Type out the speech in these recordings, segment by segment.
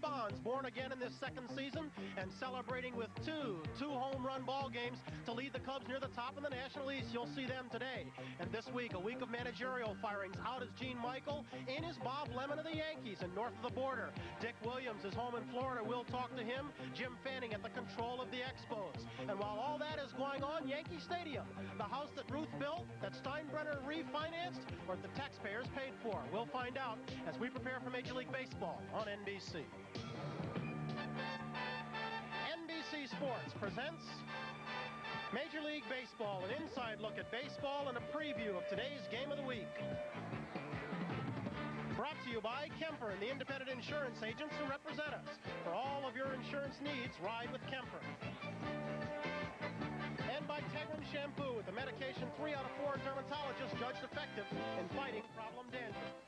Bonds, born again in this second season and celebrating with two two home run ball games to lead the Cubs near the top of the National East. You'll see them today. And this week, a week of managerial firings. Out is Gene Michael. In is Bob Lemon of the Yankees and north of the border. Dick Williams is home in Florida. We'll talk to him. Jim Fanning at the control of the Expos. And while all that is going on, Yankee Stadium, the house that Ruth built, that Steinbrenner refinanced, or the taxpayers paid for. We'll find out as we prepare for Major League Baseball on NBC. Sports presents Major League Baseball, an inside look at baseball and a preview of today's game of the week. Brought to you by Kemper and the independent insurance agents who represent us. For all of your insurance needs, ride with Kemper. And by Tegrin Shampoo with the medication three out of four dermatologists judged effective in fighting problem dandruff.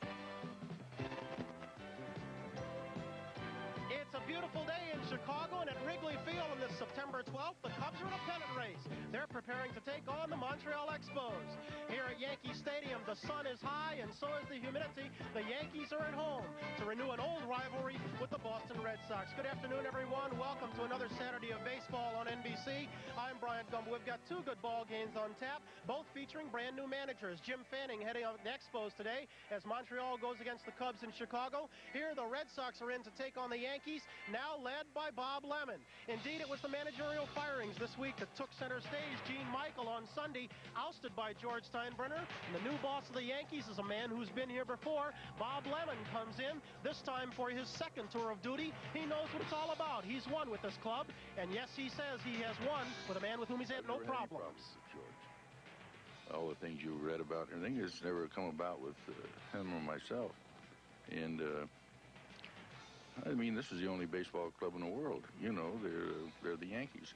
It's a beautiful day in Chicago and at Wrigley Field on this September 12th. The Cubs are in a pennant race. They're preparing to take on the Montreal Expos. Here at Yankee Stadium, the sun is high and so is the humidity. The Yankees are at home to renew an old rivalry with the Boston Red Sox. Good afternoon, everyone. Welcome to another Saturday of baseball on NBC. I'm Bryant Gumbel. We've got two good ball games on tap, both featuring brand new managers. Jim Fanning heading up the Expos today as Montreal goes against the Cubs in Chicago. Here, the Red Sox are in to take on the Yankees now led by Bob Lemon. Indeed, it was the managerial firings this week that took center stage. Gene Michael on Sunday, ousted by George Steinbrenner. And the new boss of the Yankees is a man who's been here before. Bob Lemon comes in, this time for his second tour of duty. He knows what it's all about. He's won with this club. And yes, he says he has won with a man with whom he's had no problems. problems All the things you read about everything has never come about with uh, him or myself. And uh, I mean, this is the only baseball club in the world. You know, they're they're the Yankees.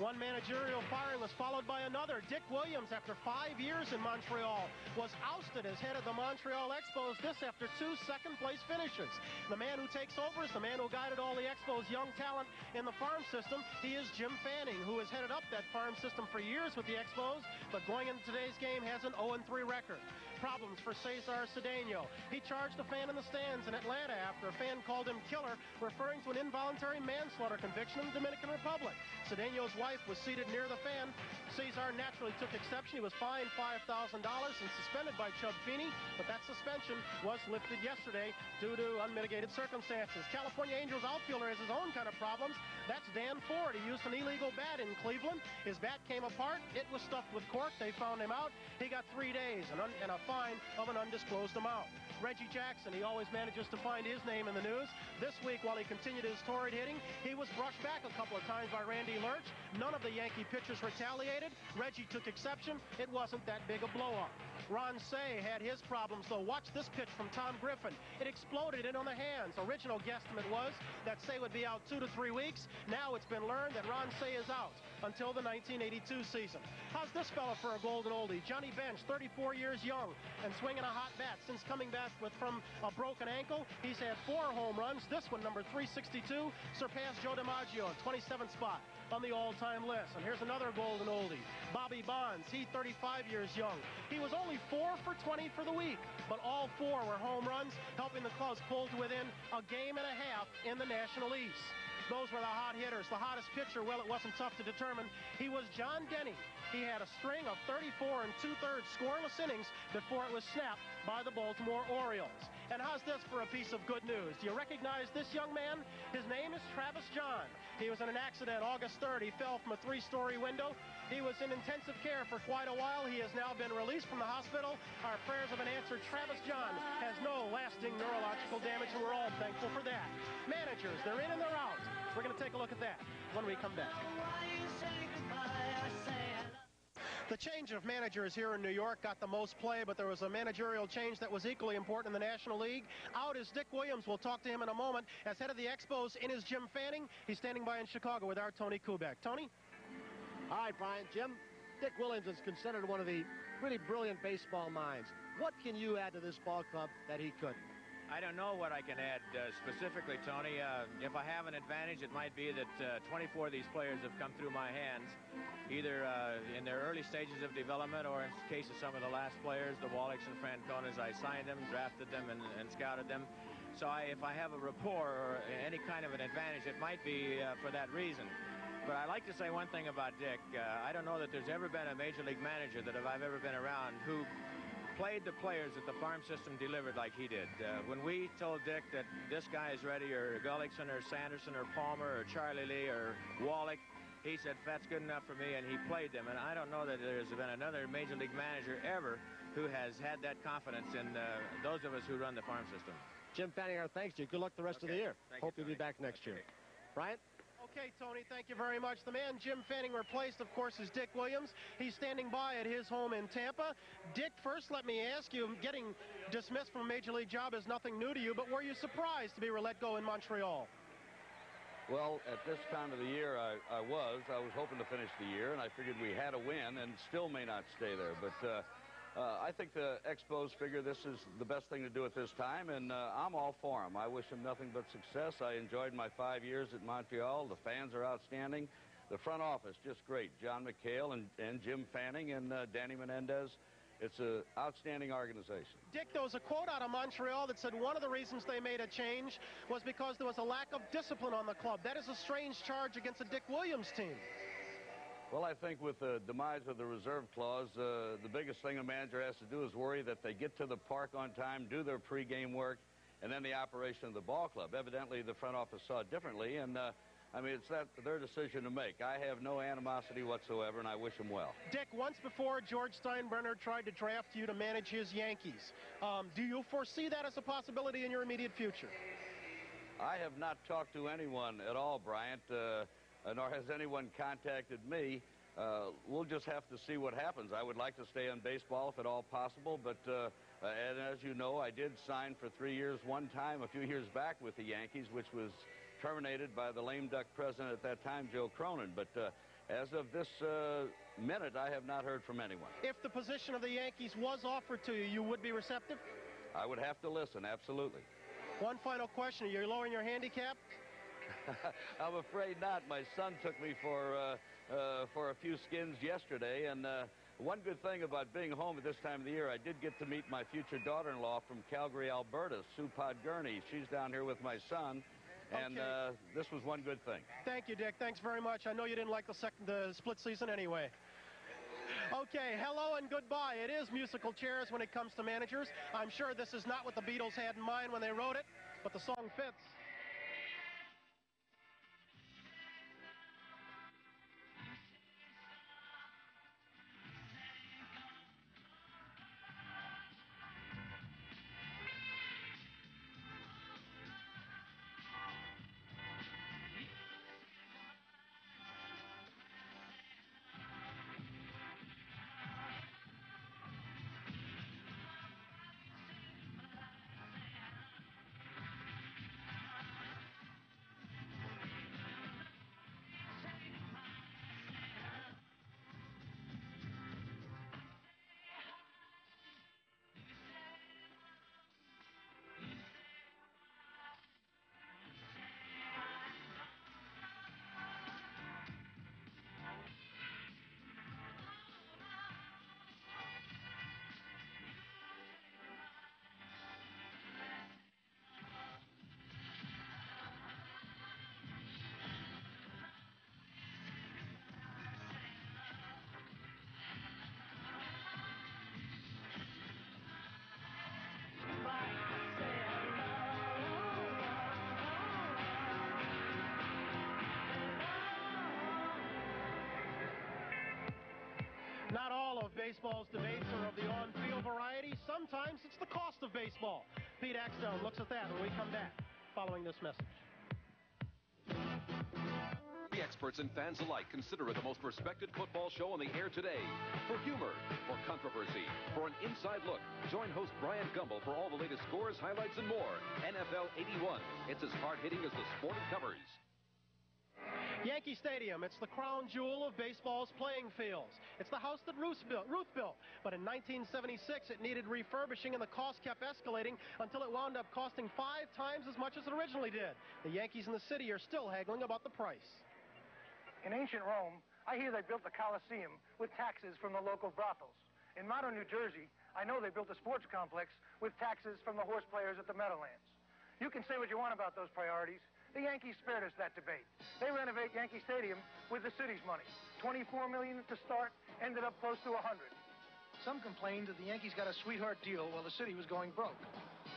One managerial firing was followed by another. Dick Williams, after five years in Montreal, was ousted as head of the Montreal Expos, this after two second-place finishes. The man who takes over is the man who guided all the Expos' young talent in the farm system. He is Jim Fanning, who has headed up that farm system for years with the Expos, but going into today's game has an 0-3 record problems for Cesar Cedeno. He charged a fan in the stands in Atlanta after a fan called him killer, referring to an involuntary manslaughter conviction in the Dominican Republic. Cedeno's wife was seated near the fan. Cesar naturally took exception. He was fined $5,000 and suspended by Chub Feeney, but that suspension was lifted yesterday due to unmitigated circumstances. California Angels outfielder has his own kind of problems. That's Dan Ford. He used an illegal bat in Cleveland. His bat came apart. It was stuffed with cork. They found him out. He got three days and, and a fine of an undisclosed amount. Reggie Jackson, he always manages to find his name in the news. This week, while he continued his torrid hitting, he was brushed back a couple of times by Randy Lerch. None of the Yankee pitchers retaliated. Reggie took exception. It wasn't that big a blow-up. Ron Cey had his problems, though. Watch this pitch from Tom Griffin. It exploded in on the hands. Original guesstimate was that Cey would be out two to three weeks. Now it's been learned that Ron Cey is out until the 1982 season. How's this fella for a golden oldie? Johnny Bench, 34 years young and swinging a hot bat. Since coming back with from a broken ankle, he's had four home runs. This one, number 362, surpassed Joe DiMaggio, 27th spot on the all-time list. And here's another golden oldie, Bobby Bonds. He 35 years young. He was only four for 20 for the week, but all four were home runs, helping the Cubs pull to within a game and a half in the National East. Those were the hot hitters. The hottest pitcher, well, it wasn't tough to determine. He was John Denny. He had a string of 34 and two-thirds scoreless innings before it was snapped by the Baltimore Orioles. And how's this for a piece of good news? Do you recognize this young man? His name is Travis John. He was in an accident August 3rd. He fell from a three-story window. He was in intensive care for quite a while. He has now been released from the hospital. Our prayers have been answered. Travis John has no lasting neurological damage, and we're all thankful for that. Managers, they're in and they're out. We're going to take a look at that when we come back. The change of managers here in New York got the most play, but there was a managerial change that was equally important in the National League. Out is Dick Williams. We'll talk to him in a moment. As head of the Expos, in is Jim Fanning. He's standing by in Chicago with our Tony Kubek. Tony? Hi, Brian. Jim, Dick Williams is considered one of the really brilliant baseball minds. What can you add to this ball club that he couldn't? I don't know what I can add uh, specifically, Tony. Uh, if I have an advantage, it might be that uh, 24 of these players have come through my hands, either uh, in their early stages of development or in case of some of the last players, the Wallachs and Franconas, I signed them, drafted them, and, and scouted them. So I, if I have a rapport or any kind of an advantage, it might be uh, for that reason. But I'd like to say one thing about Dick. Uh, I don't know that there's ever been a major league manager that I've ever been around who played the players that the farm system delivered like he did. Uh, when we told Dick that this guy is ready, or Gullickson, or Sanderson, or Palmer, or Charlie Lea, or Wallach, he said, that's good enough for me, and he played them. And I don't know that there's been another major league manager ever who has had that confidence in uh, those of us who run the farm system. Jim Fanning, our thanks to you. Good luck the rest okay. of the year. Thank Hope you, will be back next okay. year. Brian? Okay, Tony, thank you very much. The man Jim Fanning replaced, of course, is Dick Williams. He's standing by at his home in Tampa. Dick, first let me ask you, getting dismissed from a Major League job is nothing new to you, but were you surprised to be let go in Montreal? Well, at this time of the year, I, I was. I was hoping to finish the year, and I figured we had a win and still may not stay there. But uh, uh, I think the Expos figure this is the best thing to do at this time, and uh, I'm all for them. I wish them nothing but success. I enjoyed my five years at Montreal. The fans are outstanding. The front office, just great. John McHale and, and Jim Fanning and uh, Danny Menendez. It's an outstanding organization. Dick, there was a quote out of Montreal that said one of the reasons they made a change was because there was a lack of discipline on the club. That is a strange charge against a Dick Williams team. Well, I think with the demise of the reserve clause, uh, the biggest thing a manager has to do is worry that they get to the park on time, do their pregame work, and then the operation of the ball club. Evidently, the front office saw it differently, and uh, I mean, it's that their decision to make. I have no animosity whatsoever, and I wish them well. Dick, once before, George Steinbrenner tried to draft you to manage his Yankees. Um, do you foresee that as a possibility in your immediate future? I have not talked to anyone at all, Bryant. Uh, uh, nor has anyone contacted me. Uh, we'll just have to see what happens. I would like to stay in baseball if at all possible, but uh, and as you know, I did sign for three years one time a few years back with the Yankees, which was terminated by the lame duck president at that time, Joe Cronin. But uh, as of this uh, minute, I have not heard from anyone. If the position of the Yankees was offered to you, you would be receptive? I would have to listen, absolutely. One final question. Are you lowering your handicap? I'm afraid not. My son took me for uh, uh, for a few skins yesterday, and uh, one good thing about being home at this time of the year, I did get to meet my future daughter-in-law from Calgary, Alberta, Sue Podgurney. She's down here with my son, and Okay. uh, this was one good thing. Thank you, Dick. Thanks very much. I know you didn't like the second, the split season anyway. Okay, hello and goodbye. It is musical chairs when it comes to managers. I'm sure this is not what the Beatles had in mind when they wrote it, but the song fits. Baseball's debates are of the on-field variety. Sometimes it's the cost of baseball. Pete Axthelm looks at that when we come back following this message. The experts and fans alike consider it the most respected football show on the air today. For humor, for controversy, for an inside look, join host Brian Gumbel for all the latest scores, highlights, and more. NFL 81. It's as hard-hitting as the sport it covers. Yankee Stadium, it's the crown jewel of baseball's playing fields. It's the house that Ruth built, Ruth built. But in 1976, it needed refurbishing and the cost kept escalating until it wound up costing five times as much as it originally did. The Yankees in the city are still haggling about the price. In ancient Rome, I hear they built the Colosseum with taxes from the local brothels. In modern New Jersey, I know they built a sports complex with taxes from the horse players at the Meadowlands. You can say what you want about those priorities. The Yankees spared us that debate. They renovate Yankee Stadium with the city's money. 24 million to start, ended up close to 100. Some complained that the Yankees got a sweetheart deal while the city was going broke.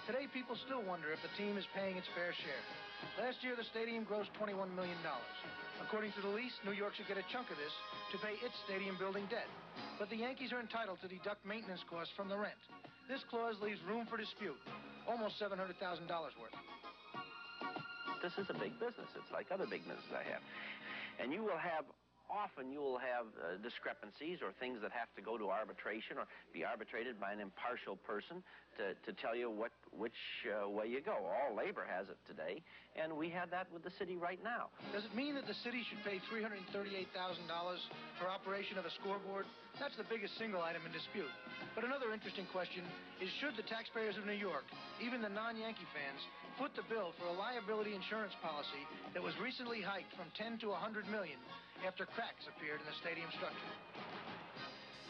Today, people still wonder if the team is paying its fair share. Last year, the stadium grossed $21 million. According to the lease, New York should get a chunk of this to pay its stadium building debt. But the Yankees are entitled to deduct maintenance costs from the rent. This clause leaves room for dispute, almost $700,000 worth. This is a big business. It's like other big businesses I have. And you will have often you will have uh, discrepancies or things that have to go to arbitration or be arbitrated by an impartial person to, to tell you what which uh, way you go. All labor has it today, and we have that with the city right now. Does it mean that the city should pay $338,000 for operation of a scoreboard? That's the biggest single item in dispute. But another interesting question is should the taxpayers of New York, even the non-Yankee fans, foot the bill for a liability insurance policy that was recently hiked from 10 to 100 million after cracks appeared in the stadium structure.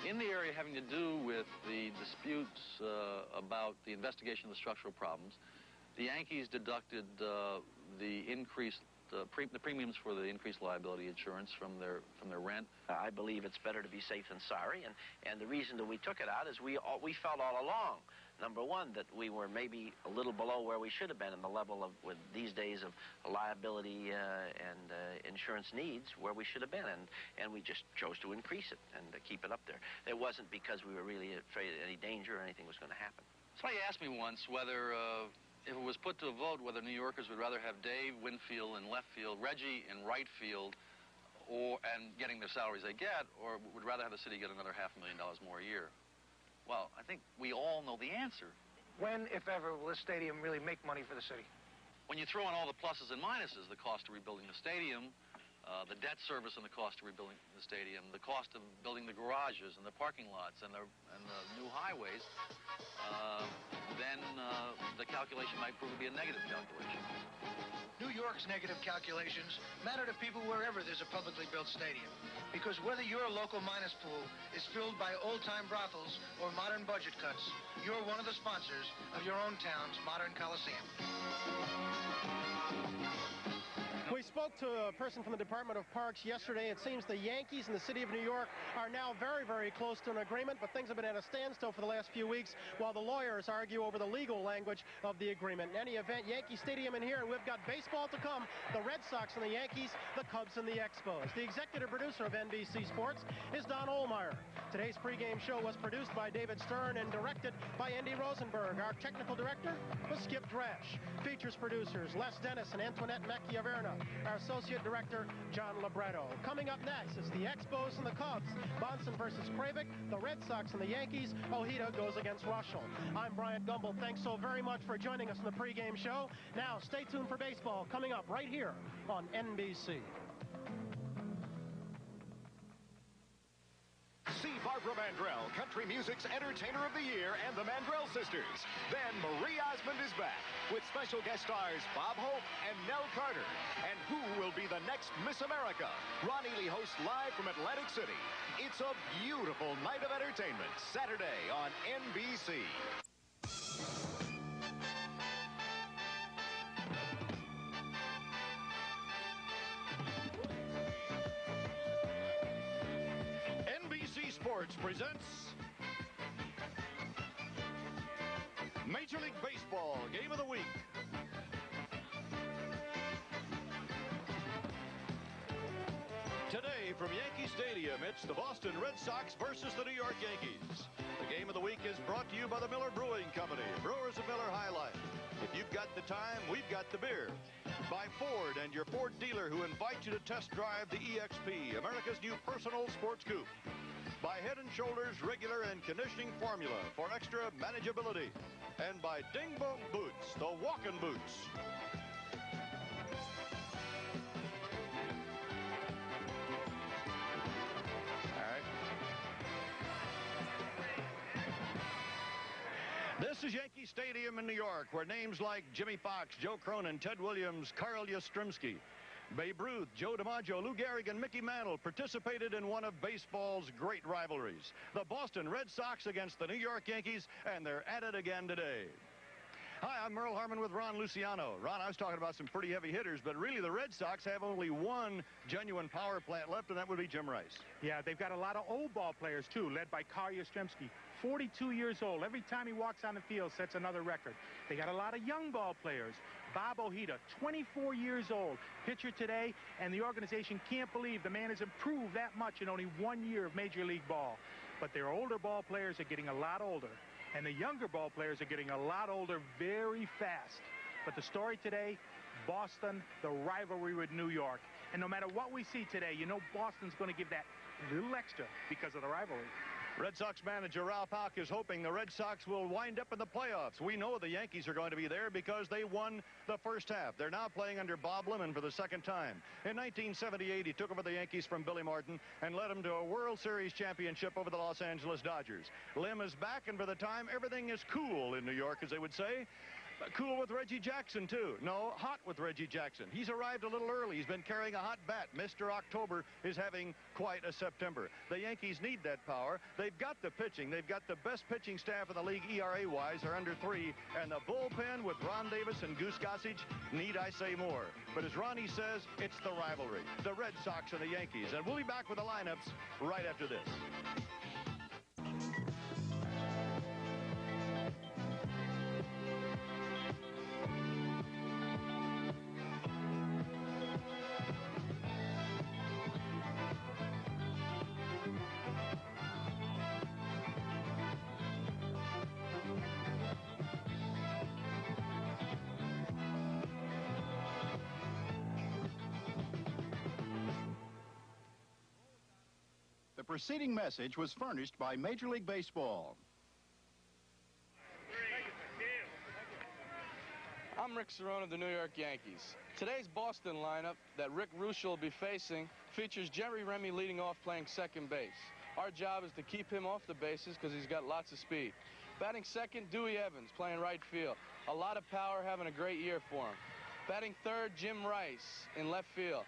In the area having to do with the disputes uh, about the investigation of the structural problems, the Yankees deducted uh, the increased uh, pre the premiums for the increased liability insurance from their from their rent. I believe it's better to be safe than sorry, and and the reason that we took it out is we all, we felt all along number one, that we were maybe a little below where we should have been in the level of, with these days of liability uh, and uh, insurance needs, where we should have been. And, and we just chose to increase it and uh, keep it up there. It wasn't because we were really afraid of any danger or anything was going to happen. Somebody asked me once whether, uh, if it was put to a vote, whether New Yorkers would rather have Dave Winfield in left field, Reggie in right field, or and getting the salaries they get, or would rather have the city get another half a million dollars more a year. Well, I think we all know the answer. When, if ever, will this stadium really make money for the city? When you throw in all the pluses and minuses, the cost of rebuilding the stadium, uh, the debt service and the cost of rebuilding the stadium, the cost of building the garages and the parking lots and the, and the new highways, uh, then uh, the calculation might prove to be a negative calculation. New York's negative calculations matter to people wherever there's a publicly built stadium. Because whether your local minus pool is filled by old-time brothels or modern budget cuts, you're one of the sponsors of your own town's modern coliseum. Spoke to a person from the Department of Parks yesterday. It seems the Yankees and the city of New York are now very, very close to an agreement, but things have been at a standstill for the last few weeks while the lawyers argue over the legal language of the agreement. In any event, Yankee Stadium in here, and we've got baseball to come. The Red Sox and the Yankees, the Cubs and the Expos. The executive producer of NBC Sports is Don Ohlmeyer. Today's pregame show was produced by David Stern and directed by Andy Rosenberg. Our technical director was Skip Drash. Features producers Les Dennis and Antoinette Macchiaverna. Our associate director, John Libretto. Coming up next is the Expos and the Cubs. Bonson versus Kravick, the Red Sox and the Yankees. Ojeda goes against Reuschel. I'm Bryant Gumbel. Thanks so very much for joining us in the pregame show. Now, stay tuned for baseball coming up right here on NBC. See Barbara Mandrell, country music's entertainer of the year, and the Mandrell sisters. Then Marie Osmond is back with special guest stars Bob Hope and Nell Carter. And who will be the next Miss America? Ron Ely hosts live from Atlantic City. It's a beautiful night of entertainment, Saturday on NBC. Sports presents Major League Baseball Game of the Week. Today from Yankee Stadium, it's the Boston Red Sox versus the New York Yankees. The Game of the Week is brought to you by the Miller Brewing Company, Brewers of Miller High Life. If you've got the time, we've got the beer. By Ford and your Ford dealer who invite you to test drive the EXP, America's new personal sports coupe. By Head & Shoulders regular and conditioning formula for extra manageability. And by Ding Bong Boots, the walking boots. This is Yankee Stadium in New York, where names like Jimmie Foxx, Joe Cronin, Ted Williams, Carl Yastrzemski, Babe Ruth, Joe DiMaggio, Lou Gehrig, and Mickey Mantle participated in one of baseball's great rivalries. The Boston Red Sox against the New York Yankees, and they're at it again today. Hi, I'm Merle Harmon with Ron Luciano. Ron, I was talking about some pretty heavy hitters, but really the Red Sox have only one genuine power plant left, and that would be Jim Rice. Yeah, they've got a lot of old ball players, too, led by Carl Yastrzemski. 42 years old. Every time he walks on the field, sets another record. They got a lot of young ball players. Bob Ojeda, 24 years old, pitcher today, and the organization can't believe the man has improved that much in only one year of Major League Ball. But their older ball players are getting a lot older. And the younger ball players are getting a lot older very fast. But the story today, Boston, the rivalry with New York. And no matter what we see today, you know Boston's going to give that little extra because of the rivalry. Red Sox manager Ralph Houk is hoping the Red Sox will wind up in the playoffs. We know the Yankees are going to be there because they won the first half. They're now playing under Bob Lemon for the second time. In 1978, he took over the Yankees from Billy Martin and led them to a World Series championship over the Los Angeles Dodgers. Lim is back, and for the time, everything is cool in New York, as they would say. Uh, cool with Reggie Jackson, too. No, hot with Reggie Jackson. He's arrived a little early. He's been carrying a hot bat. Mr. October is having quite a September. The Yankees need that power. They've got the pitching. They've got the best pitching staff in the league ERA-wise. They're under three. And the bullpen with Ron Davis and Goose Gossage, need I say more. But as Ronnie says, it's the rivalry. The Red Sox and the Yankees. And we'll be back with the lineups right after this. Preceding message was furnished by Major League Baseball. I'm Rick Cerone of the New York Yankees. Today's Boston lineup that Rick Reuschel will be facing features Jerry Remy leading off playing second base. Our job is to keep him off the bases because he's got lots of speed. Batting second, Dewey Evans playing right field. A lot of power, having a great year for him. Batting third, Jim Rice in left field.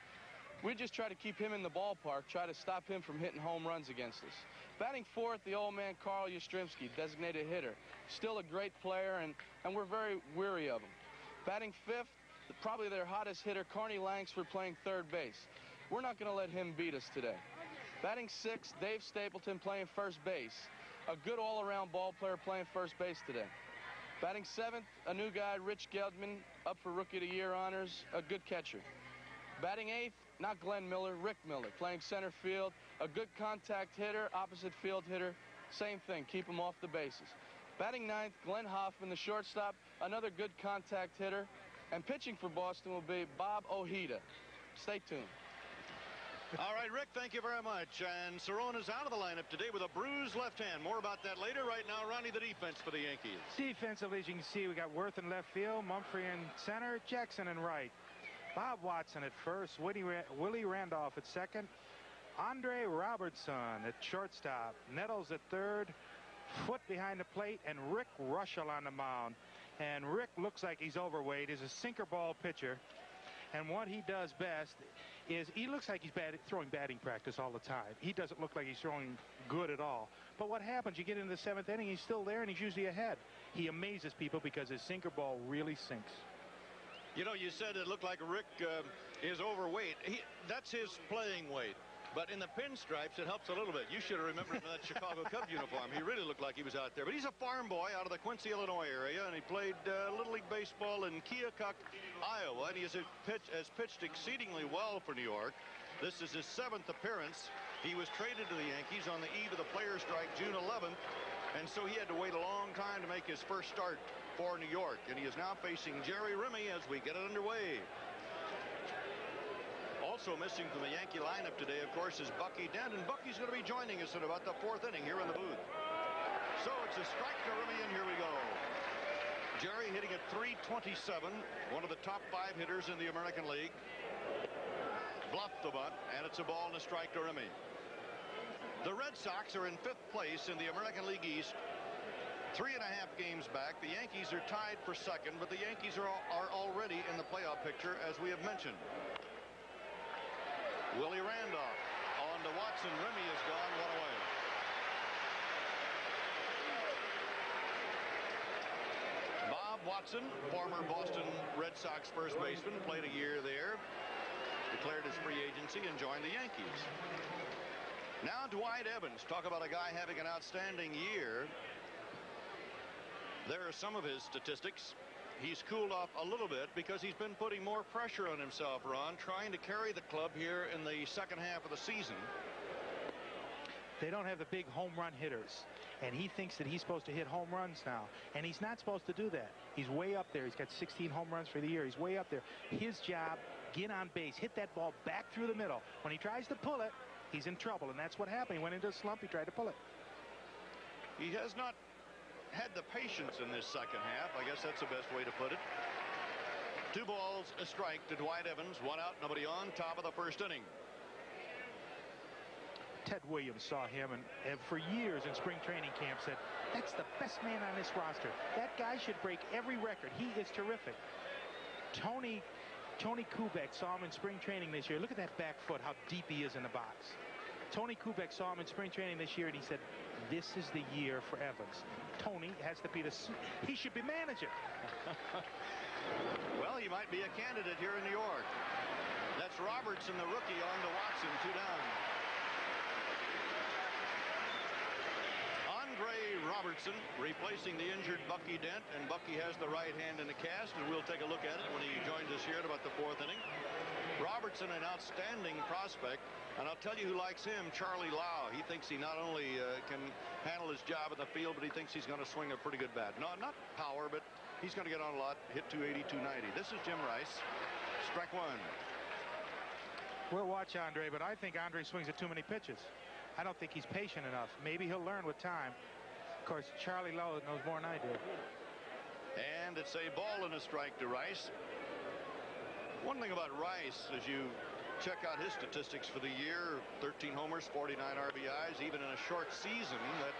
We just try to keep him in the ballpark, try to stop him from hitting home runs against us. Batting fourth, the old man Carl Yastrzemski, designated hitter. Still a great player, and, and we're very weary of him. Batting fifth, probably their hottest hitter, Carney Lansford, playing third base. We're not going to let him beat us today. Batting sixth, Dave Stapleton playing first base. A good all-around ball player playing first base today. Batting seventh, a new guy, Rich Gedman, up for Rookie of the Year honors, a good catcher. Batting eighth, not Glenn Miller, Rick Miller, playing center field, a good contact hitter, opposite field hitter, same thing, keep him off the bases. Batting ninth, Glenn Hoffman, the shortstop, another good contact hitter. And pitching for Boston will be Bob Ojeda. Stay tuned. All right, Rick, thank you very much. And Cerone's out of the lineup today with a bruised left hand. More about that later. Right now, Ronnie, the defense for the Yankees. Defensively, as you can see, we got Werth in left field, Mumphrey in center, Jackson in right. Bob Watson at first, Willie, Willie Randolph at second, Andre Robertson at shortstop, Nettles at third, Foote behind the plate, and Rick Reuschel on the mound. And Rick looks like he's overweight. He's a sinker ball pitcher. And what he does best is he looks like he's throwing batting practice all the time. He doesn't look like he's throwing good at all. But what happens? You get into the seventh inning, he's still there, and he's usually ahead. He amazes people because his sinker ball really sinks. You know, you said it looked like Rick uh, is overweight. He, that's his playing weight. But in the pinstripes, it helps a little bit. You should have remembered him in that Chicago Cubs uniform. He really looked like he was out there. But he's a farm boy out of the Quincy, Illinois area, and he played uh, Little League Baseball in Keokuk, Iowa, and he has, pitch, has pitched exceedingly well for New York. This is his seventh appearance. He was traded to the Yankees on the eve of the player strike, June 11th, and so he had to wait a long time to make his first start for New York, and he is now facing Jerry Remy as we get it underway. Also missing from the Yankee lineup today, of course, is Bucky Dent, and Bucky's going to be joining us in about the fourth inning here in the booth. So it's a strike to Remy, and here we go. Jerry hitting at 327, one of the top five hitters in the American League. Bluffed the bunt, and it's a ball and a strike to Remy. The Red Sox are in fifth place in the American League East. Three and a half games back. The Yankees are tied for second, but the Yankees are, are already in the playoff picture, as we have mentioned. Willie Randolph on to Watson. Remy is gone. One away. Bob Watson, former Boston Red Sox first baseman, played a year there, declared his free agency, and joined the Yankees. Now Dwight Evans, talk about a guy having an outstanding year. There are some of his statistics. He's cooled off a little bit because he's been putting more pressure on himself, Ron, trying to carry the club here in the second half of the season. They don't have the big home run hitters. And he thinks that he's supposed to hit home runs now. And he's not supposed to do that. He's way up there. He's got 16 home runs for the year. He's way up there. His job, get on base, hit that ball back through the middle. When he tries to pull it, he's in trouble. And that's what happened. He went into a slump. He tried to pull it. He has not had the patience in this second half. I guess that's the best way to put it. Two balls, a strike to Dwight Evans. One out, nobody on. Top of the first inning. Ted Williams saw him and, and, for years in spring training camp said, that's the best man on this roster. That guy should break every record. He is terrific. Tony Tony Kubek saw him in spring training this year. Look at that back foot, how deep he is in the box. Tony Kubek saw him in spring training this year, and he said, this is the year for Evans. Tony has to be the, he should be manager. well, he might be a candidate here in New York. That's Robertson, the rookie, on to Watson, two down. Andre Robertson replacing the injured Bucky Dent, and Bucky has the right hand in the cast, and we'll take a look at it when he joins us here at about the fourth inning. Robertson, an outstanding prospect, and I'll tell you who likes him, Charlie Lau. He thinks he not only uh, can handle his job in the field, but he thinks he's going to swing a pretty good bat. No, not power, but he's going to get on a lot, hit 280, 290. This is Jim Rice. Strike one. We'll watch Andre, but I think Andre swings at too many pitches. I don't think he's patient enough. Maybe he'll learn with time. Of course, Charlie Lau knows more than I do. And it's a ball and a strike to Rice. One thing about Rice, as you check out his statistics for the year, 13 homers, 49 RBIs, even in a short season, that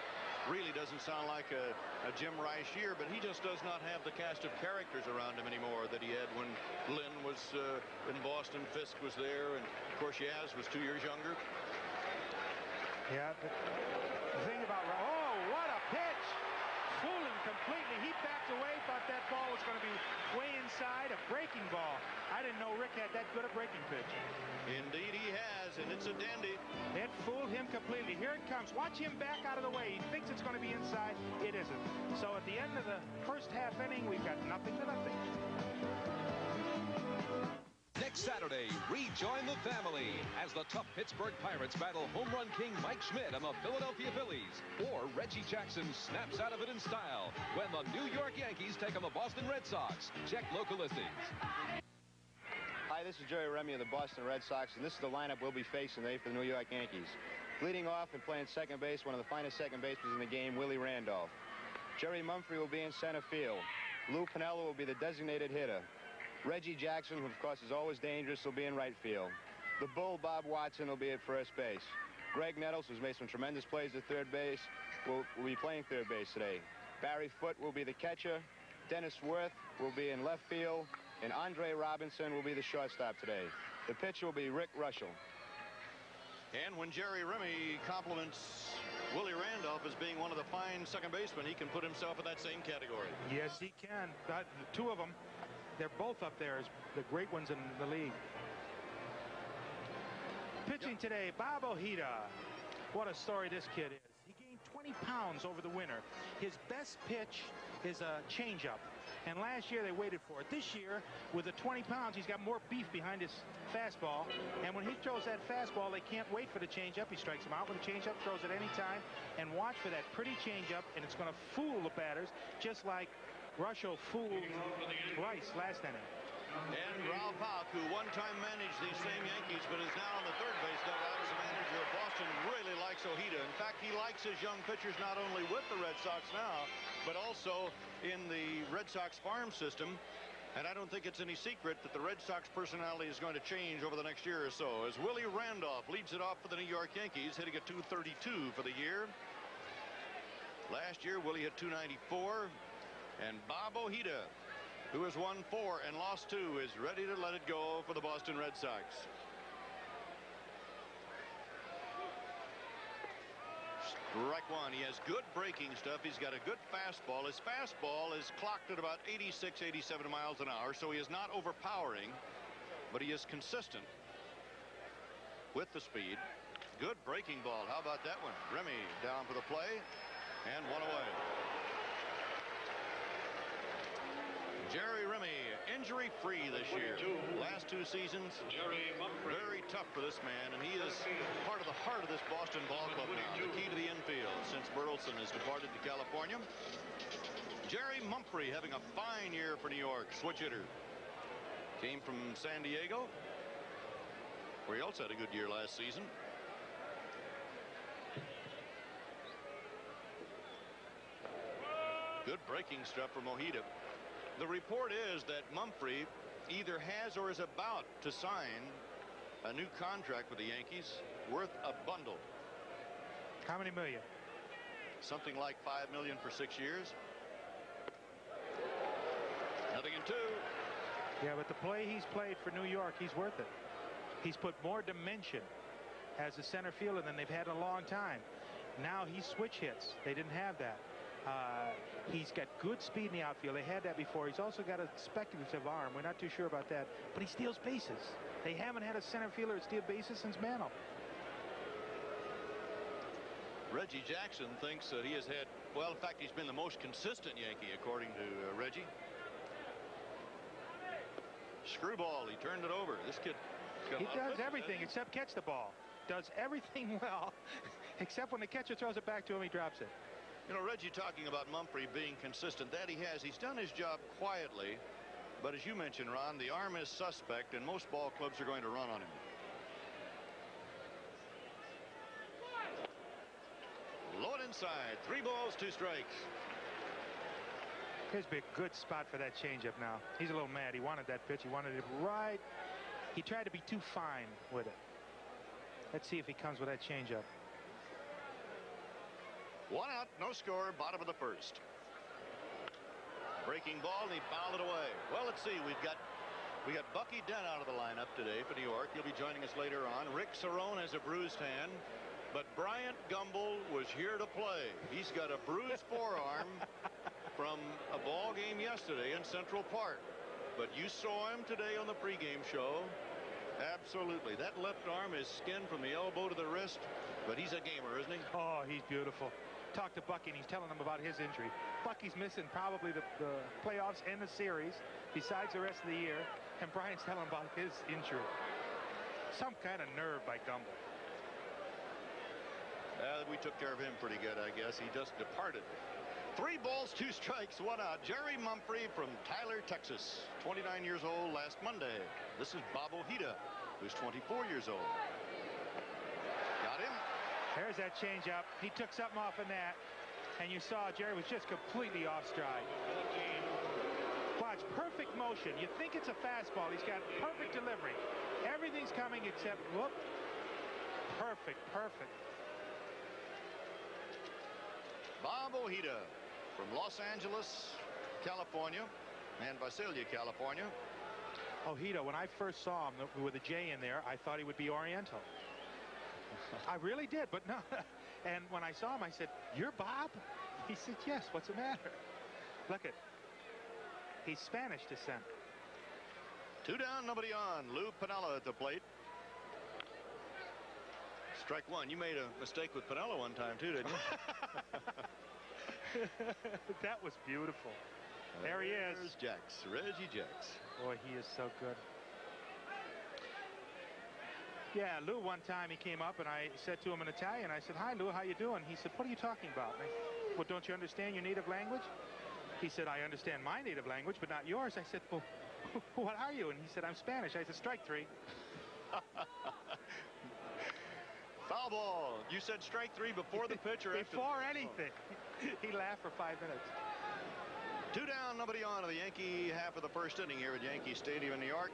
really doesn't sound like a, a Jim Rice year, but he just does not have the cast of characters around him anymore that he had when Lynn was uh, in Boston, Fisk was there, and of course Yaz was two years younger. Yeah, the thing about, oh, what a pitch! Fooling completely. He backed away, thought that ball was going to be way inside, a breaking ball. I didn't know Rick had that good a breaking pitch. Indeed he has, and it's a dandy. It fooled him completely. Here it comes. Watch him back out of the way. He thinks it's going to be inside. It isn't. So at the end of the first half inning, we've got nothing to nothing. Next Saturday, rejoin the family as the tough Pittsburgh Pirates battle home run king Mike Schmidt and the Philadelphia Phillies. Or Reggie Jackson snaps out of it in style when the New York Yankees take on the Boston Red Sox. Check local listings. Hi, this is Jerry Remy of the Boston Red Sox, and this is the lineup we'll be facing today for the New York Yankees. Leading off and playing second base, one of the finest second basemen in the game, Willie Randolph. Jerry Mumphrey will be in center field. Lou Piniella will be the designated hitter. Reggie Jackson, who of course is always dangerous, will be in right field. The Bull, Bob Watson, will be at first base. Graig Nettles, who's made some tremendous plays at third base, will, will be playing third base today. Barry Foote will be the catcher. Dennis Werth will be in left field. And Andre Robinson will be the shortstop today. The pitcher will be Rick Reuschel. And when Jerry Remy compliments Willie Randolph as being one of the fine second basemen, he can put himself in that same category. Yes, he can. But two of them they're both up there as the great ones in the league. Pitching today, Bob Ojeda. What a story this kid is. He gained 20 pounds over the winter. His best pitch is a changeup. And last year they waited for it. This year, with the 20 pounds, he's got more beef behind his fastball. And when he throws that fastball, they can't wait for the changeup. He strikes him out with a changeup, throws it any time. And watch for that pretty changeup, and it's going to fool the batters, just like Reuschel fooled Rice last inning. And Ralph Houk, who one time managed these same Yankees, but is now on the third base dugout as a manager of Boston, really likes Ojeda. In fact, he likes his young pitchers not only with the Red Sox now, but also in the Red Sox farm system. And I don't think it's any secret that the Red Sox personality is going to change over the next year or so as Willie Randolph leads it off for the New York Yankees, hitting a 232 for the year. Last year, Willie hit 294. And Bob Ojeda, who has won four and lost two, is ready to let it go for the Boston Red Sox. Strike one. He has good breaking stuff. He's got a good fastball. His fastball is clocked at about 86, 87 miles an hour, so he is not overpowering, but he is consistent with the speed. Good breaking ball. How about that one? Remy down for the play, and one away. Jerry Remy, injury-free this year. Last two seasons, very tough for this man, and he is part of the heart of this Boston ball club now. The key to the infield since Burleson has departed to California. Jerry Mumphrey having a fine year for New York. Switch hitter. Came from San Diego, where he also had a good year last season. Good breaking stuff from Ojeda. The report is that Mumphrey either has or is about to sign a new contract with the Yankees worth a bundle. How many million? Something like five million for six years. Nothing in two. Yeah, but the play he's played for New York, he's worth it. He's put more dimension as a center fielder than they've had in a long time. Now he switch hits. They didn't have that. Uh, he's got good speed in the outfield. They had that before. He's also got a speculative arm. We're not too sure about that. But he steals bases. They haven't had a center fielder steal bases since Mantle. Reggie Jackson thinks that he has had, well, in fact, he's been the most consistent Yankee, according to uh, Reggie. Screwball, he turned it over. This kid. He does everything except catch the ball. Does everything well, except when the catcher throws it back to him, he drops it. You know, Reggie talking about Mumphrey being consistent. That he has. He's done his job quietly. But as you mentioned, Ron, the arm is suspect, and most ball clubs are going to run on him. Low inside. Three balls, two strikes. Here's a good spot for that changeup now. He's a little mad. He wanted that pitch. He wanted it right. He tried to be too fine with it. Let's see if he comes with that changeup. One out, no score, bottom of the first. Breaking ball, and he fouled it away. Well, let's see. We've got we got Bucky Dent out of the lineup today for New York. He'll be joining us later on. Rick Cerone has a bruised hand, but Bryant Gumbel was here to play. He's got a bruised forearm from a ball game yesterday in Central Park. But you saw him today on the pregame show. Absolutely. That left arm is skinned from the elbow to the wrist, but he's a gamer, isn't he? Oh, he's beautiful talked to Bucky, and he's telling him about his injury. Bucky's missing probably the, the playoffs and the series, besides the rest of the year, and Bryant's telling about his injury. Some kind of nerve by Gumbel. Uh, we took care of him pretty good, I guess. He just departed. Three balls, two strikes, one out. Jerry Mumphrey from Tyler, Texas. 29 years old last Monday. This is Bob Ojeda, who's 24 years old. There's that changeup. He took something off of that, and you saw Jerry was just completely off stride. Watch, perfect motion. You think it's a fastball. He's got perfect delivery. Everything's coming except, whoop. Perfect, perfect. Bob Ojeda from Los Angeles, California, and Visalia, California. Ojeda, when I first saw him with a J in there, I thought he would be Oriental. I really did, but no. And when I saw him, I said, you're Bob? He said, yes, what's the matter? Look at, he's Spanish descent. Two down, nobody on. Lou Piniella at the plate. Strike one. You made a mistake with Piniella one time, too, didn't you? that was beautiful. There he is. There's Jex, Reggie Jex. Boy, he is so good. Yeah, Lou, one time he came up and I said to him in Italian, I said, hi, Lou, how you doing? He said, what are you talking about? I, well, don't you understand your native language? He said, I understand my native language, but not yours. I said, well, what are you? And he said, I'm Spanish. I said, strike three. Foul ball. You said strike three before the pitch or Before anything. he laughed for five minutes. Two down, nobody on to the Yankee half of the first inning here at Yankee Stadium in New York.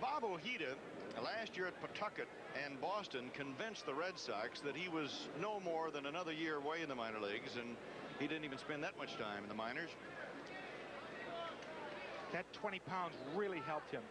Bob Ojeda last year at Pawtucket and Boston convinced the Red Sox that he was no more than another year away in the minor leagues, and he didn't even spend that much time in the minors. That 20 pounds really helped him.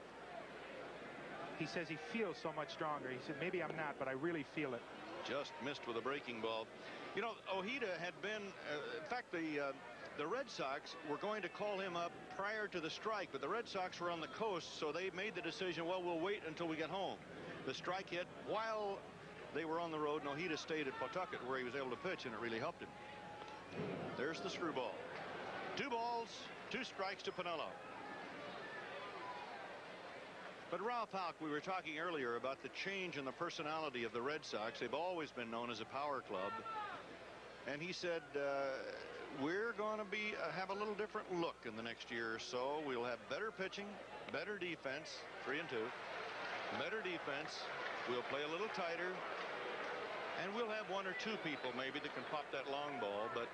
He says he feels so much stronger. He said, maybe I'm not, but I really feel it. Just missed with a breaking ball. You know, Ojeda had been, uh, in fact, the uh, the Red Sox were going to call him up prior to the strike, but the Red Sox were on the coast, so they made the decision, well, we'll wait until we get home. The strike hit while they were on the road, Ojeda stayed at Pawtucket where he was able to pitch, and it really helped him. There's the screwball. Two balls, two strikes to Piniella. But Ralph Houk, we were talking earlier about the change in the personality of the Red Sox. They've always been known as a power club. And he said, uh, we're going to be uh, have a little different look in the next year or so. We'll have better pitching, better defense, three and two, better defense. We'll play a little tighter. And we'll have one or two people maybe that can pop that long ball. But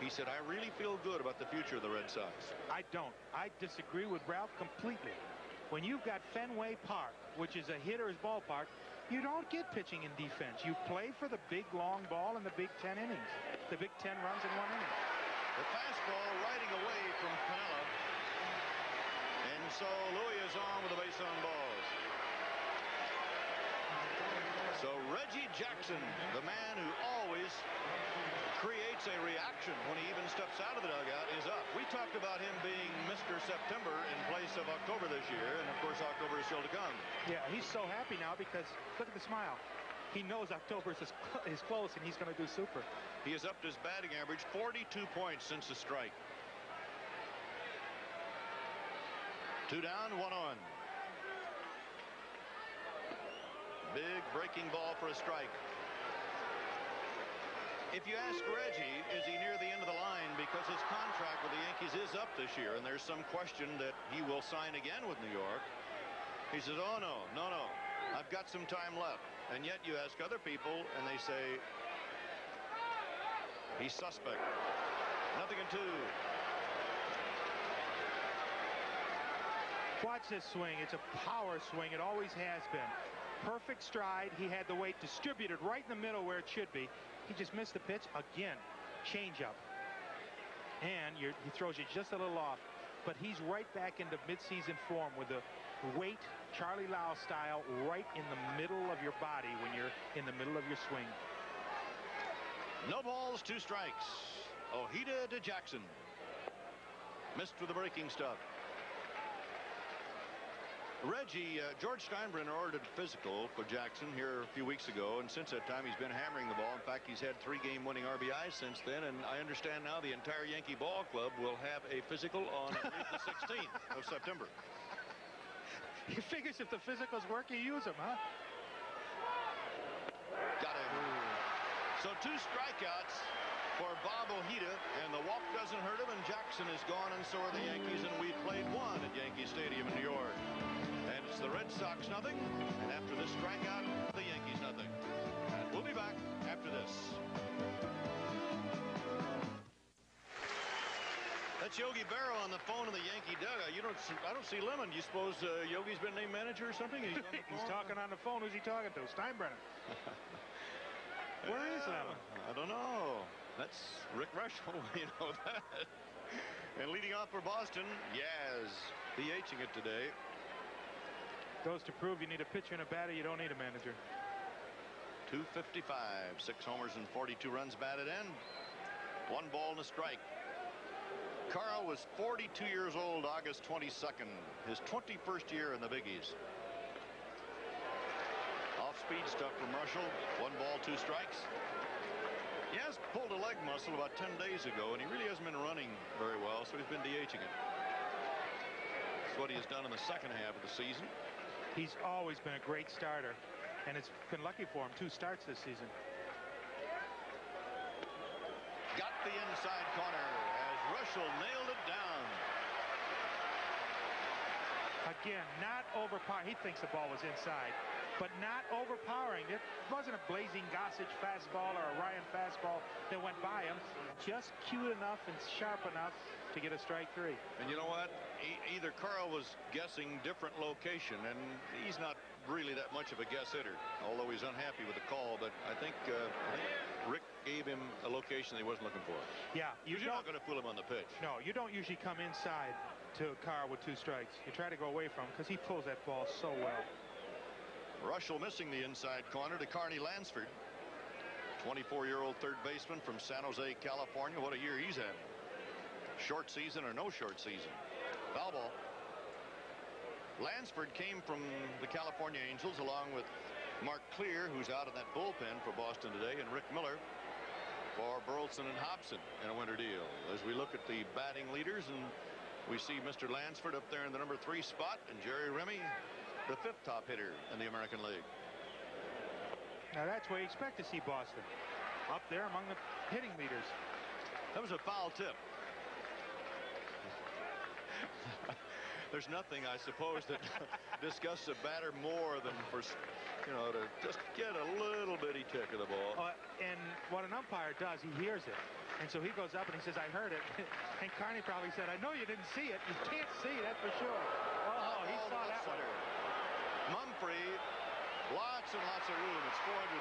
he said, I really feel good about the future of the Red Sox. I don't. I disagree with Ralph completely. When you've got Fenway Park, which is a hitter's ballpark, you don't get pitching and defense. You play for the big long ball in the big 10 innings. The big 10 runs in one inning. The fastball riding away from Piniella. And so Louis is on with the base on balls. So Reggie Jackson, the man who always creates a reaction when he even steps out of the dugout, is up. We talked about him being Mr. September in place of October this year, and of course October is still to come. Yeah, he's so happy now because look at the smile. He knows October is, is close and he's going to do super. He has upped his batting average 42 points since the strike. Two down, one on. Big breaking ball for a strike. If you ask Reggie, is he near the end of the line because his contract with the Yankees is up this year and there's some question that he will sign again with New York. He says, oh no, no, no, I've got some time left. And yet you ask other people and they say, he's suspect. Nothing in two. Watch this swing. It's a power swing. It always has been. Perfect stride. He had the weight distributed right in the middle where it should be. He just missed the pitch again. Changeup. And he throws you just a little off. But he's right back into midseason form with the weight, Charlie Lau style, right in the middle of your body when you're in the middle of your swing. No balls, two strikes. Ojeda to Jackson. Missed with the breaking stuff. Reggie, uh, George Steinbrenner ordered physical for Jackson here a few weeks ago, and since that time he's been hammering the ball. In fact, he's had three game-winning RBIs since then, and I understand now the entire Yankee ball club will have a physical on the 16th of September. He figures if the physicals work, you use them, huh? Got him. So two strikeouts for Bob Ojeda, and the walk doesn't hurt him, and Jackson is gone, and so are the Yankees, and we played one at Yankee Stadium in New York. And it's the Red Sox nothing, and after this strikeout, the Yankees nothing. And we'll be back after this. That's Yogi Berra on the phone in the Yankee dugout. You don't. See, I don't see Lemon. Do you suppose uh, Yogi's been named manager or something? He's, He's talking on the phone. Who's he talking to? Steinbrenner. Where is Lemon? I don't know. That's Rick Reuschel. you know that. And leading off for Boston, Yaz, DHing it today. Goes to prove you need a pitcher and a batter. You don't need a manager. 255, six homers and 42 runs batted in. One ball and a strike. Carl was 42 years old August 22nd, his 21st year in the Biggies. Off-speed stuff from Reuschel. One ball, two strikes. He has pulled a leg muscle about 10 days ago, and he really hasn't been running very well, so he's been DHing it. That's what he has done in the second half of the season. He's always been a great starter, and it's been lucky for him, two starts this season. Got the inside corner Reuschel nailed it down. Again, not overpowering. He thinks the ball was inside, but not overpowering. It wasn't a blazing Gossage fastball or a Ryan fastball that went by him. Just cute enough and sharp enough to get a strike three. And you know what? E either Carl was guessing different location, and he's not really that much of a guess hitter, although he's unhappy with the call. But I think, uh, I think Rick gave him a location he wasn't looking for. Yeah, you are not going to pull him on the pitch. No, you don't usually come inside to a car with two strikes. You try to go away from him because he pulls that ball so well. Reuschel missing the inside corner to Carney Lansford. 24-year-old third baseman from San Jose, California. What a year he's had. Short season or no short season. Foul ball. Lansford came from the California Angels along with Mark Clear, who's out in that bullpen for Boston today, and Rick Miller for Burleson and Hobson in a winter deal. As we look at the batting leaders, and we see Mr. Lansford up there in the number three spot, and Jerry Remy, the fifth top hitter in the American League. Now that's where you expect to see Boston. Up there among the hitting leaders. That was a foul tip. There's nothing, I suppose, that disgusts a batter more than for, you know, to just get a little bitty tick of the ball. Uh, and what an umpire does, he hears it. And so he goes up and he says, I heard it. and Carney probably said, I know you didn't see it. You can't see that for sure. Oh, he saw that one. Mumphrey, lots and lots of room. It's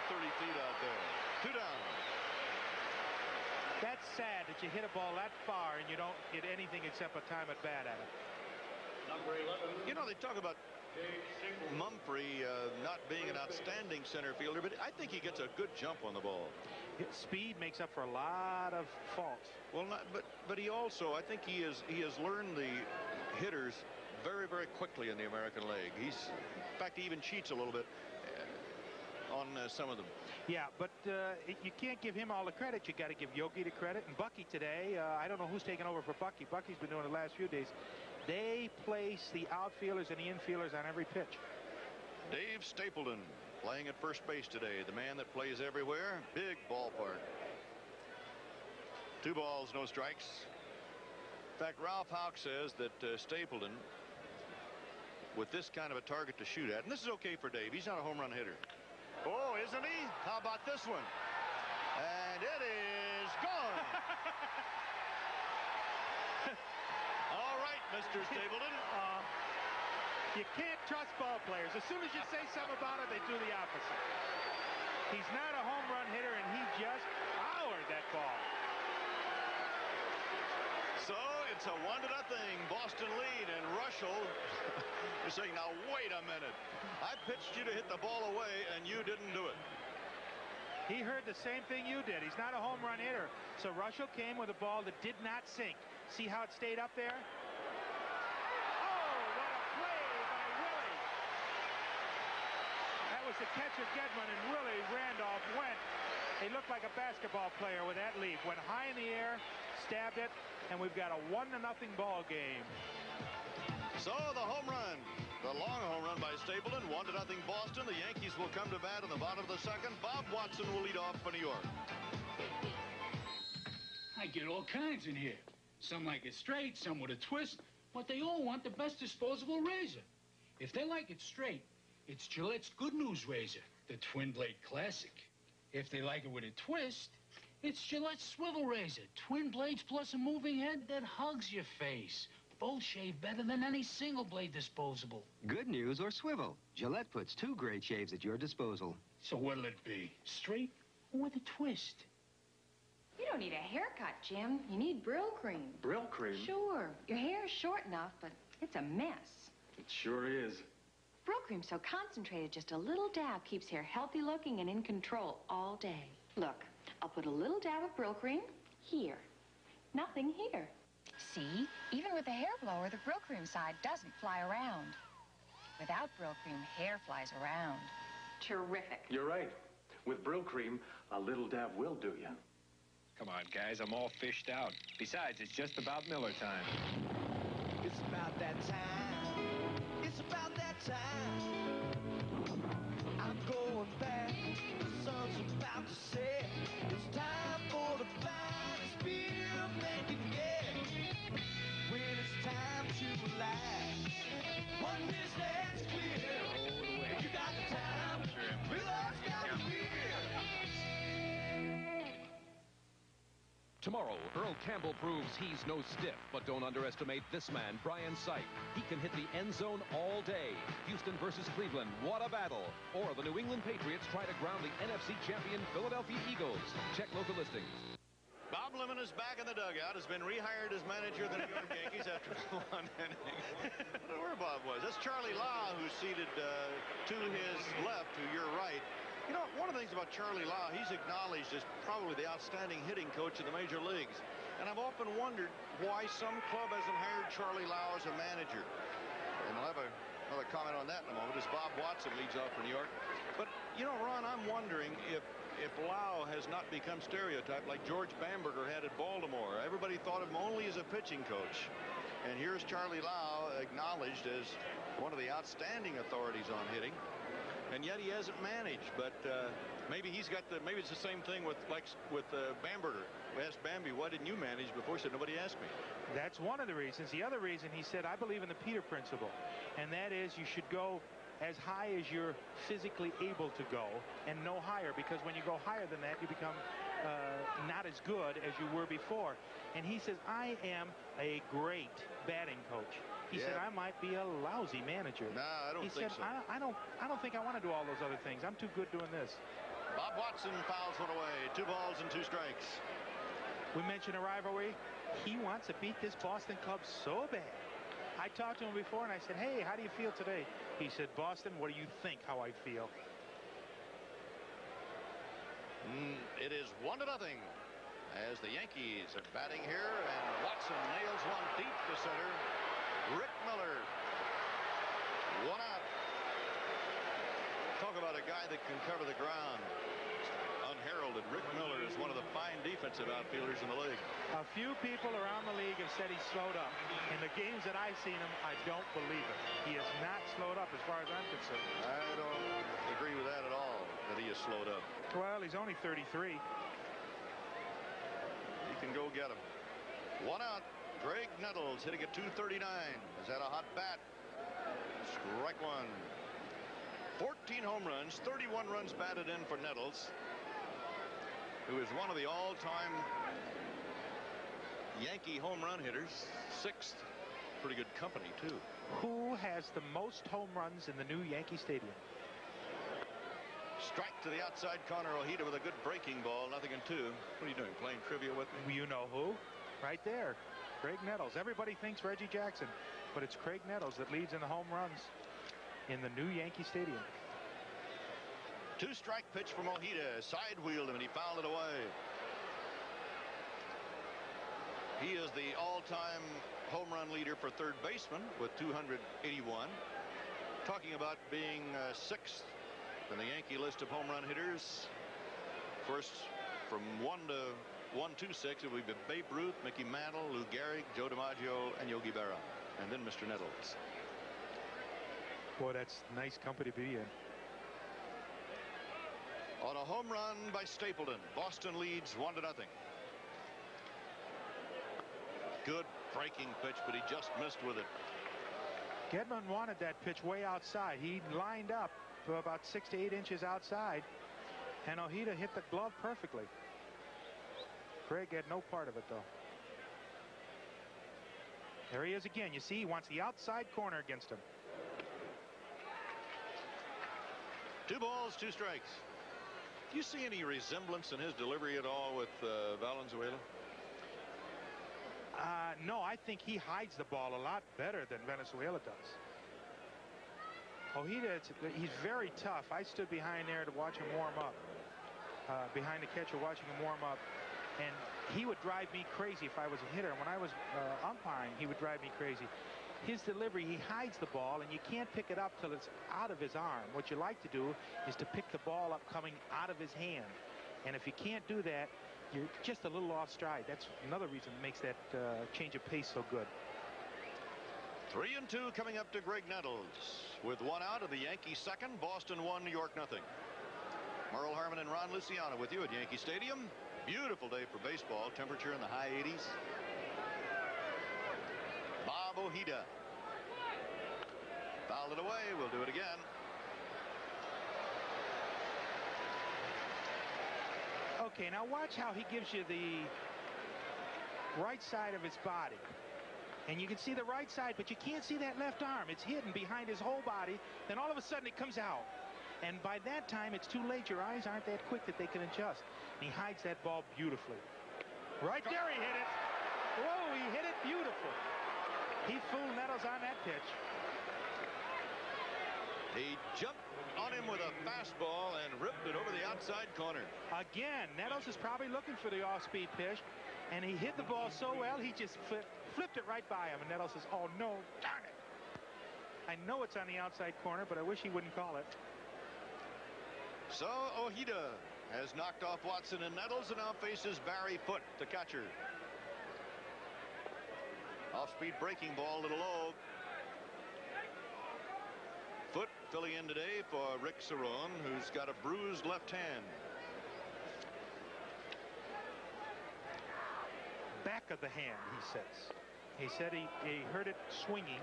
430 feet out there. Two down. That's sad that you hit a ball that far and you don't get anything except a time at bat at it. You know, they talk about Mumphrey uh, not being an outstanding center fielder, but I think he gets a good jump on the ball. His Speed makes up for a lot of faults. Well, not, but but he also, I think he is he has learned the hitters very very quickly in the American League. He's, in fact, he even cheats a little bit uh, on uh, some of them. Yeah, but uh, you can't give him all the credit. You got to give Yogi the credit. And Bucky today, uh, I don't know who's taking over for Bucky. Bucky's been doing it the last few days. They place the outfielders and the infielders on every pitch. Dave Stapleton playing at first base today. The man that plays everywhere. Big ballpark. Two balls, no strikes. In fact, Ralph Houk says that uh, Stapleton, with this kind of a target to shoot at, and this is okay for Dave. He's not a home run hitter. Oh, isn't he? How about this one? And it is gone. All right, Mr. Stapleton. Uh, you can't trust ball players. As soon as you say something about it, they do the opposite. He's not a home run hitter, and he just powered that ball. So it's a one to nothing Boston lead, and Reuschel is saying, now wait a minute. I pitched you to hit the ball away, and you didn't do it. He heard the same thing you did. He's not a home run hitter. So Reuschel came with a ball that did not sink. See how it stayed up there? Oh, what a play by Willie. That was the catcher Gedman, and Willie Randolph went. He looked like a basketball player with that leap. Went high in the air, stabbed it, and we've got a one to nothing ball game. So the home run, the long home run by Stapleton, one to nothing Boston. The Yankees will come to bat in the bottom of the second. Bob Watson will lead off for New York. I get all kinds in here. Some like it straight, some with a twist, but they all want the best disposable razor. If they like it straight, it's Gillette's Good News Razor, the Twin Blade Classic. If they like it with a twist, it's Gillette's Swivel Razor, twin blades plus a moving head that hugs your face. Both shave better than any single blade disposable. Good news or swivel. Gillette puts two great shaves at your disposal. So what'll it be? Straight or with a twist? You don't need a haircut, Jim. You need Brill Cream. Brylcreem? Sure. Your hair is short enough, but it's a mess. It sure is. Brylcreem's so concentrated, just a little dab keeps hair healthy looking and in control all day. Look, I'll put a little dab of Brylcreem here. Nothing here. See? Even with the hair blower, the Brylcreem side doesn't fly around. Without Brylcreem, hair flies around. Terrific. You're right. With Brylcreem, a little dab will do you. Come on, guys. I'm all fished out. Besides, it's just about Miller time. It's about that time. Time. I'm going back. The sun's about to set. It's time Tomorrow, Earl Campbell proves he's no stiff, but don't underestimate this man, Brian Sipe. He can hit the end zone all day. Houston versus Cleveland, what a battle. Or the New England Patriots try to ground the NFC champion Philadelphia Eagles. Check local listings. Bob Lemon is back in the dugout, has been rehired as manager of the New York Yankees after one inning. I don't know where Bob was. That's Charlie Lau, who's seated uh, to his left, to your right. You know, one of the things about Charlie Lau, he's acknowledged as probably the outstanding hitting coach in the major leagues. And I've often wondered why some club hasn't hired Charlie Lau as a manager. And I'll have a, another comment on that in a moment as Bob Watson leads off for New York. But, you know, Ron, I'm wondering if if Lau has not become stereotyped like George Bamberger had at Baltimore. Everybody thought of him only as a pitching coach. And here's Charlie Lau acknowledged as one of the outstanding authorities on hitting and yet he hasn't managed. But uh, maybe he's got the maybe it's the same thing with like with uh, Bamberger. We asked Bambi, why didn't you manage before? He said nobody asked me. That's one of the reasons. The other reason he said, I believe in the Peter principle, and that is you should go as high as you're physically able to go and no higher because when you go higher than that you become uh, not as good as you were before and he says I am a great batting coach he yeah. said I might be a lousy manager no nah, I don't he think said, so I, I don't I don't think I want to do all those other things I'm too good doing this Bob Watson fouls one away two balls and two strikes we mentioned a rivalry he wants to beat this Boston club so bad I talked to him before and I said, hey, how do you feel today? He said, Boston, what do you think how I feel? Mm, it is one to nothing as the Yankees are batting here and Watson nails one deep to center. Rick Miller. One out. Talk about a guy that can cover the ground unheralded. Rick Miller is one of the fine defensive outfielders in the league. A few people around the league have said he's slowed up. In the games that I've seen him, I don't believe it. He is not slowed up as far as I'm concerned. I don't agree with that at all, that he is slowed up. Well, he's only 33. He can go get him. One out. Graig Nettles hitting at 239. Is that a hot bat? Strike one. 14 home runs, 31 runs batted in for Nettles who is one of the all-time Yankee home run hitters. Sixth. Pretty good company, too. Who has the most home runs in the new Yankee Stadium? Strike to the outside corner. Ojeda with a good breaking ball. Nothing in two. What are you doing? Playing trivia with me? You know who? Right there. Graig Nettles. Everybody thinks Reggie Jackson, but it's Graig Nettles that leads in the home runs in the new Yankee Stadium. Two strike pitch from Ojeda. Side wheeled him and he fouled it away. He is the all-time home run leader for third baseman with 281. Talking about being uh, sixth in the Yankee list of home run hitters. First from one to 126, it would be Babe Ruth, Mickey Mantle, Lou Gehrig, Joe DiMaggio, and Yogi Berra. And then Mr. Nettles. Boy, that's nice company to be in. On a home run by Stapleton, Boston leads one to nothing. Good breaking pitch, but he just missed with it. Gedman wanted that pitch way outside. He lined up to about six to eight inches outside, and Ojeda hit the glove perfectly. Graig had no part of it, though. There he is again. You see, he wants the outside corner against him. Two balls, two strikes. Do you see any resemblance in his delivery at all with uh, Valenzuela? Uh, no, I think he hides the ball a lot better than Valenzuela does. Ojeda, he's very tough. I stood behind there to watch him warm up. Uh, behind the catcher watching him warm up. And he would drive me crazy if I was a hitter. And when I was uh, umpiring, he would drive me crazy his delivery, he hides the ball, and you can't pick it up till it's out of his arm. What you like to do is to pick the ball up coming out of his hand. And if you can't do that, you're just a little off stride. That's another reason that makes that uh, change of pace so good. Three and two coming up to Graig Nettles. With one out of the Yankees second, Boston one, New York nothing. Merle Harmon and Ron Luciano with you at Yankee Stadium. Beautiful day for baseball. Temperature in the high 80s. Bob Ojeda. Fouled it away. We'll do it again. Okay, now watch how he gives you the right side of his body. And you can see the right side, but you can't see that left arm. It's hidden behind his whole body. Then all of a sudden it comes out. And by that time, it's too late. Your eyes aren't that quick that they can adjust. He hides that ball beautifully. Right there he hit it. Whoa, he hit it beautiful. He fooled Nettles on that pitch. He jumped on him with a fastball and ripped it over the outside corner. Again, Nettles is probably looking for the off-speed pitch, and he hit the ball so well, he just flipped, flipped it right by him. And Nettles says, oh, no, darn it. I know it's on the outside corner, but I wish he wouldn't call it. So Ojeda has knocked off Watson and Nettles and now faces Barry Foote, the catcher. Off-speed breaking ball, a little low. Foote filling in today for Rick Cerone, who's got a bruised left hand. Back of the hand, he says. He said he, he heard it swinging,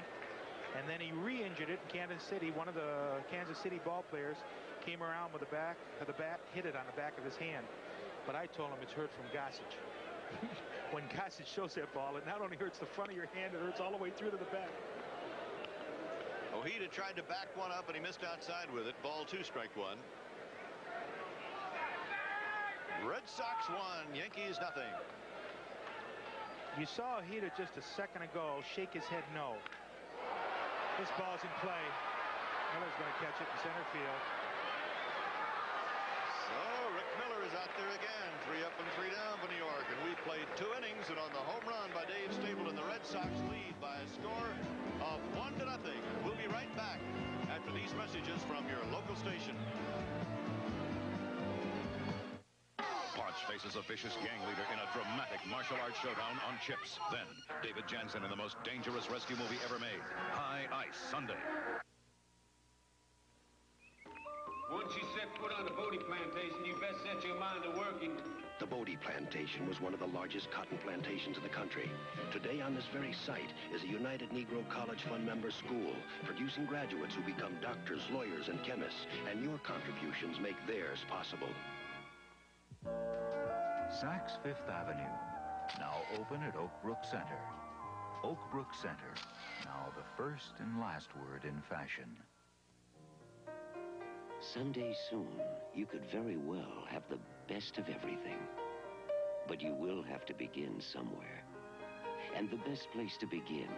and then he re-injured it in Kansas City. One of the Kansas City ball players came around with the back of the bat, hit it on the back of his hand. But I told him it's hurt from Gossage. when Gossage shows that ball, it not only hurts the front of your hand, it hurts all the way through to the back. Ojeda tried to back one up, and he missed outside with it. Ball two, strike one. Red Sox one, Yankees nothing. You saw Ojeda just a second ago shake his head no. This ball's in play. Miller's going to catch it in center field. After these messages from your local station. Potts faces a vicious gang leader in a dramatic martial arts showdown on chips. Then, David Janssen in the most dangerous rescue movie ever made, High Ice Sunday. Once you set foot on the Bodie plantation, you best set your mind to working. The Bodie plantation was one of the largest cotton plantations in the country. Today on this very site is a United Negro College Fund member school, producing graduates who become doctors, lawyers, and chemists, and your contributions make theirs possible. Saks Fifth Avenue, now open at Oakbrook Center. Oakbrook Center, now the first and last word in fashion. Someday soon, you could very well have the best of everything. But you will have to begin somewhere. And the best place to begin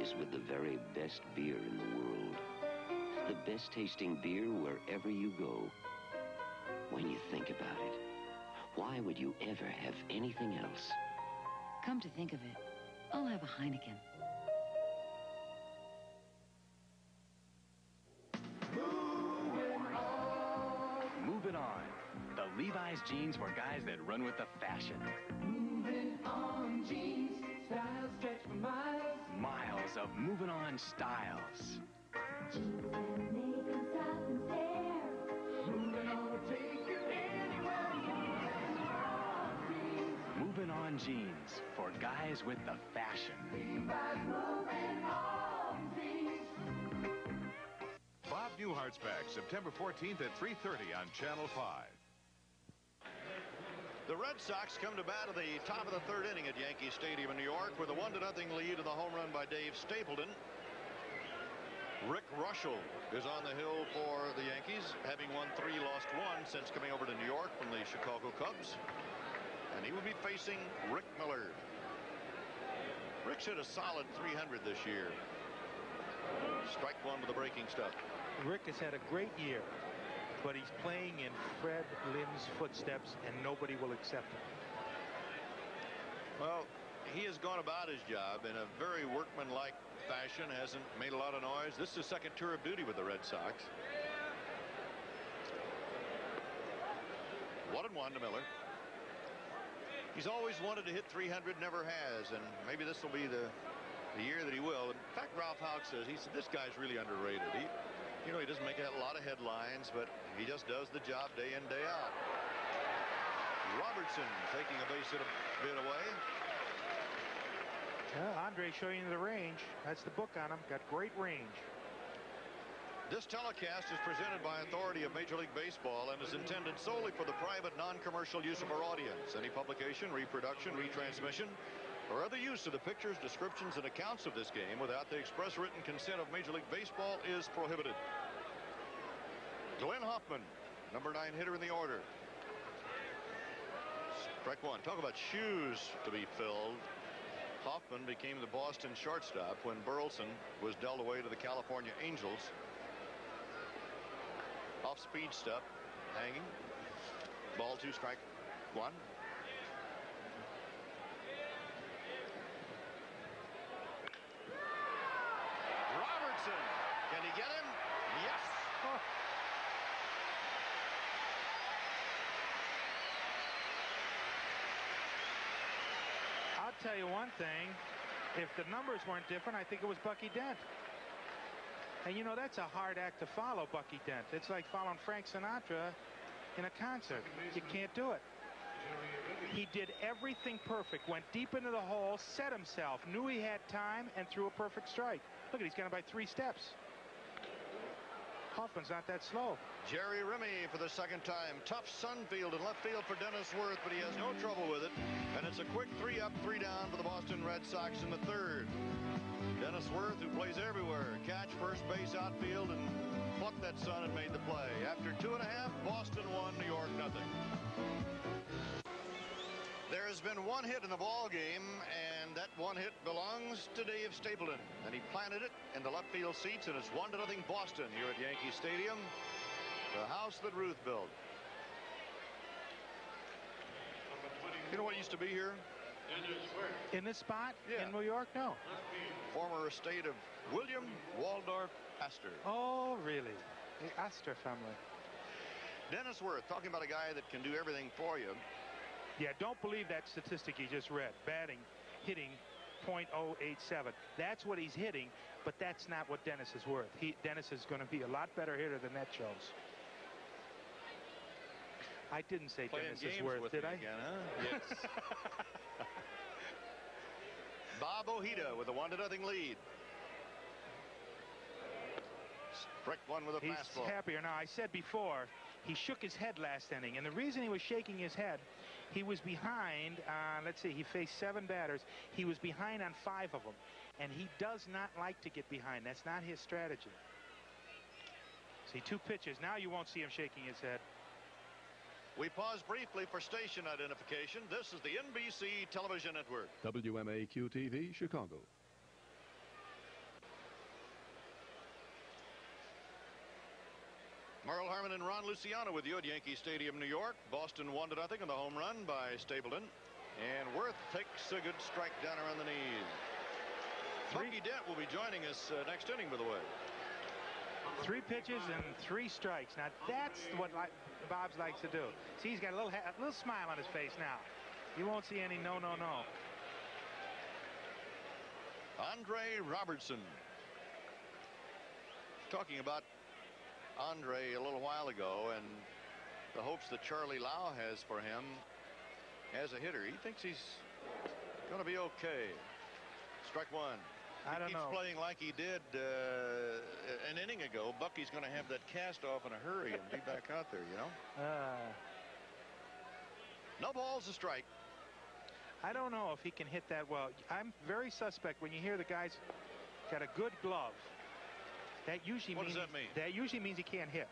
is with the very best beer in the world. The best tasting beer wherever you go. When you think about it, why would you ever have anything else? Come to think of it, I'll have a Heineken. The Levi's jeans for guys that run with the fashion. Moving on jeans, style stretch for miles. Miles of moving on styles. Moving on will take you anywhere Moving on jeans for guys with the fashion. Levi's moving on jeans. Bob Newhart's back September 14th at 3.30 on Channel 5. The Red Sox come to bat at the top of the third inning at Yankee Stadium in New York with a one to nothing lead in the home run by Dave Stapleton. Rick Reuschel is on the hill for the Yankees, having won three, lost one since coming over to New York from the Chicago Cubs. And he will be facing Rick Miller. Rick's hit a solid 300 this year. Strike one with the breaking stuff. Rick has had a great year, but he's playing in Fred Lynn's footsteps, and nobody will accept him. Well, he has gone about his job in a very workmanlike fashion, hasn't made a lot of noise. This is his second tour of duty with the Red Sox. One and one to Miller. He's always wanted to hit 300, never has, and maybe this will be the, the year that he will. In fact, Ralph Houk says, he said, this guy's really underrated. He, you know, he doesn't make a lot of headlines, but he just does the job day in, day out. Robertson taking a base hit a bit away. Yeah, Andre showing you the range. That's the book on him. Got great range. This telecast is presented by authority of Major League Baseball and is intended solely for the private, non-commercial use of our audience. Any publication, reproduction, retransmission, or other use of the pictures, descriptions, and accounts of this game without the express written consent of Major League Baseball is prohibited. Glenn Hoffman, number nine hitter in the order. Strike one. Talk about shoes to be filled. Hoffman became the Boston shortstop when Burleson was dealt away to the California Angels. Off speed step. Hanging. Ball two, strike one. Robertson. Can he get him? Yes. I'll tell you one thing. If the numbers weren't different, I think it was Bucky Dent. And you know, that's a hard act to follow, Bucky Dent. It's like following Frank Sinatra in a concert. You can't do it. He did everything perfect, went deep into the hole, set himself, knew he had time, and threw a perfect strike. Look at, he's it by three steps. Hoffman's not that slow. Jerry Remy for the second time. Tough Sunfield in left field for Dennis Werth, but he has no trouble with it. And it's a quick three up, three down for the Boston Red Sox in the third. Dennis Werth, who plays everywhere, catch, first base, outfield, and plucked that sun and made the play. After two and a half, Boston won, New York nothing. Has been one hit in the ball game, and that one hit belongs to Dave Stapleton. And he planted it in the left field seats, and it's one to nothing Boston here at Yankee Stadium, the house that Ruth built. You know what used to be here? In this spot Yeah. in New York? No. Former estate of William Waldorf Astor. Oh, really? The Astor family. Dennis Werth, talking about a guy that can do everything for you. Yeah, don't believe that statistic you just read. Batting, hitting, .087. That's what he's hitting, but that's not what Dennis is worth. He, Dennis is going to be a lot better hitter than that shows. I didn't say Playing Dennis is worth, with did I? again, huh? Yes. Bob Ojeda with a one to nothing lead. Strike one with a He's fastball. happier now. I said before, he shook his head last inning, and the reason he was shaking his head, he was behind, uh, let's see, he faced seven batters. He was behind on five of them, and he does not like to get behind. That's not his strategy. See, two pitches. Now you won't see him shaking his head. We pause briefly for station identification. This is the NBC television network. WMAQ TV, Chicago. Merle Harmon and Ron Luciano with you at Yankee Stadium, New York. Boston one to nothing on the home run by Stapleton. And Werth takes a good strike down around the knees. Bucky Dent will be joining us uh, next inning, by the way. Three pitches and three strikes. Now that's what li Bob's likes to do. See, he's got a little a little smile on his face now. You won't see any no, no, no. Andre Robertson. Talking about Andre a little while ago and the hopes that Charlie Lau has for him as a hitter. He thinks he's going to be okay. Strike one. I he don't keeps know. playing like he did uh, an inning ago. Bucky's going to have that cast off in a hurry and be back out there, you know? Uh, No balls a strike. I don't know if he can hit that well. I'm very suspect when you hear the guy's got a good glove. That usually What means does that mean? that usually means he can't hit.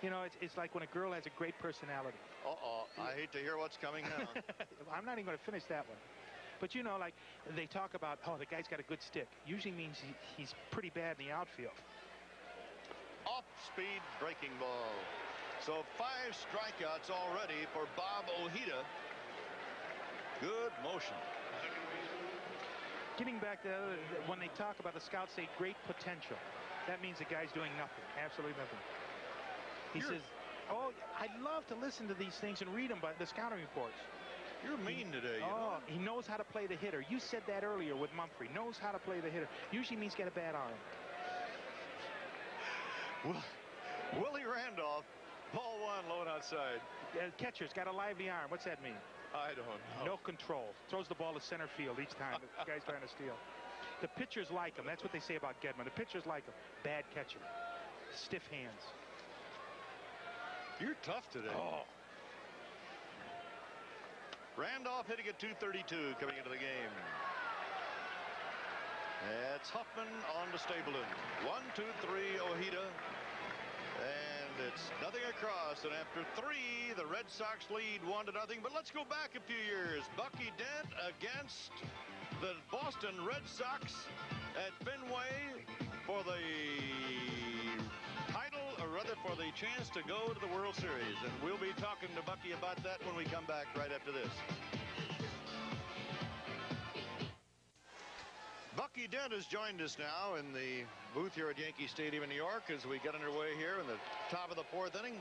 You know, it's, it's like when a girl has a great personality. Uh-oh. I hate to hear what's coming now. I'm not even going to finish that one. But you know, like they talk about, oh, the guy's got a good stick. Usually means he, he's pretty bad in the outfield. Off-speed breaking ball. So five strikeouts already for Bob Ojeda. Good motion. Getting back to the, when they talk about the scouts say great potential, that means the guy's doing nothing, absolutely nothing. He You're- says, oh, I'd love to listen to these things and read them, but the scouting reports. You're mean today. You oh, know? he knows how to play the hitter. You said that earlier with Mumphrey. Knows how to play the hitter. Usually means get a bad arm. Willie Randolph, ball one, low and outside. Uh, catcher's got a lively arm. What's that mean? I don't know. No control. Throws the ball to center field each time the guy's trying to steal. The pitchers like him. That's what they say about Gedman. The pitchers like him. Bad catcher. Stiff hands. You're tough today. Oh. Randolph hitting at 232 coming into the game. That's Hoffman on to Stapleton. One, two, three, Ojeda. It's nothing across. And after three, the Red Sox lead one to nothing. But let's go back a few years. Bucky Dent against the Boston Red Sox at Fenway for the title or rather for the chance to go to the World Series. And we'll be talking to Bucky about that when we come back right after this. Bucky Dent has joined us now in the booth here at Yankee Stadium in New York as we get underway here in the top of the fourth inning.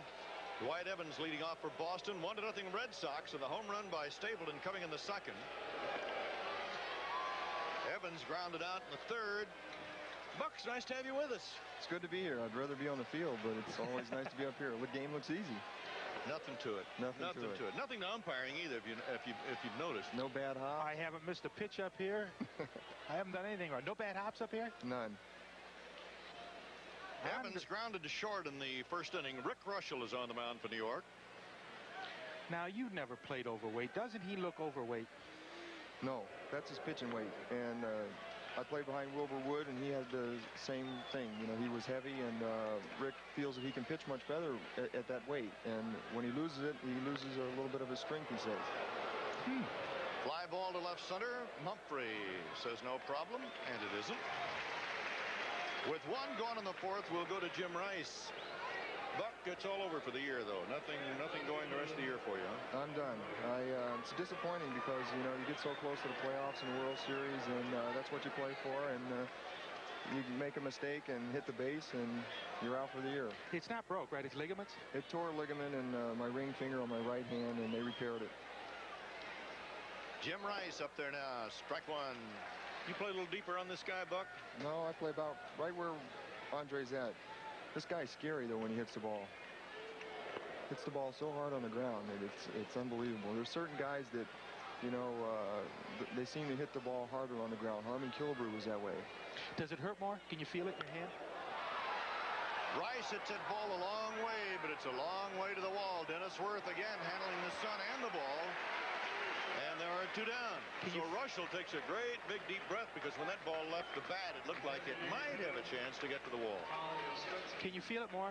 Dwight Evans leading off for Boston. One to nothing Red Sox and the home run by Stapleton coming in the second. Evans grounded out in the third. Bucks, nice to have you with us. It's good to be here. I'd rather be on the field, but it's always nice to be up here. The game looks easy. Nothing to it. Nothing, Nothing to, it. Nothing to umpiring either, if you if you if you've noticed. No bad hops. I haven't missed a pitch up here. I haven't done anything wrong. No bad hops up here. None. Evans grounded to short in the first inning. Rick Reuschel is on the mound for New York. Now you've never played overweight. Doesn't he look overweight? No, that's his pitching weight. And uh, I played behind Wilbur Wood, and he had the same thing. You know, he was heavy, and uh, Rick feels that he can pitch much better at, at, that weight. And when he loses it, he loses a little bit of his strength, he says. Hmm. Fly ball to left center. Mumphrey says no problem, and it isn't. With one gone in the fourth, we'll go to Jim Rice. Buck, it's all over for the year, though. Nothing, nothing going the rest of the year for you. Huh? I'm done. I, uh, it's disappointing because you know you get so close to the playoffs and the World Series, and uh, that's what you play for. And uh, you make a mistake and hit the base, and you're out for the year. It's not broke, right? It's ligaments. It tore a ligament in uh, my ring finger on my right hand, and they repaired it. Jim Rice up there now. Strike one. You play a little deeper on this guy, Buck? No, I play about right where Andre's at. This guy's scary, though, when he hits the ball. Hits the ball so hard on the ground that it's it's unbelievable. There's certain guys that, you know, uh, they seem to hit the ball harder on the ground. Harmon Killebrew was that way. Does it hurt more? Can you feel it in your hand? Rice hits that ball a long way, but it's a long way to the wall. Dennis Werth again handling the sun and the ball. And there are two down. So Reuschel takes a great big deep breath because when that ball left the bat, it looked like it might have a chance to get to the wall. Can you feel it more?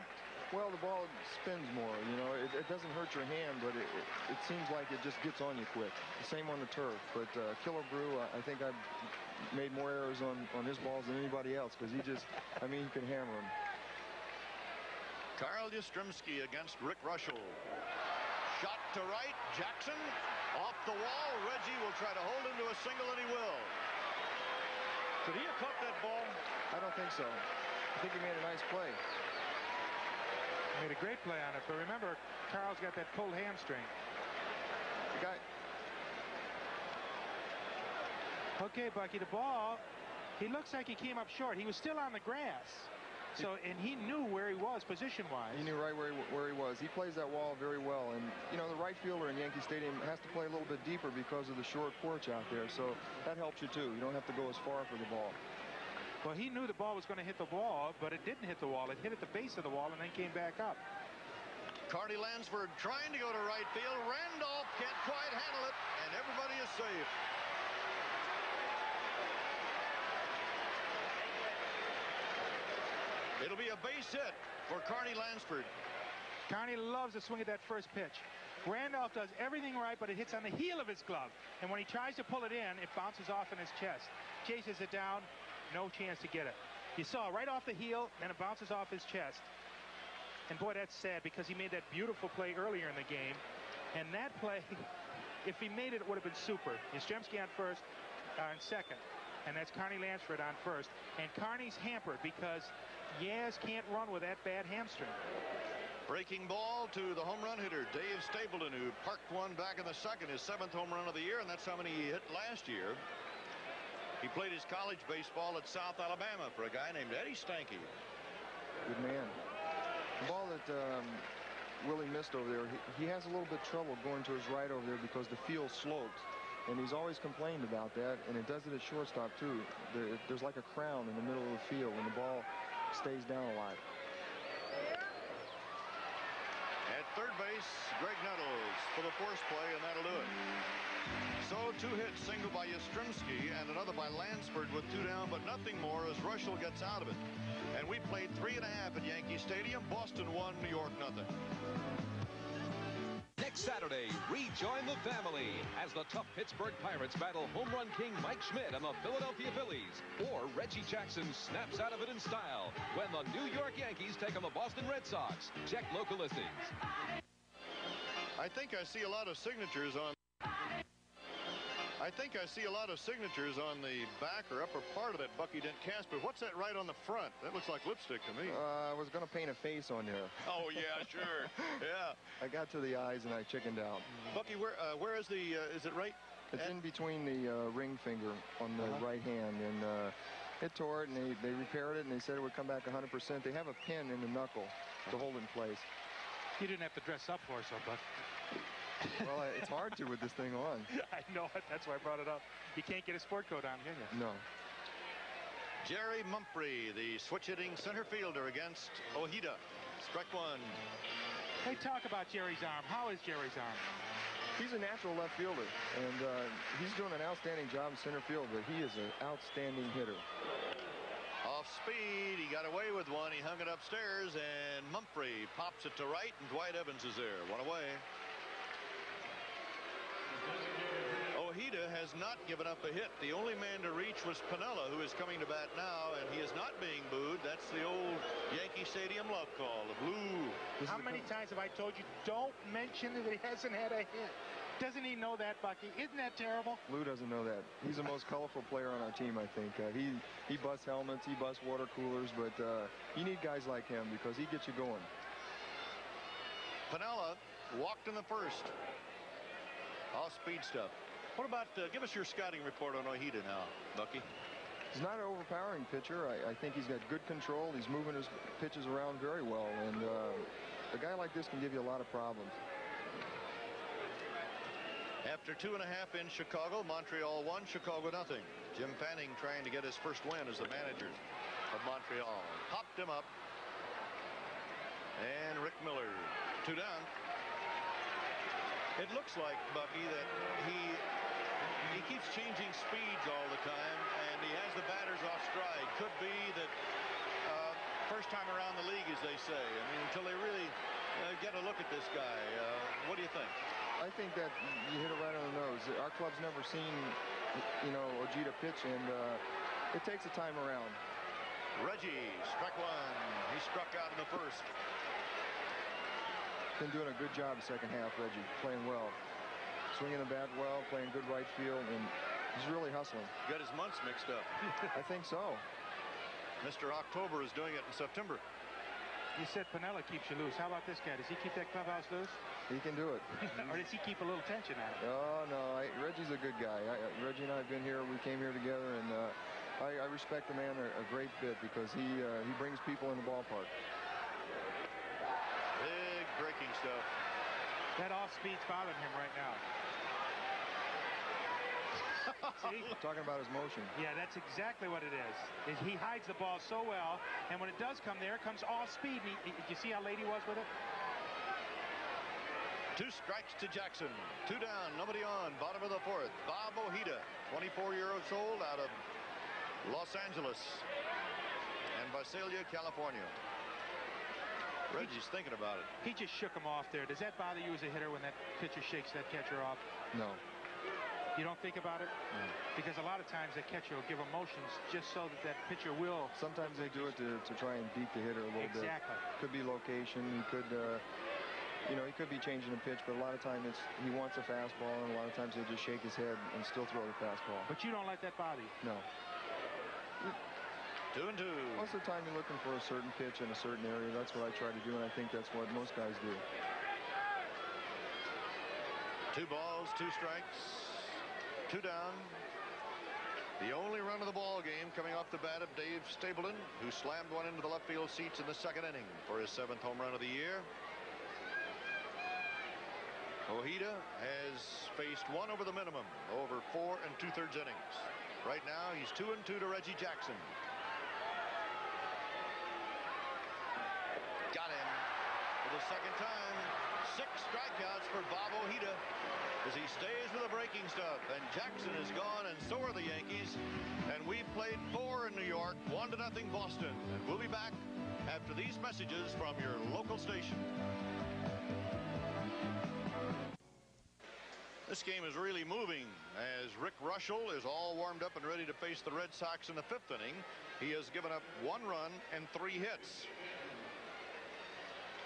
Well, the ball spins more. You know, it, it doesn't hurt your hand, but it, it, it, seems like it just gets on you quick. The same on the turf. But uh, Killebrew, uh, I think I've made more errors on, on his balls than anybody else because he just, I mean, he can hammer them. Carl Yastrzemski against Rick Reuschel. Shot to right, Jackson off the wall. Reggie will try to hold him to a single, and he will. Could he have caught that ball? I don't think so. I think he made a nice play. He Made a great play on it, but remember, Carl's got that pulled hamstring. The guy. Okay, Bucky, the ball, he looks like he came up short. He was still on the grass. So, and he knew where he was position-wise. He knew right where he, where he was. He plays that wall very well. And, you know, the right fielder in Yankee Stadium has to play a little bit deeper because of the short porch out there. So that helps you, too. You don't have to go as far for the ball. Well, he knew the ball was going to hit the wall, but it didn't hit the wall. It hit at the base of the wall and then came back up. Carney Lansford trying to go to right field. Randolph can't quite handle it, and everybody is safe. It'll be a base hit for Carney Lansford. Carney loves to swing at that first pitch. Randolph does everything right, but it hits on the heel of his glove. And when he tries to pull it in, it bounces off in his chest. Chases it down, no chance to get it. You saw it right off the heel, and it bounces off his chest. And boy, that's sad because he made that beautiful play earlier in the game. And that play, if he made it, it would have been super. Yastrzemski on first, uh, on second. And that's Carney Lansford on first. And Carney's hampered because Yaz can't run with that bad hamstring. Breaking ball to the home run hitter, Dave Stapleton, who parked one back in the second, his seventh home run of the year, and that's how many he hit last year. He played his college baseball at South Alabama for a guy named Eddie Stanky. Good man. The ball that um, Willie missed over there, he, he has a little bit trouble going to his right over there because the field sloped. And he's always complained about that, and it does it at shortstop, too. There, there's like a crown in the middle of the field, and the ball stays down a lot. At third base, Graig Nettles for the force play, and that'll do it. So two hits, single by Yastrzemski and another by Lansford with two down, but nothing more as Reuschel gets out of it. And we played three and a half at Yankee Stadium. Boston won, New York nothing. Next Saturday, rejoin the family as the tough Pittsburgh Pirates battle home run king Mike Schmidt and the Philadelphia Phillies. Or Reggie Jackson snaps out of it in style when the New York Yankees take on the Boston Red Sox. Check local listings. I think I see a lot of signatures on. I think I see a lot of signatures on the back or upper part of that Bucky Dent Casper. What's that right on the front? That looks like lipstick to me. Uh, I was going to paint a face on there. Oh, yeah, sure. yeah. I got to the eyes and I chickened out. Bucky, where uh, where is the, uh, is it right? It's in between the uh, ring finger on the Uh-huh. right hand, and uh, it tore it, and they, they repaired it, and they said it would come back 100%. They have a pin in the knuckle to hold it in place. You didn't have to dress up for it, so, Buck. Well, it's hard to with this thing on. I know it. That's why I brought it up. You can't get a sport coat on, can you? No. Jerry Mumphrey, the switch hitting center fielder against Ojeda. Strike one. Hey, talk about Jerry's arm. How is Jerry's arm? He's a natural left fielder, and uh, he's doing an outstanding job in center field, but he is an outstanding hitter. Off speed, he got away with one. He hung it upstairs, and Mumphrey pops it to right, and Dwight Evans is there. One away. Ojeda has not given up a hit. The only man to reach was Piniella, who is coming to bat now, and he is not being booed. That's the old Yankee Stadium love call, the blue. How many times have I told you, don't mention that he hasn't had a hit? Doesn't he know that, Bucky? Isn't that terrible? Lou doesn't know that. He's the most colorful player on our team, I think. Uh, he he busts helmets, he busts water coolers, but uh, you need guys like him because he gets you going. Piniella walked in the first. Off speed stuff. What about, uh, give us your scouting report on Ojeda now, Bucky. He's not an overpowering pitcher. I, I think he's got good control. He's moving his pitches around very well, and uh, a guy like this can give you a lot of problems. After two and a half in Chicago, Montreal won, Chicago nothing. Jim Fanning trying to get his first win as the manager of Montreal. Popped him up. And Rick Miller, two down. It looks like, Bucky, that he he keeps changing speeds all the time, and he has the batters off stride. Could be that uh, first time around the league, as they say. I mean, until they really uh, get a look at this guy. Uh, what do you think? I think that you hit it right on the nose. Our club's never seen, you know, Ojeda pitch, and uh, it takes a time around. Reggie, strike one. He struck out in the first. Been doing a good job the second half, Reggie, playing well. Swinging the bat well, playing good right field, and he's really hustling. Got his months mixed up. I think so. Mr. October is doing it in September. You said Piniella keeps you loose. How about this guy? Does he keep that clubhouse loose? He can do it. or does he keep a little tension out of it? Oh, no, I, Reggie's a good guy. I, I- Reggie and I have been here. We came here together, and uh, I, I respect the man a, a great bit because he uh, he brings people in the ballpark. Big breaking stuff. That off speed's bothering him right now. See? Talking about his motion. Yeah, that's exactly what it is. Is he hides the ball so well, and when it does come there, it comes off speed. And he, he- you see how late he was with it? Two strikes to Jackson. Two down, nobody on. Bottom of the fourth. Bob Ojeda, 24 years old, out of Los Angeles and Visalia, California. Reggie's thinking about it. He just shook him off there. Does that bother you as a hitter when that pitcher shakes that catcher off? No. You don't think about it? Because a lot of times that catcher will give him motions just so that that pitcher will. Sometimes they do it to, to try and beat the hitter a little Exactly. bit. Exactly. Could be location. He could, uh, you know, he could be changing a pitch, but a lot of times it's he wants a fastball, and a lot of times he'll just shake his head and still throw the fastball. But you don't let that bother you. No. Two and two. Most of the time you're looking for a certain pitch in a certain area. That's what I try to do, and I think that's what most guys do. Two balls, two strikes, two down. The only run of the ball game coming off the bat of Dave Stapleton, who slammed one into the left field seats in the second inning for his seventh home run of the year. Ojeda has faced one over the minimum over four and two-thirds innings. Right now, he's two and two to Reggie Jackson. Got him for the second time. Six strikeouts for Bob Ojeda as he stays with the breaking stuff. And Jackson is gone, and so are the Yankees. And we've played four in New York, one to nothing Boston. And we'll be back after these messages from your local station. This game is really moving as Rick Reuschel is all warmed up and ready to face the Red Sox in the fifth inning. He has given up one run and three hits.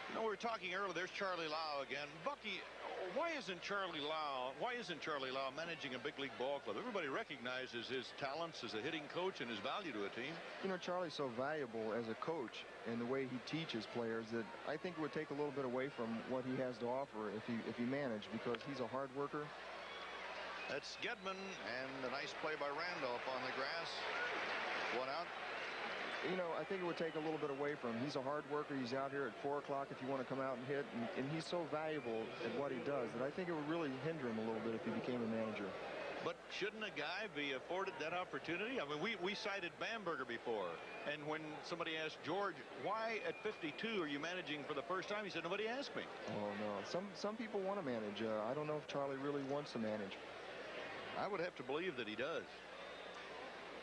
You know, we were talking earlier, there's Charlie Lau again. Bucky, why isn't Charlie Lau, why isn't Charlie Lau managing a big league ball club? Everybody recognizes his talents as a hitting coach and his value to a team. You know, Charlie's so valuable as a coach and the way he teaches players that I think it would take a little bit away from what he has to offer if he if he managed because he's a hard worker. That's Gedman and a nice play by Randolph on the grass. One out. You know, I think it would take a little bit away from him. He's a hard worker. He's out here at 4 o'clock if you want to come out and hit. And, and he's so valuable at what he does that I think it would really hinder him a little bit if he became a manager. But shouldn't a guy be afforded that opportunity? I mean, we, we cited Bamberger before. And when somebody asked George, why at 52 are you managing for the first time? He said, nobody asked me. Oh, no. Some, some people want to manage. Uh, I don't know if Charlie really wants to manage. I would have to believe that he does.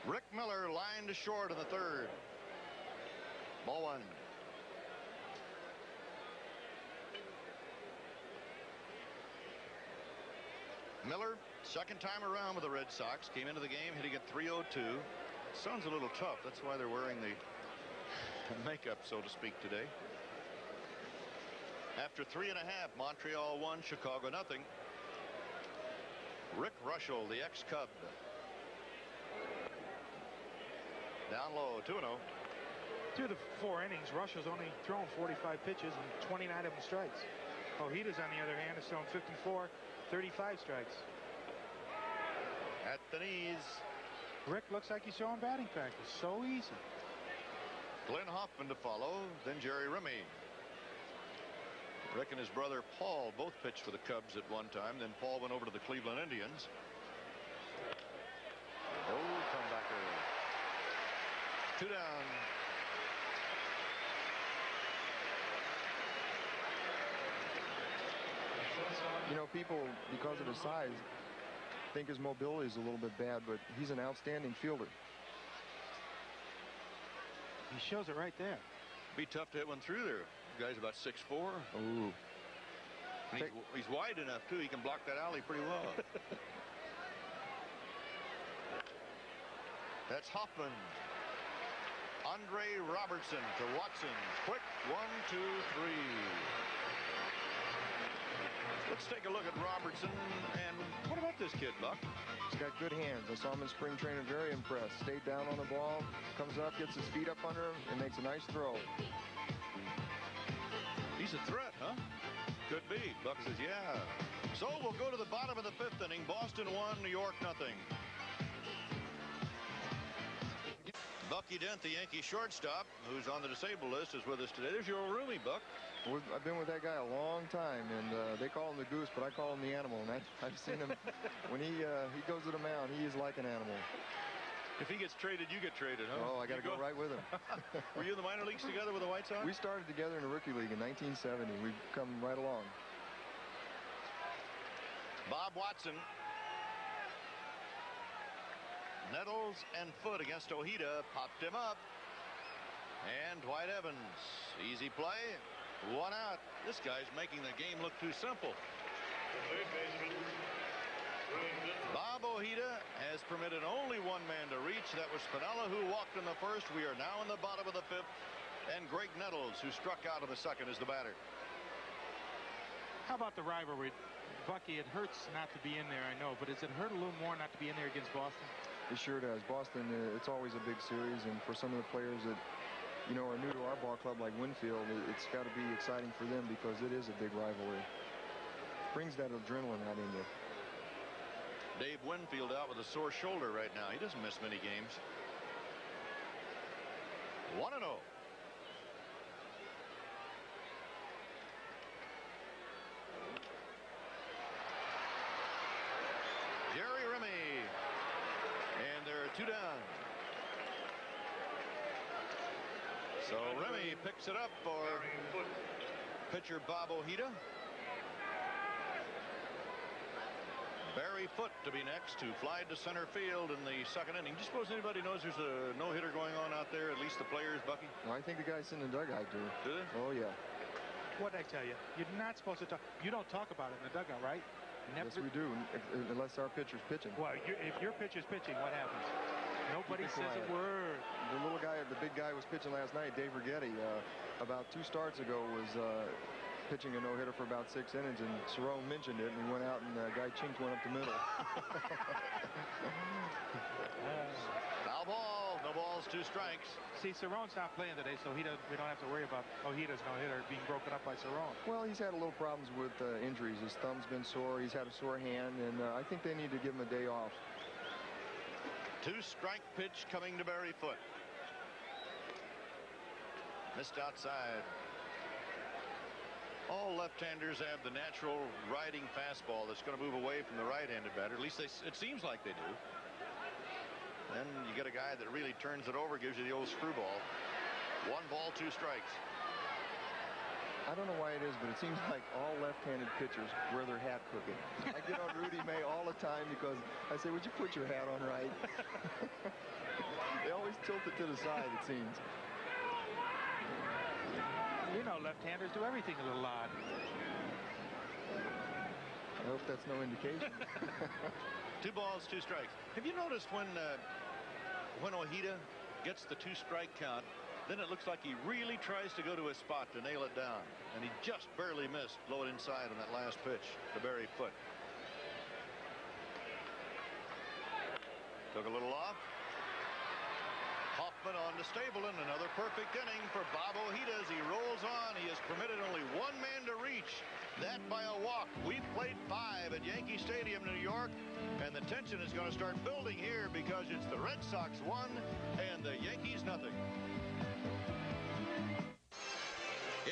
Rick Miller lined to short in the third. Ball one. Miller, second time around with the Red Sox, came into the game hitting at 302. Sounds a little tough. That's why they're wearing the makeup, so to speak, today. After three and a half, Montreal won, Chicago nothing. Rick Reuschel, the ex-Cub. Down low, 2-0. Through the four innings, Reuschel's only thrown 45 pitches and 29 of them strikes. Ojeda's, on the other hand, has thrown 54, 35 strikes. At the knees. Rick looks like he's showing batting practice. So easy. Glenn Hoffman to follow, then Jerry Remy. Rick and his brother Paul both pitched for the Cubs at one time. Then Paul went over to the Cleveland Indians. Oh, comebacker. Two down. You know, people, because of his size, think his mobility is a little bit bad, but he's an outstanding fielder. He shows it right there. Be tough to hit one through there. The guy's about 6'4". Ooh. He's, he's wide enough, too. He can block that alley pretty well. That's Hoffman. Andre Robertson to Watson. Quick one, two, three. Let's take a look at Robertson. And what about this kid, Buck? He's got good hands. I saw him in spring training, very impressed. Stayed down on the ball, comes up, gets his feet up under him, and makes a nice throw. He's a threat, huh? Could be. Buck says, yeah. So we'll go to the bottom of the fifth inning. Boston one, New York nothing. Bucky Dent, the Yankee shortstop, who's on the disabled list, is with us today. There's your old roomie, Buck. I've been with that guy a long time, and uh, they call him the goose, but I call him the animal. And I, I've seen him when he uh, he goes to the mound. He is like an animal. If he gets traded, you get traded, huh? Oh, I got to go, go right with him. Were you in the minor leagues together with the White Sox? We started together in the rookie league in 1970. We've come right along. Bob Watson. Nettles and Foote against Ojeda. Popped him up. And Dwight Evans. Easy play. One out. This guy's making the game look too simple. Bob Ojeda has permitted only one man to reach. That was Piniella who walked in the first. We are now in the bottom of the fifth. And Graig Nettles, who struck out in the second, is the batter. How about the rivalry? Bucky, it hurts not to be in there, I know, but does it hurt a little more not to be in there against Boston? It sure does. Boston, uh, it's always a big series, and for some of the players that, you know, are new to our ball club like Winfield, it's got to be exciting for them because it is a big rivalry. Brings that adrenaline out in you. Dave Winfield out with a sore shoulder right now. He doesn't miss many games. 1 0. Jerry Remy. And there are two down. So Remy picks it up for pitcher Bob Ojeda. Barry Foote to be next, who flied to center field in the second inning. Do you suppose anybody knows there's a no-hitter going on out there, at least the players, Bucky? Well, I think the guys in the dugout do. Do they? Oh, yeah. What'd I tell you? You're not supposed to talk. You don't talk about it in the dugout, right? Never... Yes, we do, unless our pitcher's pitching. Well, you're, if your pitcher's pitching, what happens? Nobody says quiet. a word. The little guy, the big guy was pitching last night, Dave Righetti, uh, about two starts ago was uh, pitching a no-hitter for about six innings, and Cerone mentioned it, and he went out and uh, guy chinked one up the middle. Foul ball, no balls, two strikes. See, Cerone's not playing today, so he does, we don't have to worry about Ojeda's no-hitter being broken up by Cerrone. Well, he's had a little problems with uh, injuries. His thumb's been sore, he's had a sore hand, and uh, I think they need to give him a day off. Two-strike pitch coming to Barry Foote. Missed outside. All left-handers have the natural riding fastball that's going to move away from the right-handed batter. At least they, it seems like they do. Then you get a guy that really turns it over, gives you the old screwball. One ball, two strikes. I don't know why it is, but it seems like all left-handed pitchers wear their hat crooked. I get on Rudy May all the time because I say, would you put your hat on right? they always tilt it to the side, it seems. You know, left-handers do everything a little odd. I hope that's no indication. two balls, two strikes. Have you noticed when uh, when Ojeda gets the two-strike count, then it looks like he really tries to go to his spot to nail it down. And he just barely missed, blow it inside on that last pitch to Barry Foote. Took a little off. Hoffman on to Stapleton. Another perfect inning for Bob Ojeda as he rolls on. He has permitted only one man to reach. That by a walk. We've played five at Yankee Stadium, New York. And the tension is going to start building here because it's the Red Sox one and the Yankees nothing.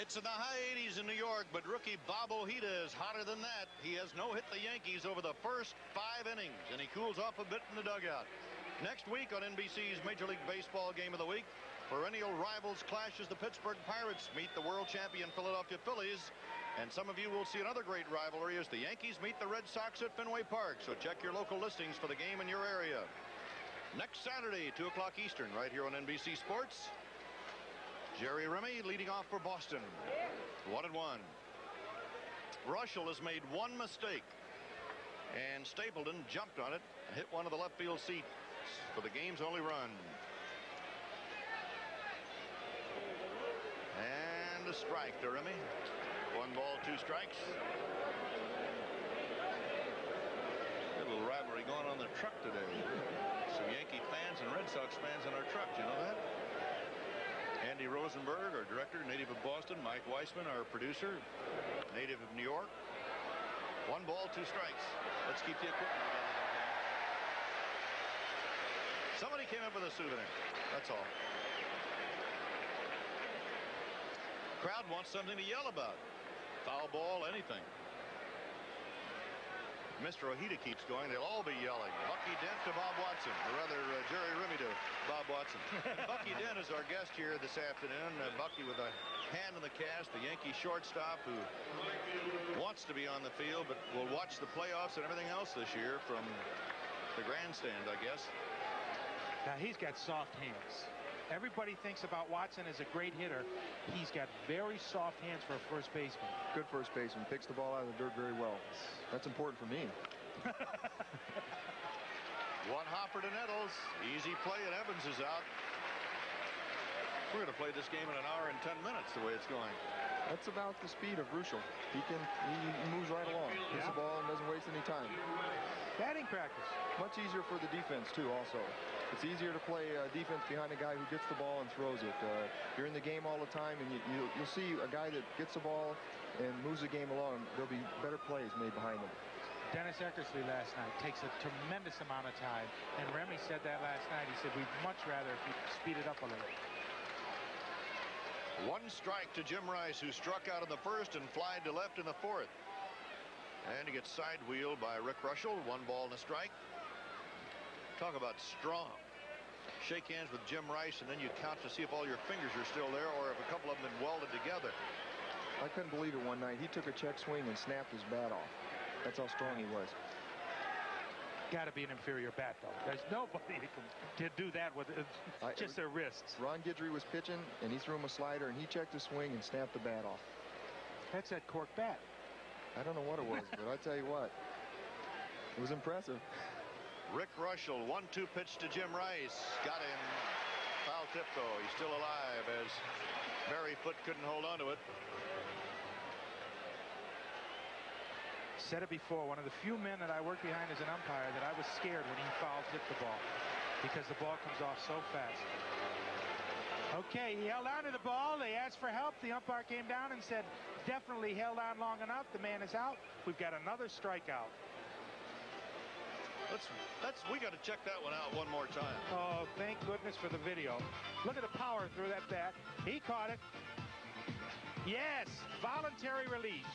It's in the high 80s in New York, but rookie Bob Ojeda is hotter than that. He has no-hit the Yankees over the first five innings, and he cools off a bit in the dugout. Next week on NBC's Major League Baseball Game of the Week, perennial rivals clash as the Pittsburgh Pirates meet the world champion Philadelphia Phillies. And some of you will see another great rivalry as the Yankees meet the Red Sox at Fenway Park. So check your local listings for the game in your area. Next Saturday, 2 o'clock Eastern, right here on NBC Sports. Jerry Remy leading off for Boston. One and one. Reuschel has made one mistake. And Stapleton jumped on it and hit one of the left field seats for the game's only run. And a strike to Remy. One ball, two strikes. A little rivalry going on the truck today. Some Yankee fans and Red Sox fans in our truck. You know that? Andy Rosenberg, our director, native of Boston. Mike Weissman, our producer, native of New York. One ball, two strikes. Let's keep the equipment together. Somebody came up with a souvenir. That's all. Crowd wants something to yell about. Foul ball, anything. Mr. Ojeda keeps going, they'll all be yelling. Bucky Dent to Bob Watson, or rather uh, Jerry Remy to Bob Watson. Bucky Dent is our guest here this afternoon. Uh, Bucky with a hand in the cast, the Yankee shortstop who wants to be on the field, but will watch the playoffs and everything else this year from the grandstand, I guess. Now, he's got soft hands. Everybody thinks about Watson as a great hitter. He's got very soft hands for a first baseman. Good first baseman. Picks the ball out of the dirt very well. That's important for me. One hopper to Nettles. Easy play, and Evans is out. We're going to play this game in an hour and 10 minutes the way it's going. That's about the speed of Reuschel. He can he, moves right along. Hits the ball and doesn't waste any time. Batting practice. Much easier for the defense, too, also. It's easier to play uh, defense behind a guy who gets the ball and throws it. Uh, you're in the game all the time, and you, you, you'll see a guy that gets the ball and moves the game along. There'll be better plays made behind him. Dennis Eckersley last night takes a tremendous amount of time, and Remy said that last night. He said, we'd much rather if you speed it up a little. One strike to Jim Rice, who struck out in the first and flied to left in the fourth. And he gets side wheeled by Rick Reuschel. One ball and a strike. Talk about strong. Shake hands with Jim Rice, and then you count to see if all your fingers are still there or if a couple of them have been welded together. I couldn't believe it one night. He took a check swing and snapped his bat off. That's how strong he was. Got to be an inferior bat, though. There's nobody that can do that with uh, it. just their wrists. Ron Guidry was pitching, and he threw him a slider, and he checked the swing and snapped the bat off. That's that cork bat. I don't know what it was, but I tell you what, It was impressive. Rick Reuschel, one-two pitch to Jim Rice. Got him. Foul tip, though. He's still alive as Barry Foote couldn't hold on to it. Said it before, one of the few men that I worked behind as an umpire that I was scared when he foul tipped the ball because the ball comes off so fast. Okay, he held on to the ball. They asked for help. The umpire came down and said, definitely held on long enough. The man is out. We've got another strikeout. Let's, let's, we got to check that one out one more time. Oh, thank goodness for the video. Look at the power through that bat. He caught it. Yes, voluntary release.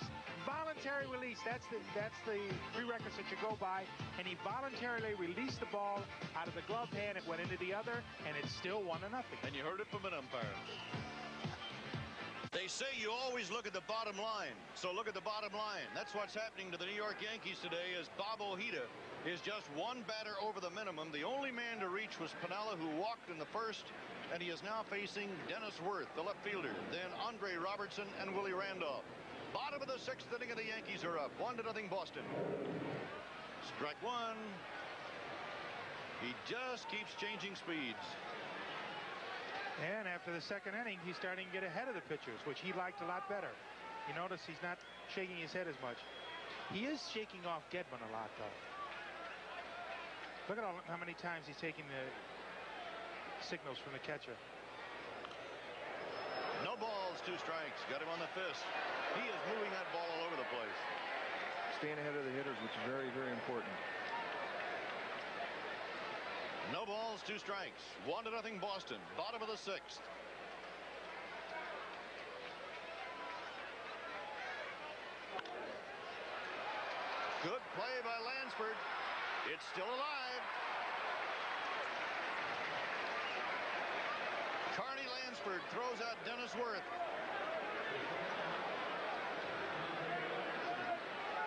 Voluntary release. That's the that's the prerequisite you go by. And he voluntarily released the ball out of the glove hand. It went into the other, and it's still one to nothing. And you heard it from an umpire. They say you always look at the bottom line. So look at the bottom line. That's what's happening to the New York Yankees today as Bob Ojeda is just one batter over the minimum. The only man to reach was Piniella, who walked in the first, and he is now facing Dennis Werth, the left fielder, then Andre Robertson and Willie Randolph. Bottom of the sixth inning, and the Yankees are up. One to nothing Boston. Strike one. He just keeps changing speeds. And after the second inning, he's starting to get ahead of the pitchers, which he liked a lot better. You notice he's not shaking his head as much. He is shaking off Gedman a lot, though. Look at all, how many times he's taking the signals from the catcher. No balls, two strikes. Got him on the fist. He is moving that ball all over the place. Staying ahead of the hitters, which is very, very important. No balls, two strikes. One to nothing Boston. Bottom of the sixth. Good play by Lansford. It's still alive. Carney Lansford throws out Dennis Werth.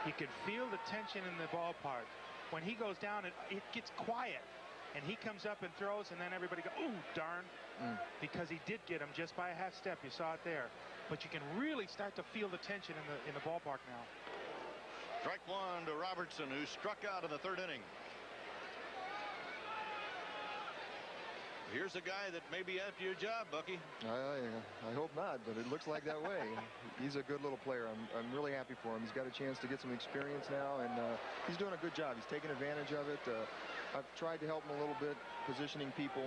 You can feel the tension in the ballpark. When he goes down, it, it gets quiet. And he comes up and throws, and then everybody goes, ooh, darn. Mm. Because he did get him just by a half step. You saw it there. But you can really start to feel the tension in the, in the ballpark now. Strike one to Robertson, who struck out in the third inning. Here's a guy that may be after your job, Bucky. I, I hope not, but it looks like that way. he's a good little player. I'm, I'm really happy for him. He's got a chance to get some experience now, and uh, he's doing a good job. He's taking advantage of it. Uh, I've tried to help him a little bit, positioning people,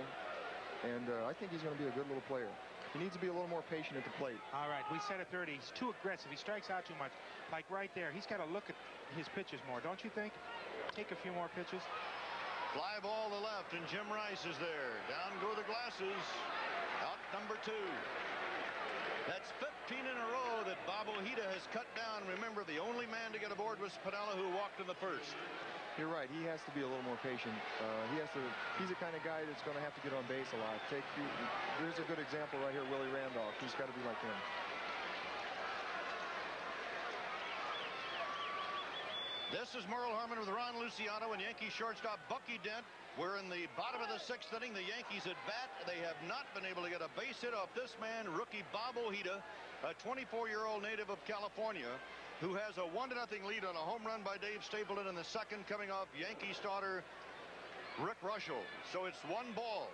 and uh, I think he's going to be a good little player. He needs to be a little more patient at the plate. All right, we said at 30. He's too aggressive. He strikes out too much. Like right there, he's got to look at his pitches more, don't you think? Take a few more pitches. Fly ball to left, and Jim Rice is there. Down go the glasses. Out number two. That's 15 in a row that Bob Ojeda has cut down. Remember, the only man to get aboard was Piniella, who walked in the first. You're right. He has to be a little more patient. Uh, he has to. He's the kind of guy that's going to have to get on base a lot. Take. There's a good example right here, Willie Randolph. He's got to be like him. This is Merle Harmon with Ron Luciano and Yankee shortstop Bucky Dent. We're in the bottom of the sixth inning. The Yankees at bat. They have not been able to get a base hit off this man, rookie Bob Ojeda, a 24-year-old native of California, who has a one to nothing lead on a home run by Dave Stapleton in the second, coming off Yankee starter Rick Reuschel. So it's one ball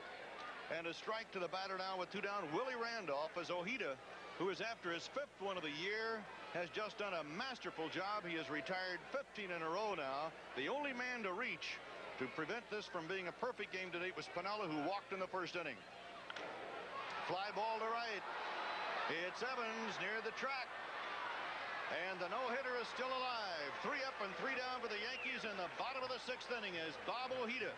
and a strike to the batter now with two down. Willie Randolph as Ojeda, who is after his fifth one of the year, has just done a masterful job. He has retired 15 in a row now. The only man to reach to prevent this from being a perfect game today was Piniella, who walked in the first inning. Fly ball to right. It's Evans near the track. And the no-hitter is still alive. Three up and three down for the Yankees in the bottom of the sixth inning as Bob Ojeda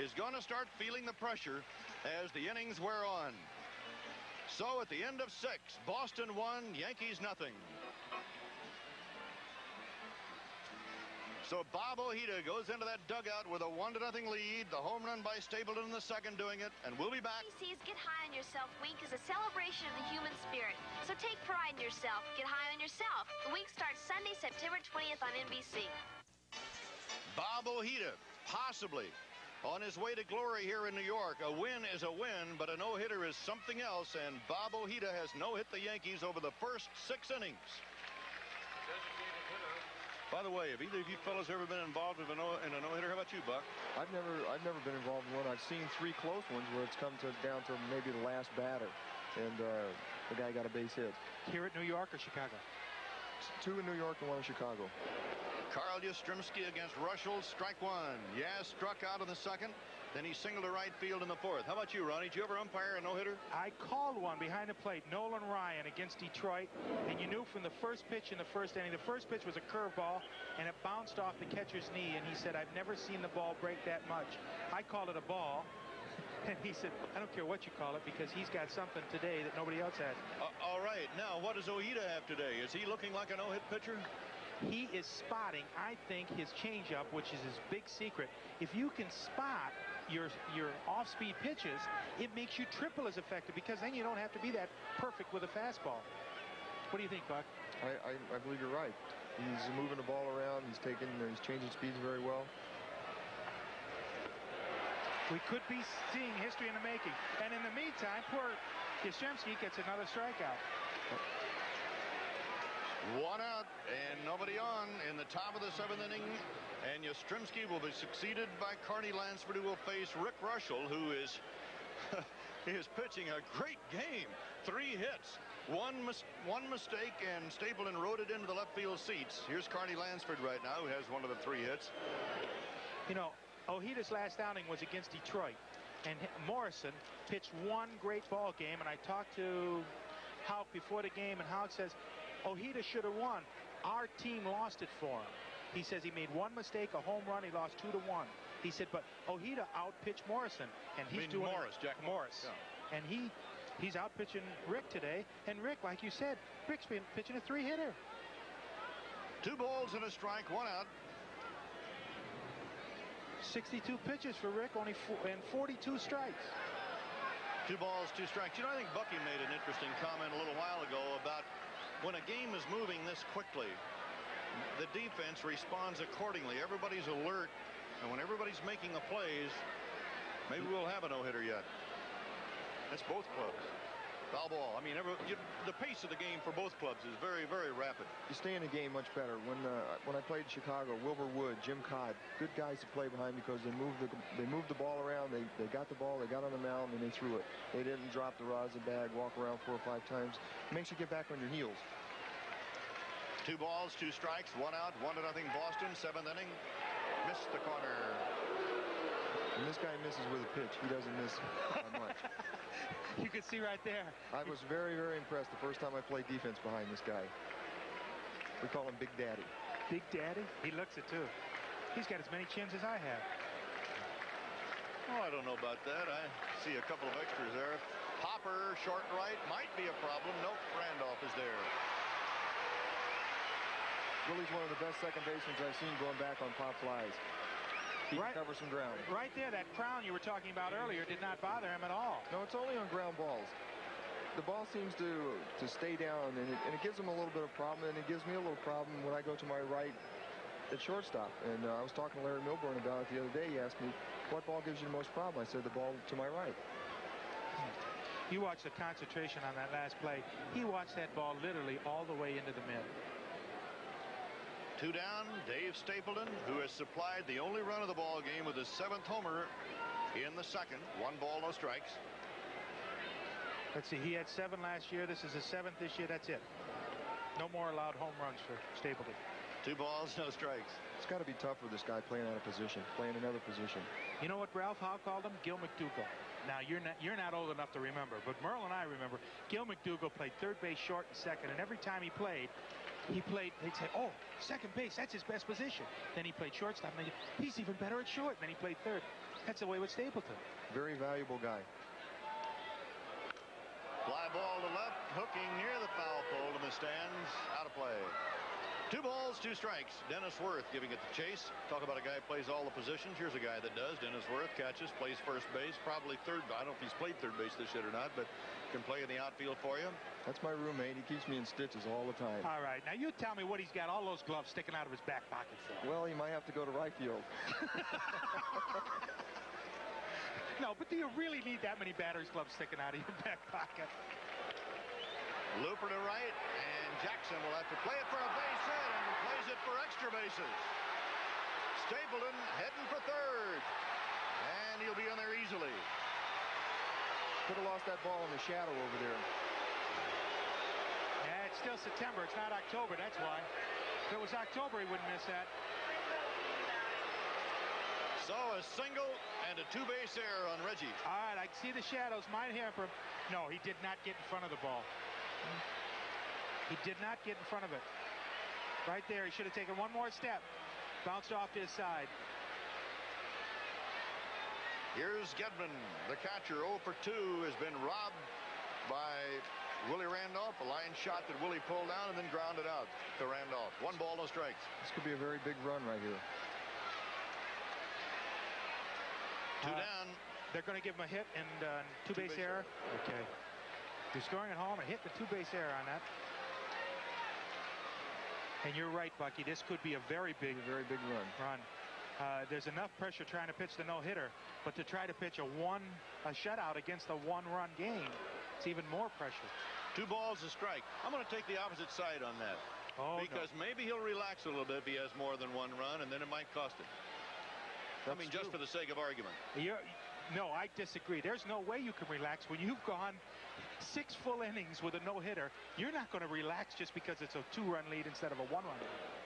is going to start feeling the pressure as the innings wear on. So at the end of six, Boston won, Yankees nothing. So Bob Ojeda goes into that dugout with a one to nothing lead. The home run by Stapleton in the second doing it, and we'll be back. NBC's Get High on Yourself Week is a celebration of the human spirit. So take pride in yourself. Get high on yourself. The week starts Sunday, September 20th on NBC. Bob Ojeda, possibly on his way to glory here in New York. A win is a win, but a no-hitter is something else, and Bob Ojeda has no-hit the Yankees over the first six innings. By the way, have either of you fellas ever been involved in a no, in a no-hitter? How about you, Buck? I've never I've never been involved in one. I've seen three close ones where it's come to down to maybe the last batter, and uh, the guy got a base hit. Here at New York or Chicago? Two in New York and one in Chicago. Carl Yastrzemski against Reuschel, strike one. Yaz struck out in the second. Then he singled to right field in the fourth. How about you, Ronnie? Did you ever umpire a no-hitter? I called one behind the plate, Nolan Ryan against Detroit, and you knew from the first pitch in the first inning, the first pitch was a curveball, and it bounced off the catcher's knee, and he said, I've never seen the ball break that much. I called it a ball, and he said, I don't care what you call it, because he's got something today that nobody else has. Uh, all right. Now, what does Ojeda have today? Is he looking like a no-hit pitcher? He is spotting, I think, his changeup, which is his big secret. If you can spot your your off-speed pitches, it makes you triple as effective because then you don't have to be that perfect with a fastball. What do you think, Buck? I, I, I believe you're right. He's moving the ball around. He's taking, he's changing speeds very well. We could be seeing history in the making. And in the meantime, poor Yastrzemski gets another strikeout. One out and nobody on in the top of the seventh inning. And Yastrzemski will be succeeded by Carney Lansford, who will face Rick Reuschel, who is is pitching a great game. Three hits, one mis one mistake, and Stapleton rode it into the left field seats. Here's Carney Lansford right now, who has one of the three hits. You know, Ojeda's last outing was against Detroit, and Morrison pitched one great ball game, and I talked to Houk before the game, and Houk says, Ojeda should have won. Our team lost it for him. He says he made one mistake, a home run. He lost two to one. He said, but Ojeda outpitched Morrison, and he's I mean doing Morris, Jack Morris, Yeah. and he he's out pitching Rick today. And Rick, like you said, Rick's been pitching a three hitter. Two balls and a strike, one out. 62 pitches for Rick, only four, and 42 strikes. Two balls, two strikes. You know, I think Bucky made an interesting comment a little while ago about when a game is moving this quickly, the defense responds accordingly. Everybody's alert, and when everybody's making the plays, maybe we'll have a no-hitter yet. That's both clubs. Foul ball. I mean, every, you, the pace of the game for both clubs is very, very rapid. You stay in the game much better. When uh, when I played in Chicago, Wilbur Wood, Jim Kaat, good guys to play behind because they moved the they moved the ball around. They they got the ball, they got on the mound, and they threw it. They didn't drop the rosin bag, walk around four or five times. It makes you get back on your heels. Two balls, two strikes, one out, one to nothing Boston, seventh inning. Missed the corner. And this guy misses with a pitch. He doesn't miss by much. You can see right there. I was very, very impressed the first time I played defense behind this guy. We call him Big Daddy. Big Daddy? He looks it too. He's got as many chins as I have. Oh, I don't know about that. I see a couple of extras there. Hopper, short right, might be a problem. Nope, Randolph is there. Willie's one of the best second basemen I've seen going back on pop flies. He Right- cover some ground. Right there, that crown you were talking about earlier did not bother him at all. No, it's only on ground balls. The ball seems to to stay down, and it, and it gives him a little bit of problem, and it gives me a little problem when I go to my right at shortstop. And uh, I was talking to Larry Milbourne about it the other day. He asked me, what ball gives you the most problem? I said, the ball to my right. You watch the concentration on that last play. He watched that ball literally all the way into the mid. Two down, Dave Stapleton, who has supplied the only run of the ball game with his seventh homer in the second. One ball, no strikes. Let's see, he had seven last year. This is his seventh this year. That's it. No more allowed home runs for Stapleton. Two balls, no strikes. It's got to be tough for this guy playing out of position, playing another position. You know what Ralph Houk called him? Gil McDougald. Now, you're not, you're not old enough to remember, but Merle and I remember. Gil McDougald played third base, short, and second, and every time he played, he played, they'd say, oh, second base, that's his best position. Then he played shortstop, and he'd, he's even better at short. And then he played third. That's the way with Stapleton. Very valuable guy. Fly ball to left, hooking near the foul pole in the stands. Out of play. Two balls, two strikes. Dennis Werth giving it the chase. Talk about a guy who plays all the positions. Here's a guy that does. Dennis Werth catches, plays first base, probably third. I don't know if he's played third base this year or not, but can play in the outfield for you. That's my roommate. He keeps me in stitches all the time. All right, now you tell me what he's got all those gloves sticking out of his back pocket for. Well, he might have to go to right field. No, but do you really need that many batter's gloves sticking out of your back pocket? Looper to right, and Jackson will have to play it for a base hit and plays it for extra bases. Stapleton heading for third, and he'll be in there easily. Could have lost that ball in the shadow over there. Yeah, it's still September. It's not October. That's why. If it was October, he wouldn't miss that. So a single and a two-base error on Reggie. All right, I see the shadows. Might hamper him. No, he did not get in front of the ball. He did not get in front of it. Right there, he should have taken one more step. Bounced off to his side. Here's Gedman, the catcher, 0 for 2, has been robbed by Willie Randolph. A line shot that Willie pulled down and then grounded out to Randolph. One ball, no strikes. This could be a very big run right here. Two Uh, down. They're going to give him a hit and uh, two-base Two-base error. Okay. You're scoring at home and hit the two-base error on that. And you're right, Bucky. This could be a very big, very big run. Run. Uh, there's enough pressure trying to pitch the no-hitter, but to try to pitch a one, a shutout against a one-run game, it's even more pressure. Two balls a strike. I'm going to take the opposite side on that. Oh, because maybe he'll relax a little bit if he has more than one run, and then it might cost him. I mean, just for the sake of argument. You're, no, I disagree. There's no way you can relax when you've gone six full innings with a no-hitter. You're not going to relax just because it's a two-run lead instead of a one-run lead.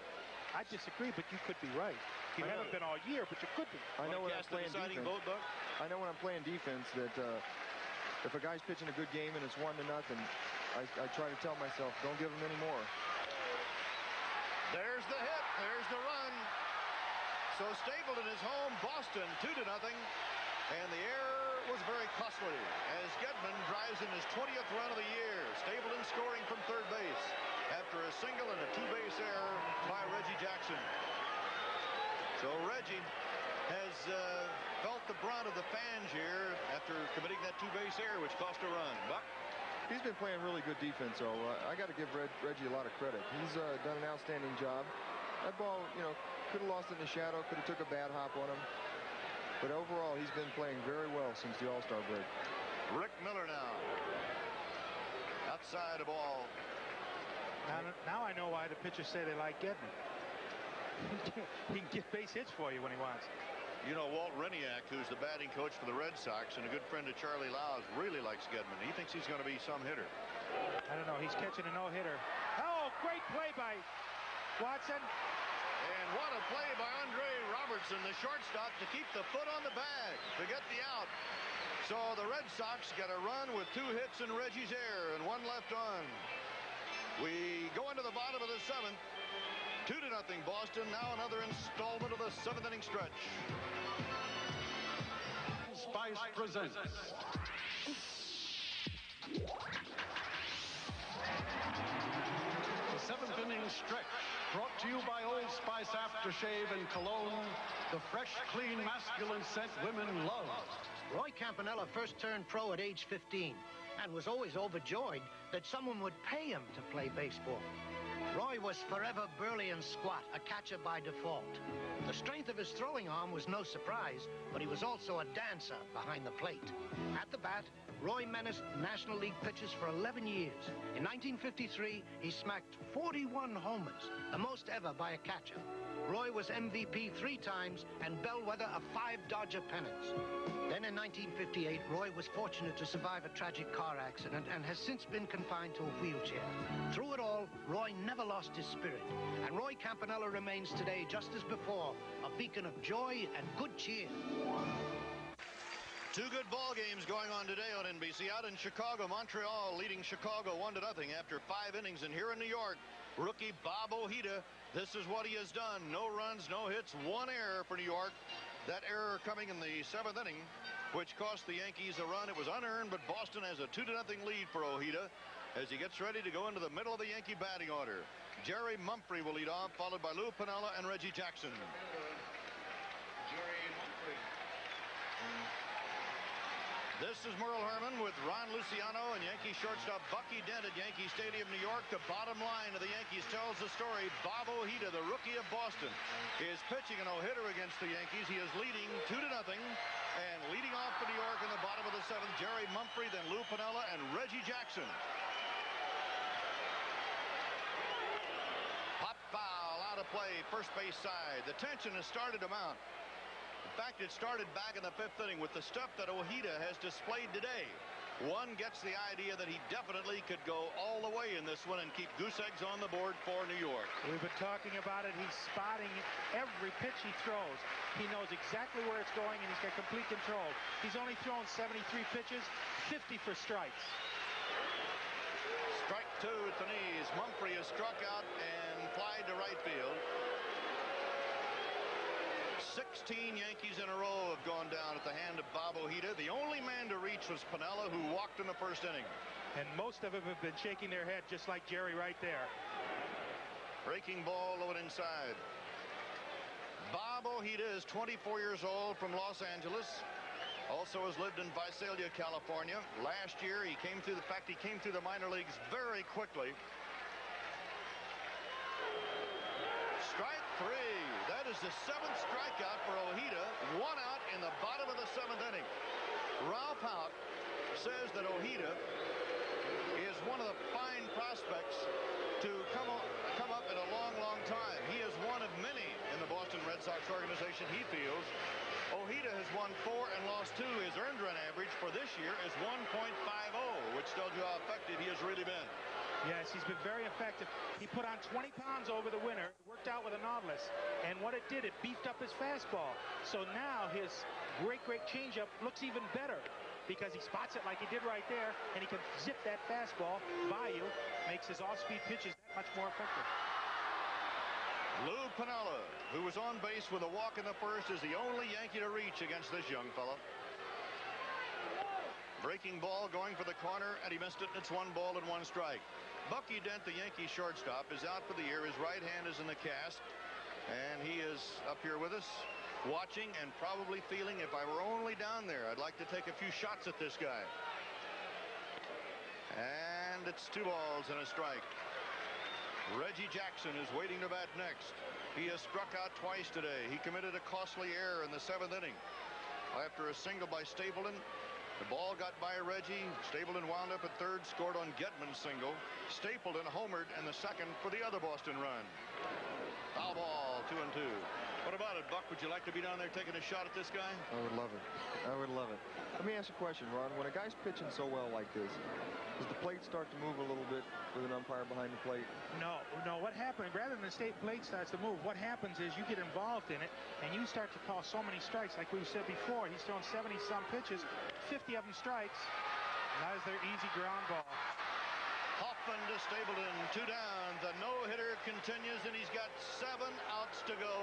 I disagree, but you could be right. You I haven't been all year, but you could be. I know when I'm playing defense. vote, Buck? I know when I'm playing defense that uh, if a guy's pitching a good game and it's one to nothing, I, I try to tell myself, don't give him any more. There's the hit. There's the run. So Stapleton is home. Boston, two to nothing. And the error was very costly as Gedman drives in his 20th run of the year. Stapleton scoring from third base after a single and a two-base error by Reggie Jackson. So Reggie has uh, felt the brunt of the fans here after committing that two-base error, which cost a run. Buck? He's been playing really good defense, so uh, I got to give Reg Reggie a lot of credit. He's uh, done an outstanding job. That ball, you know, could have lost it in the shadow, could have took a bad hop on him. But overall, he's been playing very well since the All-Star break. Rick Miller now. Outside of ball. Now, now I know why the pitchers say they like Gedman. he can get base hits for you when he wants. You know, Walt Hriniak, who's the batting coach for the Red Sox and a good friend of Charlie Lau's, really likes Gedman. He thinks he's going to be some hitter. I don't know. He's catching a no-hitter. Oh, great play by Watson. And what a play by Andre Robertson, the shortstop, to keep the foot on the bag to get the out. So the Red Sox get a run with two hits in Reggie's air and one left on. We go into the bottom of the seventh. Two to nothing Boston. Now another installment of the seventh inning stretch. Spice presents. The seventh inning stretch brought to you by Old Spice Aftershave and Cologne, the fresh, clean, masculine scent women love. Roy Campanella first turned pro at age 15 and was always overjoyed that someone would pay him to play baseball. Roy was forever burly and squat, a catcher by default. The strength of his throwing arm was no surprise, but he was also a dancer behind the plate. At the bat, Roy menaced National League pitchers for 11 years. In 1953, he smacked 41 homers, the most ever by a catcher. Roy was MVP three times and bellwether of five Dodger pennants. Then in 1958, Roy was fortunate to survive a tragic car accident and has since been confined to a wheelchair. Through it all, Roy never lost his spirit. And Roy Campanella remains today, just as before, a beacon of joy and good cheer. Two good ball games going on today on NBC. Out in Chicago, Montreal leading Chicago 1 to nothing after five innings. And here in New York, rookie Bob Ojeda, this is what he has done. No runs, no hits, one error for New York. That error coming in the seventh inning, which cost the Yankees a run. It was unearned, but Boston has a 2 to nothing lead for Ojeda as he gets ready to go into the middle of the Yankee batting order. Jerry Mumphrey will lead off, followed by Lou Piniella and Reggie Jackson. This is Merle Harmon with Ron Luciano and Yankee shortstop Bucky Dent at Yankee Stadium, New York. The bottom line of the Yankees tells the story. Bob Ojeda, the rookie of Boston, is pitching a no-hitter against the Yankees. He is leading two to nothing and leading off for New York in the bottom of the seventh. Jerry Mumphrey, then Lou Piniella and Reggie Jackson. Pop foul out of play, first base side. The tension has started to mount. In fact, it started back in the fifth inning with the stuff that Ojeda has displayed today. One gets the idea that he definitely could go all the way in this one and keep goose eggs on the board for New York. We've been talking about it. He's spotting every pitch he throws. He knows exactly where it's going, and he's got complete control. He's only thrown 73 pitches, 50 for strikes. Strike two at the knees. Mumphrey is struck out and flied to right field. 16 Yankees in a row have gone down at the hand of Bob Ojeda. The only man to reach was Piniella, who walked in the first inning. And most of them have been shaking their head just like Jerry right there. Breaking ball low and inside. Bob Ojeda is 24 years old from Los Angeles. Also has lived in Visalia, California. Last year, he came through the fact he came through the minor leagues very quickly. Strike three. That is the seventh strikeout for Ojeda. One out in the bottom of the seventh inning. Ralph Houk says that Ojeda is one of the fine prospects to come, come up in a long, long time. He is one of many in the Boston Red Sox organization, he feels. Ojeda has won four and lost two. His earned run average for this year is 1.50, which tells you how effective he has really been. Yes, he's been very effective. He put on 20 pounds over the winter, worked out with a Nautilus, and what it did, it beefed up his fastball. So now his great, great changeup looks even better because he spots it like he did right there, and he can zip that fastball by you, makes his off-speed pitches that much more effective. Lou Piniella, who was on base with a walk in the first, is the only Yankee to reach against this young fellow. Breaking ball going for the corner, and he missed it, it's one ball and one strike. Bucky Dent, the Yankee shortstop, is out for the year. His right hand is in the cast, and he is up here with us, watching and probably feeling, if I were only down there, I'd like to take a few shots at this guy. And it's two balls and a strike. Reggie Jackson is waiting to bat next. He has struck out twice today. He committed a costly error in the seventh inning. After a single by Stapleton, the ball got by Reggie. Stapleton wound up at third, scored on Gedman's single. Stapleton homered in the second for the other Boston run. Foul ball, two and two. What about it, Buck? Would you like to be down there taking a shot at this guy? I would love it. I would love it. Let me ask you a question, Ron. When a guy's pitching so well like this, does the plate start to move a little bit with an umpire behind the plate? No, no. What happens, rather than the state plate starts to move, what happens is you get involved in it, and you start to call so many strikes. Like we said before, he's thrown 70-some pitches, 50 of them strikes. And That is their easy ground ball. Hoffman to Stapleton, two down. The no-hitter continues, and he's got seven outs to go.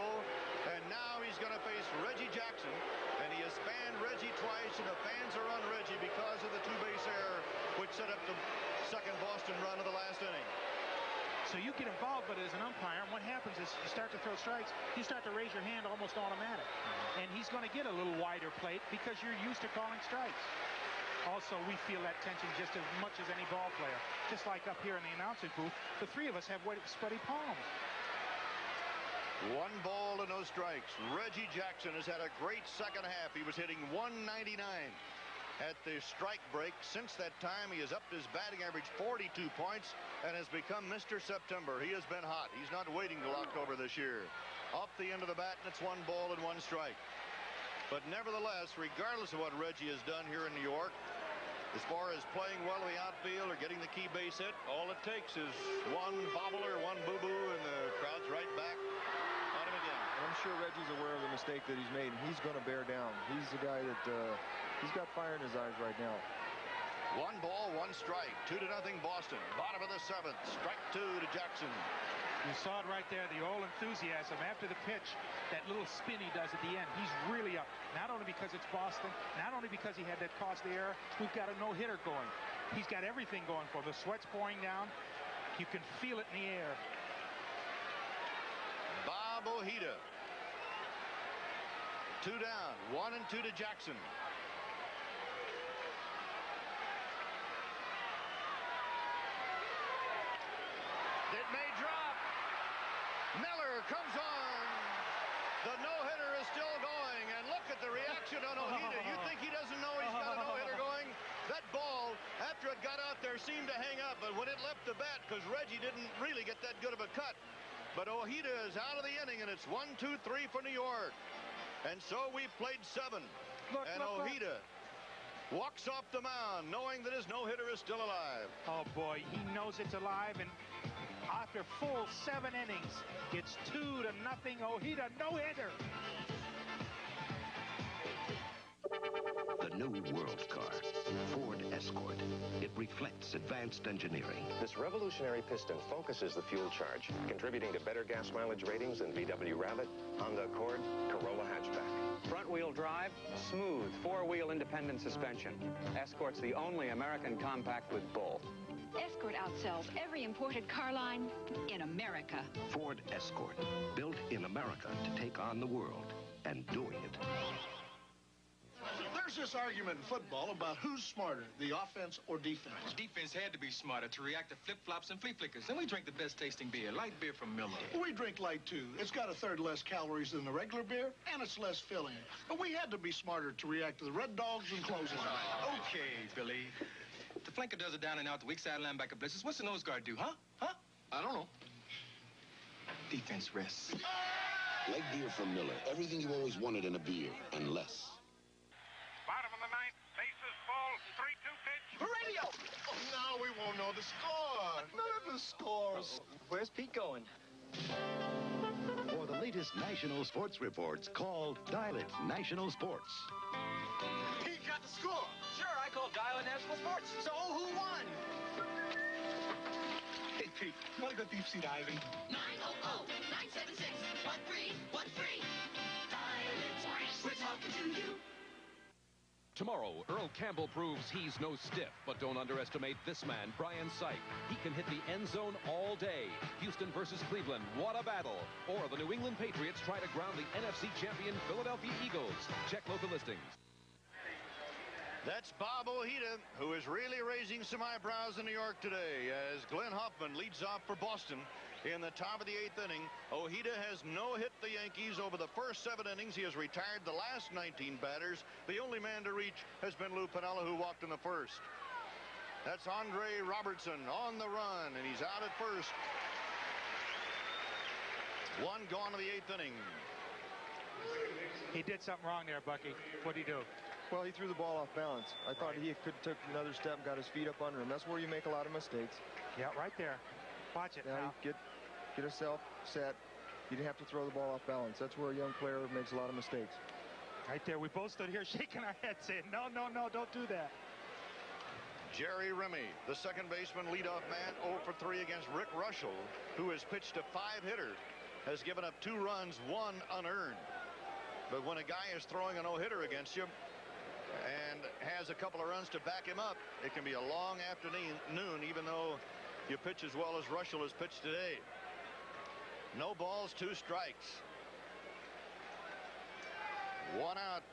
And now he's going to face Reggie Jackson. And he has fanned Reggie twice, and the fans are on Reggie because of the two-base error, which set up the second Boston run of the last inning. So you get involved, but as an umpire, what happens is you start to throw strikes, you start to raise your hand almost automatic. Mm-hmm. And he's going to get a little wider plate because you're used to calling strikes. Also, we feel that tension just as much as any ball player. Just like up here in the announcing booth, the three of us have wet, sweaty palms. One ball and no strikes. Reggie Jackson has had a great second half. He was hitting 199 at the strike break. Since that time, he has upped his batting average 42 points and has become Mr. September. He has been hot. He's not waiting till October this year. Off the end of the bat, and it's one ball and one strike. But nevertheless, regardless of what Reggie has done here in New York, as far as playing well in the outfield or getting the key base hit, all it takes is one bobble or one boo-boo, and the crowd's right back on him again. And I'm sure Reggie's aware of the mistake that he's made, and he's going to bear down. He's the guy that uh, he's got fire in his eyes right now. One ball, one strike. Two to nothing Boston. Bottom of the seventh. Strike two to Jackson. You saw it right there, the old enthusiasm after the pitch, that little spin he does at the end. He's really up, not only because it's Boston, not only because he had that costly error, we've got a no-hitter going. He's got everything going for him. The sweat's pouring down. You can feel it in the air. Bob Ojeda. Two down, one and two to Jackson. It may drop. Miller comes on. The no-hitter is still going, and look at the reaction on Ojeda. You think he doesn't know he's got a no-hitter going? That ball, after it got out there, seemed to hang up, but when it left the bat, because Reggie didn't really get that good of a cut, but Ojeda is out of the inning, and it's one, two, three for New York. And so we've played seven. Look, and look, look. Ojeda walks off the mound, knowing that his no-hitter is still alive. Oh, boy, he knows it's alive, and after full seven innings, it's two to nothing. Ojeda, no-hitter. The new world car, Ford Escort. It reflects advanced engineering. This revolutionary piston focuses the fuel charge, contributing to better gas mileage ratings than VW Rabbit, Honda Accord, Corolla hatchback. Front-wheel drive, smooth, four-wheel independent suspension. Escort's the only American compact with both. Escort outsells every imported car line in America. Ford Escort, built in America to take on the world and doing it. There's this argument in football about who's smarter, the offense or defense. Defense had to be smarter to react to flip-flops and flea flickers. And we drink the best tasting beer, light beer from Miller. We drink light too. It's got a third less calories than the regular beer, and it's less filling. But we had to be smarter to react to the Red Dogs and closing. Okay, Billy. The flanker does it down and out. The weak side linebacker blitzes. What's the nose guard do, huh? Huh? I don't know. Defense rests. Light beer from Miller. Everything you always wanted in a beer, and less. Bottom of the ninth, bases full, 3-2 pitch. Radio! Oh, now we won't know the score. None of the scores. Where's Pete going? For the latest national sports reports, call Dial It National Sports. He got the score. Sure, called Dial National Sports. So who won? Hey, Pete, you want to go deep sea diving? 900-976-1313. Dial it. We're talking to you. Tomorrow, Earl Campbell proves he's no stiff, but don't underestimate this man, Brian Sipe. He can hit the end zone all day. Houston versus Cleveland, what a battle. Or the New England Patriots try to ground the NFC champion Philadelphia Eagles. Check local listings. That's Bob Ojeda, who is really raising some eyebrows in New York today as Glenn Hoffman leads off for Boston in the top of the eighth inning. Ojeda has no hit the Yankees over the first seven innings. He has retired the last 19 batters. The only man to reach has been Lou Piniella, who walked in the first. That's Andre Robertson on the run, and he's out at first. One gone to the eighth inning. He did something wrong there, Bucky. What'd he do? Well, he threw the ball off balance. I thought he could took another step and got his feet up under him. That's where you make a lot of mistakes. Yeah, right there. Watch it now. now. get get yourself set. You didn't have to throw the ball off balance. That's where a young player makes a lot of mistakes. Right there. We both stood here shaking our heads saying, no, no, no, don't do that. Jerry Remy, the second baseman leadoff man, 0 for 3 against Rick Reuschel, who has pitched a five-hitter, has given up two runs, one unearned. But when a guy is throwing a no-hitter against you and has a couple of runs to back him up, it can be a long afternoon, noon, even though you pitch as well as Reuschel has pitched today. No balls, two strikes. One out.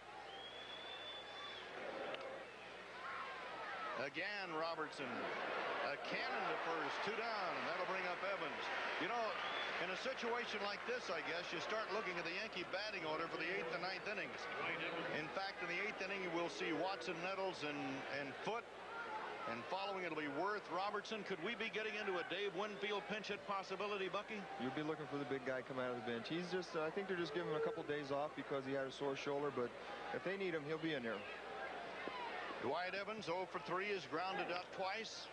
Again, Robertson. A cannon to first, two down, and that'll bring up Evans. You know, in a situation like this, I guess, you start looking at the Yankee batting order for the eighth and ninth innings. In fact, in the eighth inning, you will see Watson, Nettles, and, and Foote. And following, it'll be Werth, Robertson. Could we be getting into a Dave Winfield pinch hit possibility, Bucky? You'll be looking for the big guy come out of the bench. He's just, uh, I think they're just giving him a couple days off because he had a sore shoulder, but if they need him, he'll be in there. Dwight Evans, 0 for 3, is grounded out twice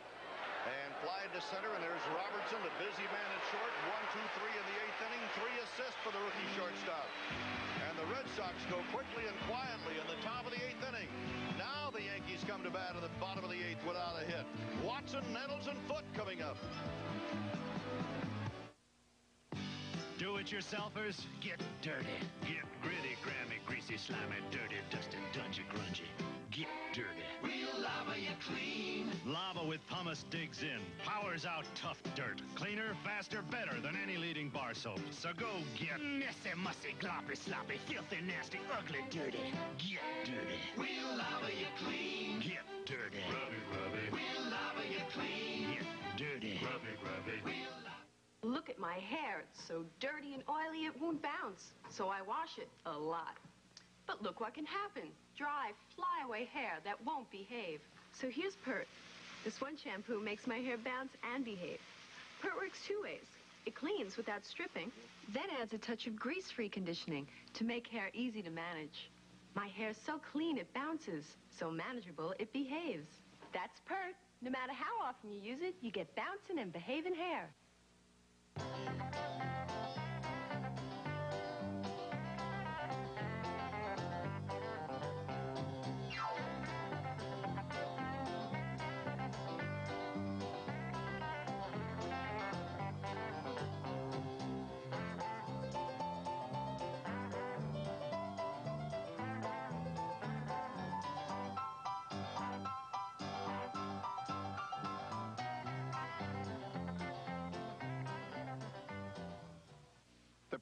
and flying to center. And there's Robertson, the busy man at short. One, two, three in the eighth inning. Three assists for the rookie shortstop. And the Red Sox go quickly and quietly in the top of the eighth inning. Now the Yankees come to bat at the bottom of the eighth without a hit. Watson, Nettles, and Foote coming up. Do-it-yourselfers, get dirty. Get gritty, grimy, greasy, slimy, dirty, dusty, dungy, grungy. Get dirty. We'll lava you clean. Lava with pumice digs in, powers out tough dirt. Cleaner, faster, better than any leading bar soap. So go get messy, mussy, gloppy, sloppy, filthy, nasty, ugly, dirty. Get dirty. We'll lava you clean. Get dirty. Rub it, rub it. We'll lava you clean. Get dirty. Rub it, rub it. We'll Look at my hair. It's so dirty and oily it won't bounce. So I wash it a lot. But look what can happen. Dry, flyaway hair that won't behave. So here's Pert. This one shampoo makes my hair bounce and behave. Pert works two ways. It cleans without stripping, then adds a touch of grease-free conditioning to make hair easy to manage. My hair's so clean it bounces, so manageable it behaves. That's PERT. No matter how often you use it, you get bouncing and behaving hair.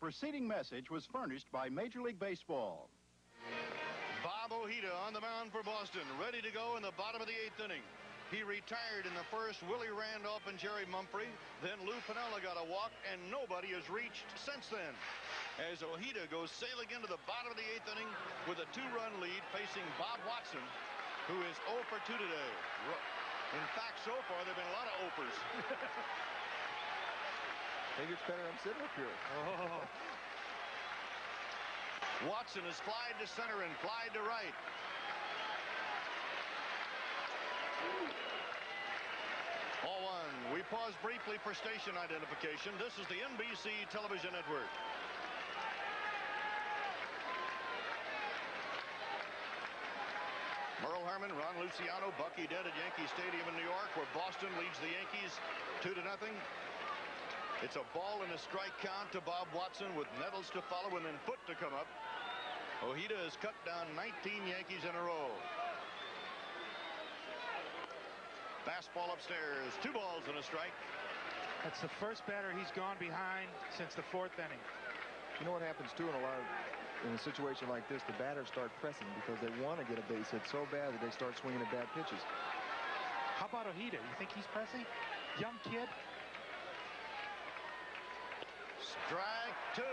Preceding message was furnished by Major League Baseball. Bob Ojeda on the mound for Boston, ready to go in the bottom of the eighth inning. He retired in the first, Willie Randolph and Jerry Mumphrey. Then Lou Piniella got a walk, and nobody has reached since then. As Ojeda goes sailing into the bottom of the eighth inning with a two-run lead facing Bob Watson, who is 0 for 2 today. In fact, so far, there have been a lot of opers. Maybe it's better I'm sitting up here. Oh. Watson has flied to center and flied to right. All one. We pause briefly for station identification. This is the NBC television network. Merle Harmon, Ron Luciano, Bucky Dent at Yankee Stadium in New York, where Boston leads the Yankees two to nothing. It's a ball and a strike count to Bob Watson with Nettles to follow and then Foote to come up. Ojeda has cut down 19 Yankees in a row. Fastball upstairs. Two balls and a strike. That's the first batter he's gone behind since the fourth inning. You know what happens too in a lot of in a situation like this, the batters start pressing because they want to get a base hit so bad that they start swinging at bad pitches. How about Ojeda? You think he's pressing? Young kid, Strike two.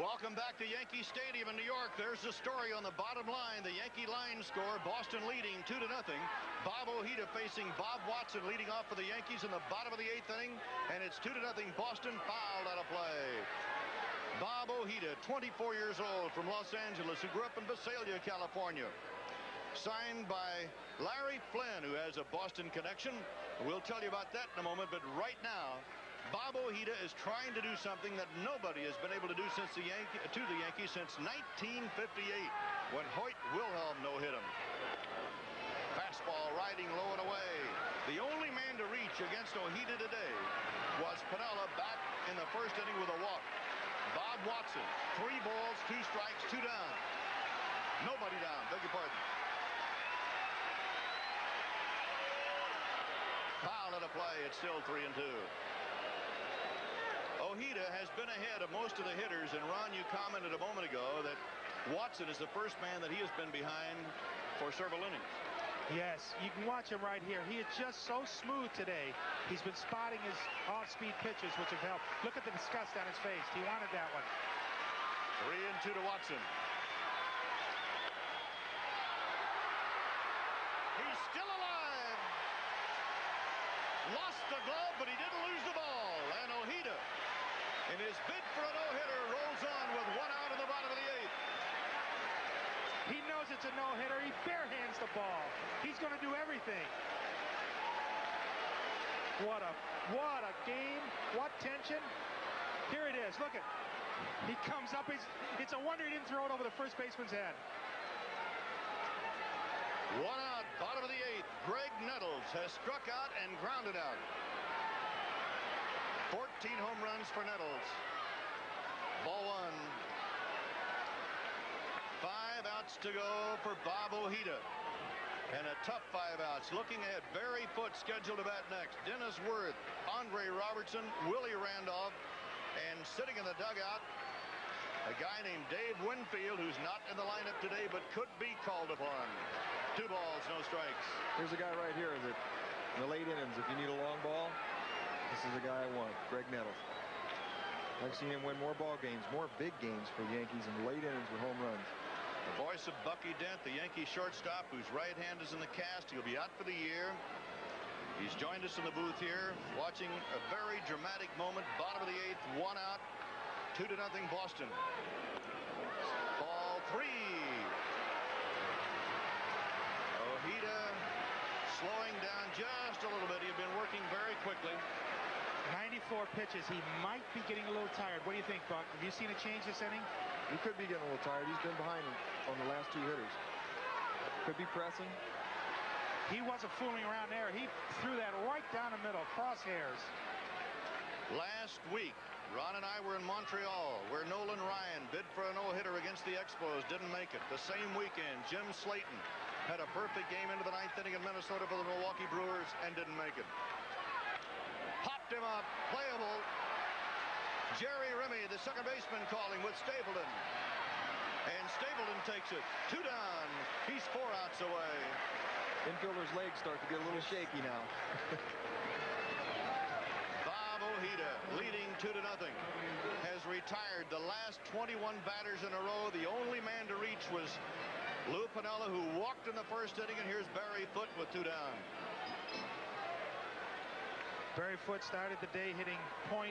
Welcome back to Yankee Stadium in New York. There's the story on the bottom line. The Yankee line score, Boston leading 2 to nothing. Bob Ojeda facing Bob Watson leading off for the Yankees in the bottom of the eighth inning. And it's 2 to nothing. Boston fouled out of play. Bob Ojeda, 24 years old from Los Angeles, who grew up in Visalia, California. Signed by Larry Flynn, who has a Boston connection. We'll tell you about that in a moment, but right now, Bob Ojeda is trying to do something that nobody has been able to do since the Yankee, to the Yankees since 1958, when Hoyt Wilhelm no-hit him. Fastball riding low and away. The only man to reach against Ojeda today was Piniella back in the first inning with a walk. Bob Watson, three balls, two strikes, two down. Nobody down, beg your pardon. Foul at a play, it's still three and two. Ojeda has been ahead of most of the hitters, and Ron, you commented a moment ago that Watson is the first man that he has been behind for several innings. Yes, you can watch him right here. He is just so smooth today. He's been spotting his off-speed pitches, which have helped. Look at the disgust on his face. He wanted that one. Three and two to Watson. He's still alive. Lost the glove, but he didn't lose the ball. And Ojeda, in his bid for a no-hitter, rolls on with one out in the bottom of the eighth. He knows it's a no-hitter. He barehands the ball. He's going to do everything. What a, what a game. What tension. Here it is. Look at He comes up. He's, it's a wonder he didn't throw it over the first baseman's head. One out, bottom of the eighth. Graig Nettles has struck out and grounded out. 14 home runs for Nettles. Ball one. Five outs to go for Bob Ojeda. And a tough five outs. Looking ahead, Barry Foote scheduled to bat next. Dennis Werth, Andre Robertson, Willie Randolph, and sitting in the dugout, a guy named Dave Winfield, who's not in the lineup today, but could be called upon. Two balls, no strikes. Here's a guy right here that in the late innings, if you need a long ball, this is the guy I want, Graig Nettles. I've seen him win more ball games, more big games for the Yankees in late innings with home runs. The voice of Bucky Dent, the Yankee shortstop, whose right hand is in the cast. He'll be out for the year. He's joined us in the booth here, watching a very dramatic moment. Bottom of the eighth, one out, two to nothing Boston. Ball three. Ojeda slowing down just a little bit. He had been working very quickly. 94 pitches. He might be getting a little tired. What do you think, Buck? Have you seen a change this inning? He could be getting a little tired. He's been behind on the last two hitters. Could be pressing. He wasn't fooling around there. He threw that right down the middle, crosshairs. Last week, Ron and I were in Montreal, where Nolan Ryan bid for a no-hitter against the Expos, didn't make it. The same weekend, Jim Slaton had a perfect game into the ninth inning in Minnesota for the Milwaukee Brewers and didn't make it. Popped him up, playable. Jerry Remy, the second baseman, calling with Stapleton. And Stapleton takes it. Two down. He's four outs away. Infielder's legs start to get a little shaky now. Bob Ojeda, leading two to nothing, has retired the last 21 batters in a row. The only man to reach was Lou Piniella, who walked in the first inning, and here's Barry Foote with two down. Barry Foote started the day hitting .087,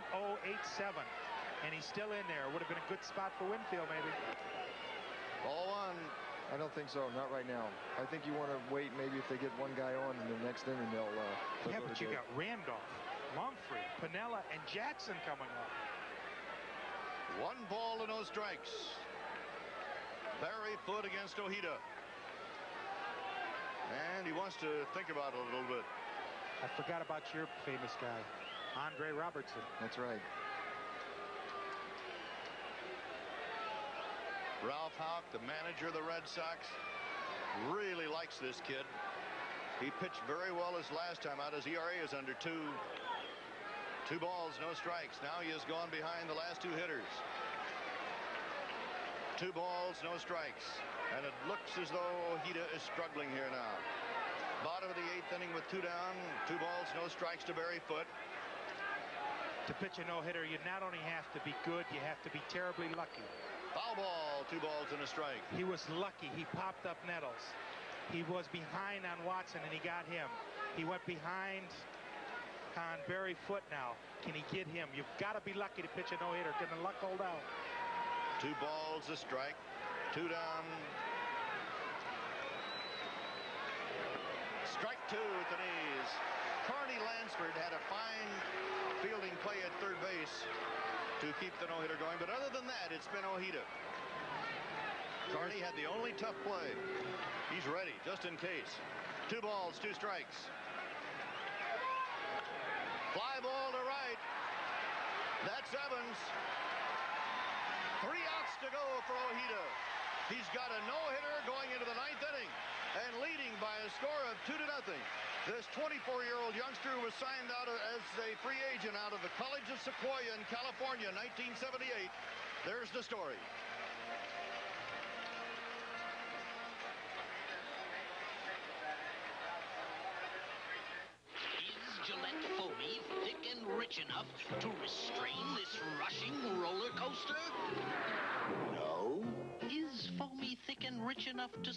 and he's still in there. Would have been a good spot for Winfield, maybe. Ball one. I don't think so. Not right now. I think you want to wait. Maybe if they get one guy on in the next inning, they'll. Uh, they'll yeah, go but to you Dave. got Randolph, Mumphrey, Piniella, and Jackson coming up. One ball and no strikes. Barry Foote against Ojeda. And he wants to think about it a little bit. I forgot about your famous guy, Andre Robertson. That's right. Ralph Houk, the manager of the Red Sox, really likes this kid. He pitched very well his last time out. His ERA is under two. Two balls, no strikes. Now he has gone behind the last two hitters. Two balls, no strikes. And it looks as though Ojeda is struggling here now. Bottom of the eighth inning with two down. Two balls, no strikes to Barry Foote. To pitch a no-hitter, you not only have to be good, you have to be terribly lucky. Foul ball, two balls and a strike. He was lucky. He popped up Nettles. He was behind on Watson, and he got him. He went behind on Barry Foote now. Can he get him? You've got to be lucky to pitch a no-hitter. Can the luck hold out? Two balls, a strike. Two down. Strike two at the knees. Carney Lansford had a fine fielding play at third base to keep the no-hitter going. But other than that, it's been Ojeda. Carney had the only tough play. He's ready, just in case. Two balls, two strikes. Fly ball to right. That's Evans. Three outs to go for Ojeda. He's got a no-hitter going into the ninth inning and leading by a score of two to nothing. This 24-year-old youngster was signed out as a free agent out of the College of Sequoia in California, 1978. There's the story.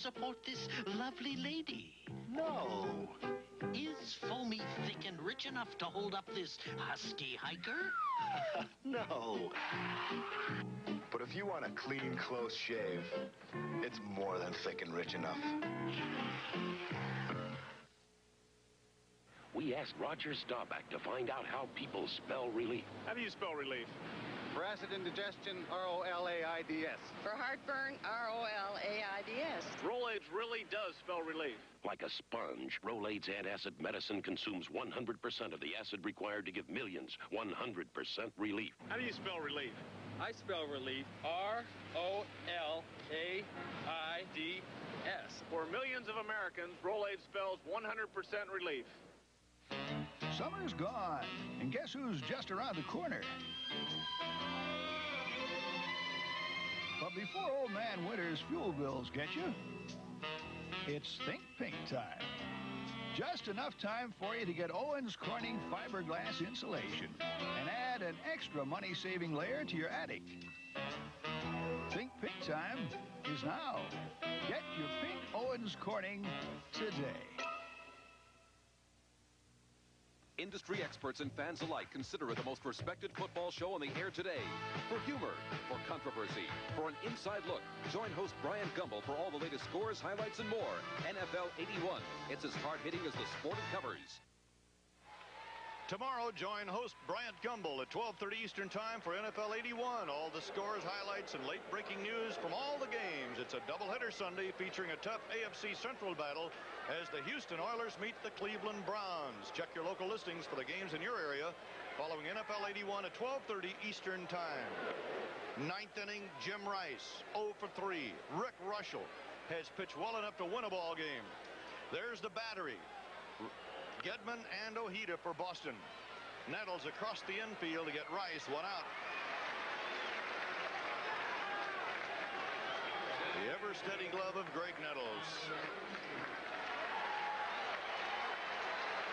Support this lovely lady? No. Is Foamy thick and rich enough to hold up this husky hiker? No. But if you want a clean, close shave, it's more than thick and rich enough. We asked Roger Staubach to find out how people spell relief. How do you spell relief? For acid indigestion, R-O-L-A-I-D-S. For heartburn, R-O-L-A-I-D-S. Rolaids really does spell relief. Like a sponge, Rolaids antacid medicine consumes 100% of the acid required to give millions 100% relief. How do you spell relief? I spell relief R-O-L-A-I-D-S. For millions of Americans, Rolaids spells 100% relief. Summer's gone, and guess who's just around the corner? But before old man Winter's fuel bills get you, it's Think Pink time. Just enough time for you to get Owens Corning fiberglass insulation and add an extra money-saving layer to your attic. Think Pink time is now. Get your pink Owens Corning today. Industry experts and fans alike consider it the most respected football show on the air today. For humor, for controversy, for an inside look, join host Bryant Gumbel for all the latest scores, highlights, and more. NFL 81. It's as hard-hitting as the sport it covers. Tomorrow, join host Bryant Gumbel at 12:30 Eastern Time for NFL 81. All the scores, highlights, and late-breaking news from all the games. It's a doubleheader Sunday featuring a tough AFC Central battle as the Houston Oilers meet the Cleveland Browns. Check your local listings for the games in your area following NFL 81 at 12:30 Eastern Time. Ninth inning, Jim Rice 0 for 3. Rick Reuschel has pitched well enough to win a ball game. There's the battery. Gedman and Ojeda for Boston. Nettles across the infield to get Rice, one out. The ever-steady glove of Graig Nettles.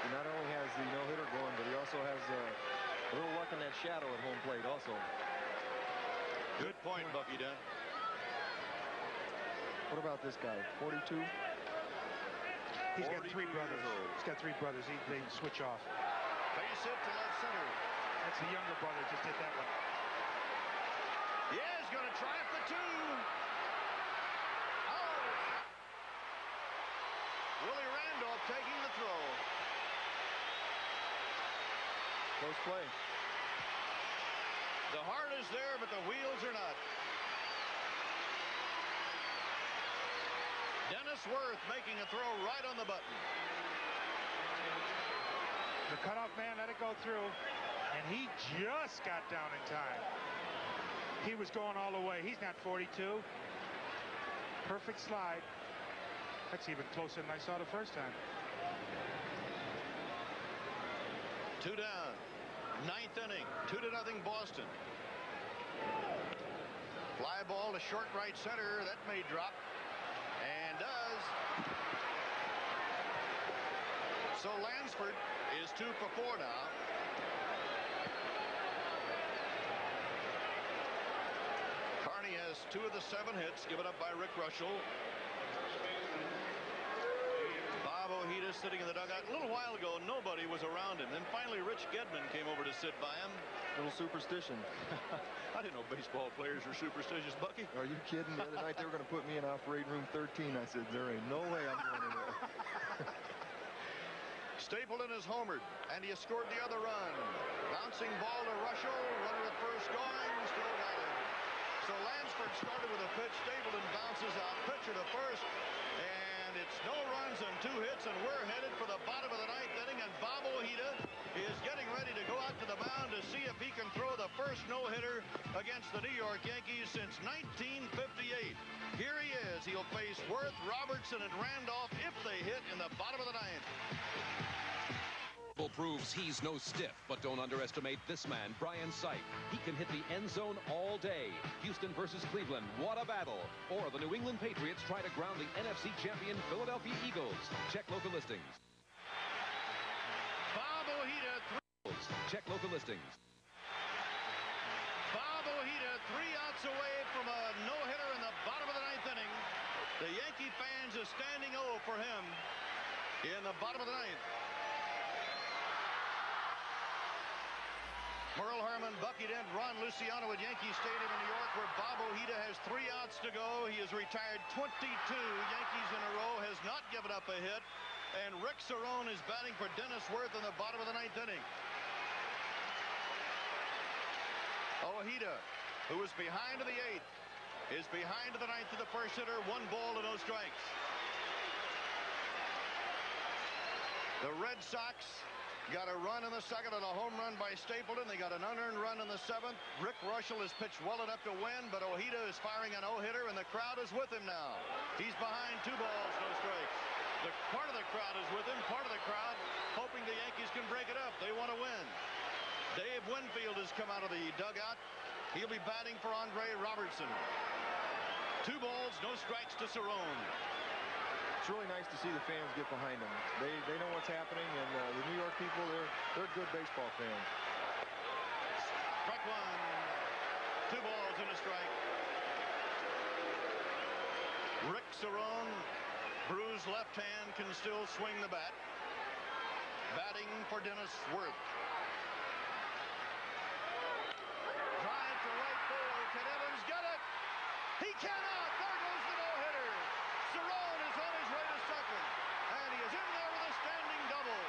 He not only has the no-hitter going, but he also has uh, a little luck in that shadow at home plate also. Good point, Bucky Dent. What about this guy? 42? He's got three brothers. He's got three brothers. He, they switch off. Base hit to left center. That's the younger brother. Just hit that one. Yeah, he's going to try it for two. Oh! Willie Randolph taking the throw. Close play. The heart is there, but the wheels are not. Dennis Werth making a throw right on the button. The cutoff man let it go through, and he just got down in time. He was going all the way. He's not 42. Perfect slide. That's even closer than I saw the first time. Two down. Ninth inning. Two to nothing Boston. Fly ball to short right center. That may drop. And does. So Lansford is two for four now. Carney has two of the seven hits given up by Rick Reuschel. Ojeda sitting in the dugout. A little while ago, nobody was around him. Then finally, Rich Gedman came over to sit by him. Little superstition. I didn't know baseball players were superstitious, Bucky. Are you kidding? The other night they were going to put me in operating room 13. I said, there ain't no way I'm going in there. Stapleton is homered, and he has scored the other run. Bouncing ball to Reuschel. Runner at first going. Still got him. So Lansford started with a pitch. Stapleton bounces out. Pitcher to first. And it's no runs and two hits, and we're headed for the bottom of the ninth inning. And Bob Ojeda is getting ready to go out to the mound to see if he can throw the first no-hitter against the New York Yankees since 1958. Here he is. He'll face Werth, Robertson, and Randolph if they hit in the bottom of the ninth. Proves he's no stiff, but don't underestimate this man, Brian Sipe. He can hit the end zone all day. Houston versus Cleveland, what a battle. Or the New England Patriots try to ground the NFC champion Philadelphia Eagles. Check local listings. Bob Ojeda, three. Check local listings. Bob Ojeda, three outs away from a no-hitter in the bottom of the ninth inning. The Yankee fans are standing O for him in the bottom of the ninth. Merle Harmon, Bucky Dent, Ron Luciano at Yankee Stadium in New York, where Bob Ojeda has three outs to go. He has retired 22 Yankees in a row, has not given up a hit. And Rick Cerone is batting for Dennis Werth in the bottom of the ninth inning. Ojeda, who is behind to the eighth, is behind to the ninth to the first hitter. One ball and no strikes. The Red Sox got a run in the second and a home run by Stapleton. They got an unearned run in the seventh. Rick Reuschel has pitched well enough to win, but Ojeda is firing an no-hitter, and the crowd is with him now. He's behind two balls, no strikes. The part of the crowd is with him, part of the crowd hoping the Yankees can break it up. They want to win. Dave Winfield has come out of the dugout. He'll be batting for Andre Robertson. Two balls, no strikes to Cerone. It's really nice to see the fans get behind them. They they know what's happening, and uh, the New York people they're they're good baseball fans. Strike one. Two balls and a strike. Rick Cerone, bruised left hand, can still swing the bat. Batting for Dennis Werth. Drive to right field. Can Evans get it? He cannot. There goes the no-hitter. Cerone is on his way to second. And he is in there with a standing double.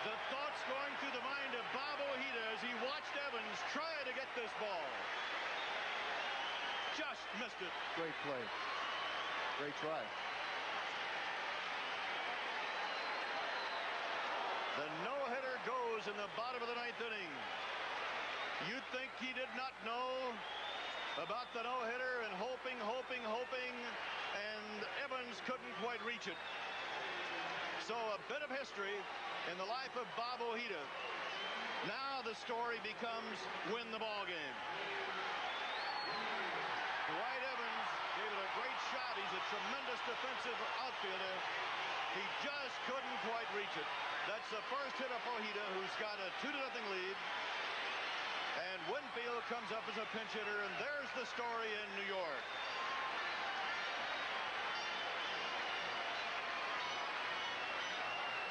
The thoughts going through the mind of Bob Ojeda as he watched Evans try to get this ball. Just missed it. Great play. Great try. The no-hitter goes in the bottom of the ninth inning. You'd think he did not know about the no-hitter and hoping, hoping, hoping, and Evans couldn't quite reach it. So a bit of history in the life of Bob Ojeda. Now the story becomes win the ball game. Dwight Evans gave it a great shot. He's a tremendous defensive outfielder. He just couldn't quite reach it. That's the first hit of Ojeda, who's got a 2 to nothing lead. And Winfield comes up as a pinch hitter, and there's the story in New York.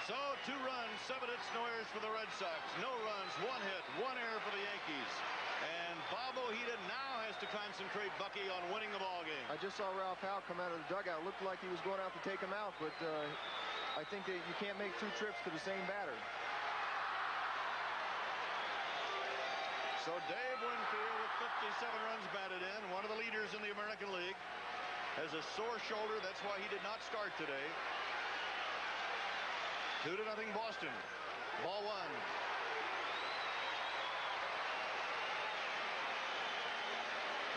So two runs, seven hits, no errors for the Red Sox. No runs, one hit, one error for the Yankees. And Bob Ojeda now has to concentrate, Bucky, on winning the ball game. I just saw Ralph Houk come out of the dugout. Looked like he was going out to take him out, but uh, I think that you can't make two trips to the same batter. So Dave Winfield with 57 runs batted in, one of the leaders in the American League, has a sore shoulder. That's why he did not start today. Two to nothing Boston. Ball one.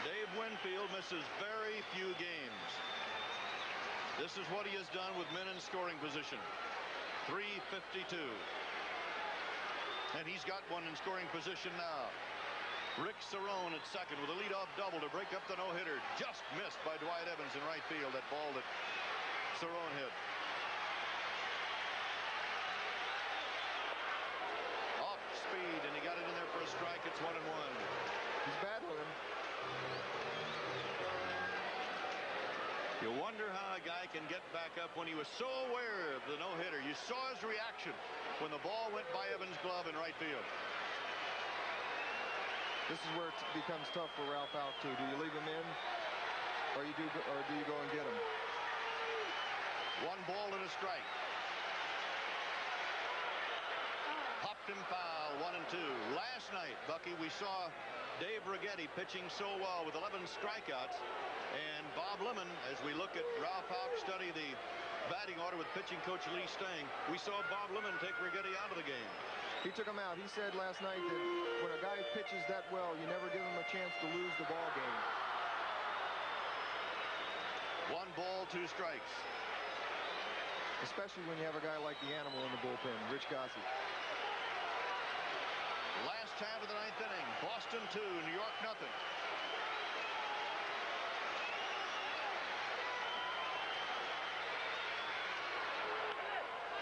Dave Winfield misses very few games. This is what he has done with men in scoring position. 352. And he's got one in scoring position now. Rick Cerone at second with a leadoff double to break up the no-hitter. Just missed by Dwight Evans in right field. That ball that Cerone hit. Off speed, and he got it in there for a strike. It's one and one. He's battling. You wonder how a guy can get back up when he was so aware of the no-hitter. You saw his reaction when the ball went by Evans' glove in right field. This is where it becomes tough for Ralph out too. Do you leave him in, or you do, or do you go and get him? One ball and a strike. Popped him foul, two. Last night, Bucky, we saw Dave Righetti pitching so well with 11 strikeouts. And Bob Lemon, as we look at Ralph Houk study the batting order with pitching coach Lee Stange, we saw Bob Lemon take Righetti out of the game. He took him out. He said last night that when a guy pitches that well, you never give him a chance to lose the ball game. One ball, two strikes. Especially when you have a guy like the animal in the bullpen, Rich Gossage. Half of the ninth inning. Boston two, New York nothing.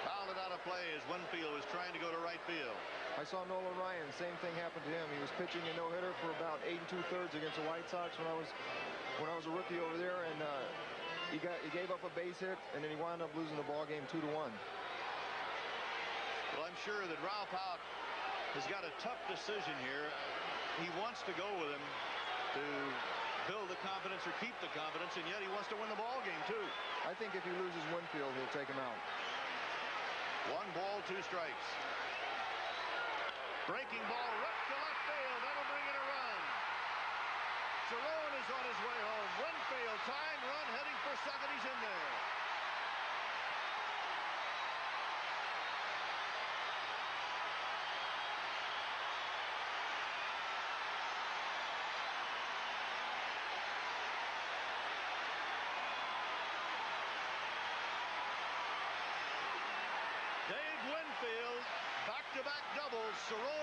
Fouled out of play as Winfield was trying to go to right field. I saw Nolan Ryan. Same thing happened to him. He was pitching a no-hitter for about eight and two-thirds against the White Sox when I was when I was a rookie over there, and uh, he got he gave up a base hit, and then he wound up losing the ball game two to one. Well, I'm sure that Ralph Houk has got a tough decision here. He wants to go with him to build the confidence or keep the confidence, and yet he wants to win the ball game too. I think if he loses Winfield, he'll take him out. One ball, two strikes. Breaking ball right to left field. That'll bring in a run. Cerone is on his way home. Winfield, tying run, heading for second in there. Back-to-back doubles.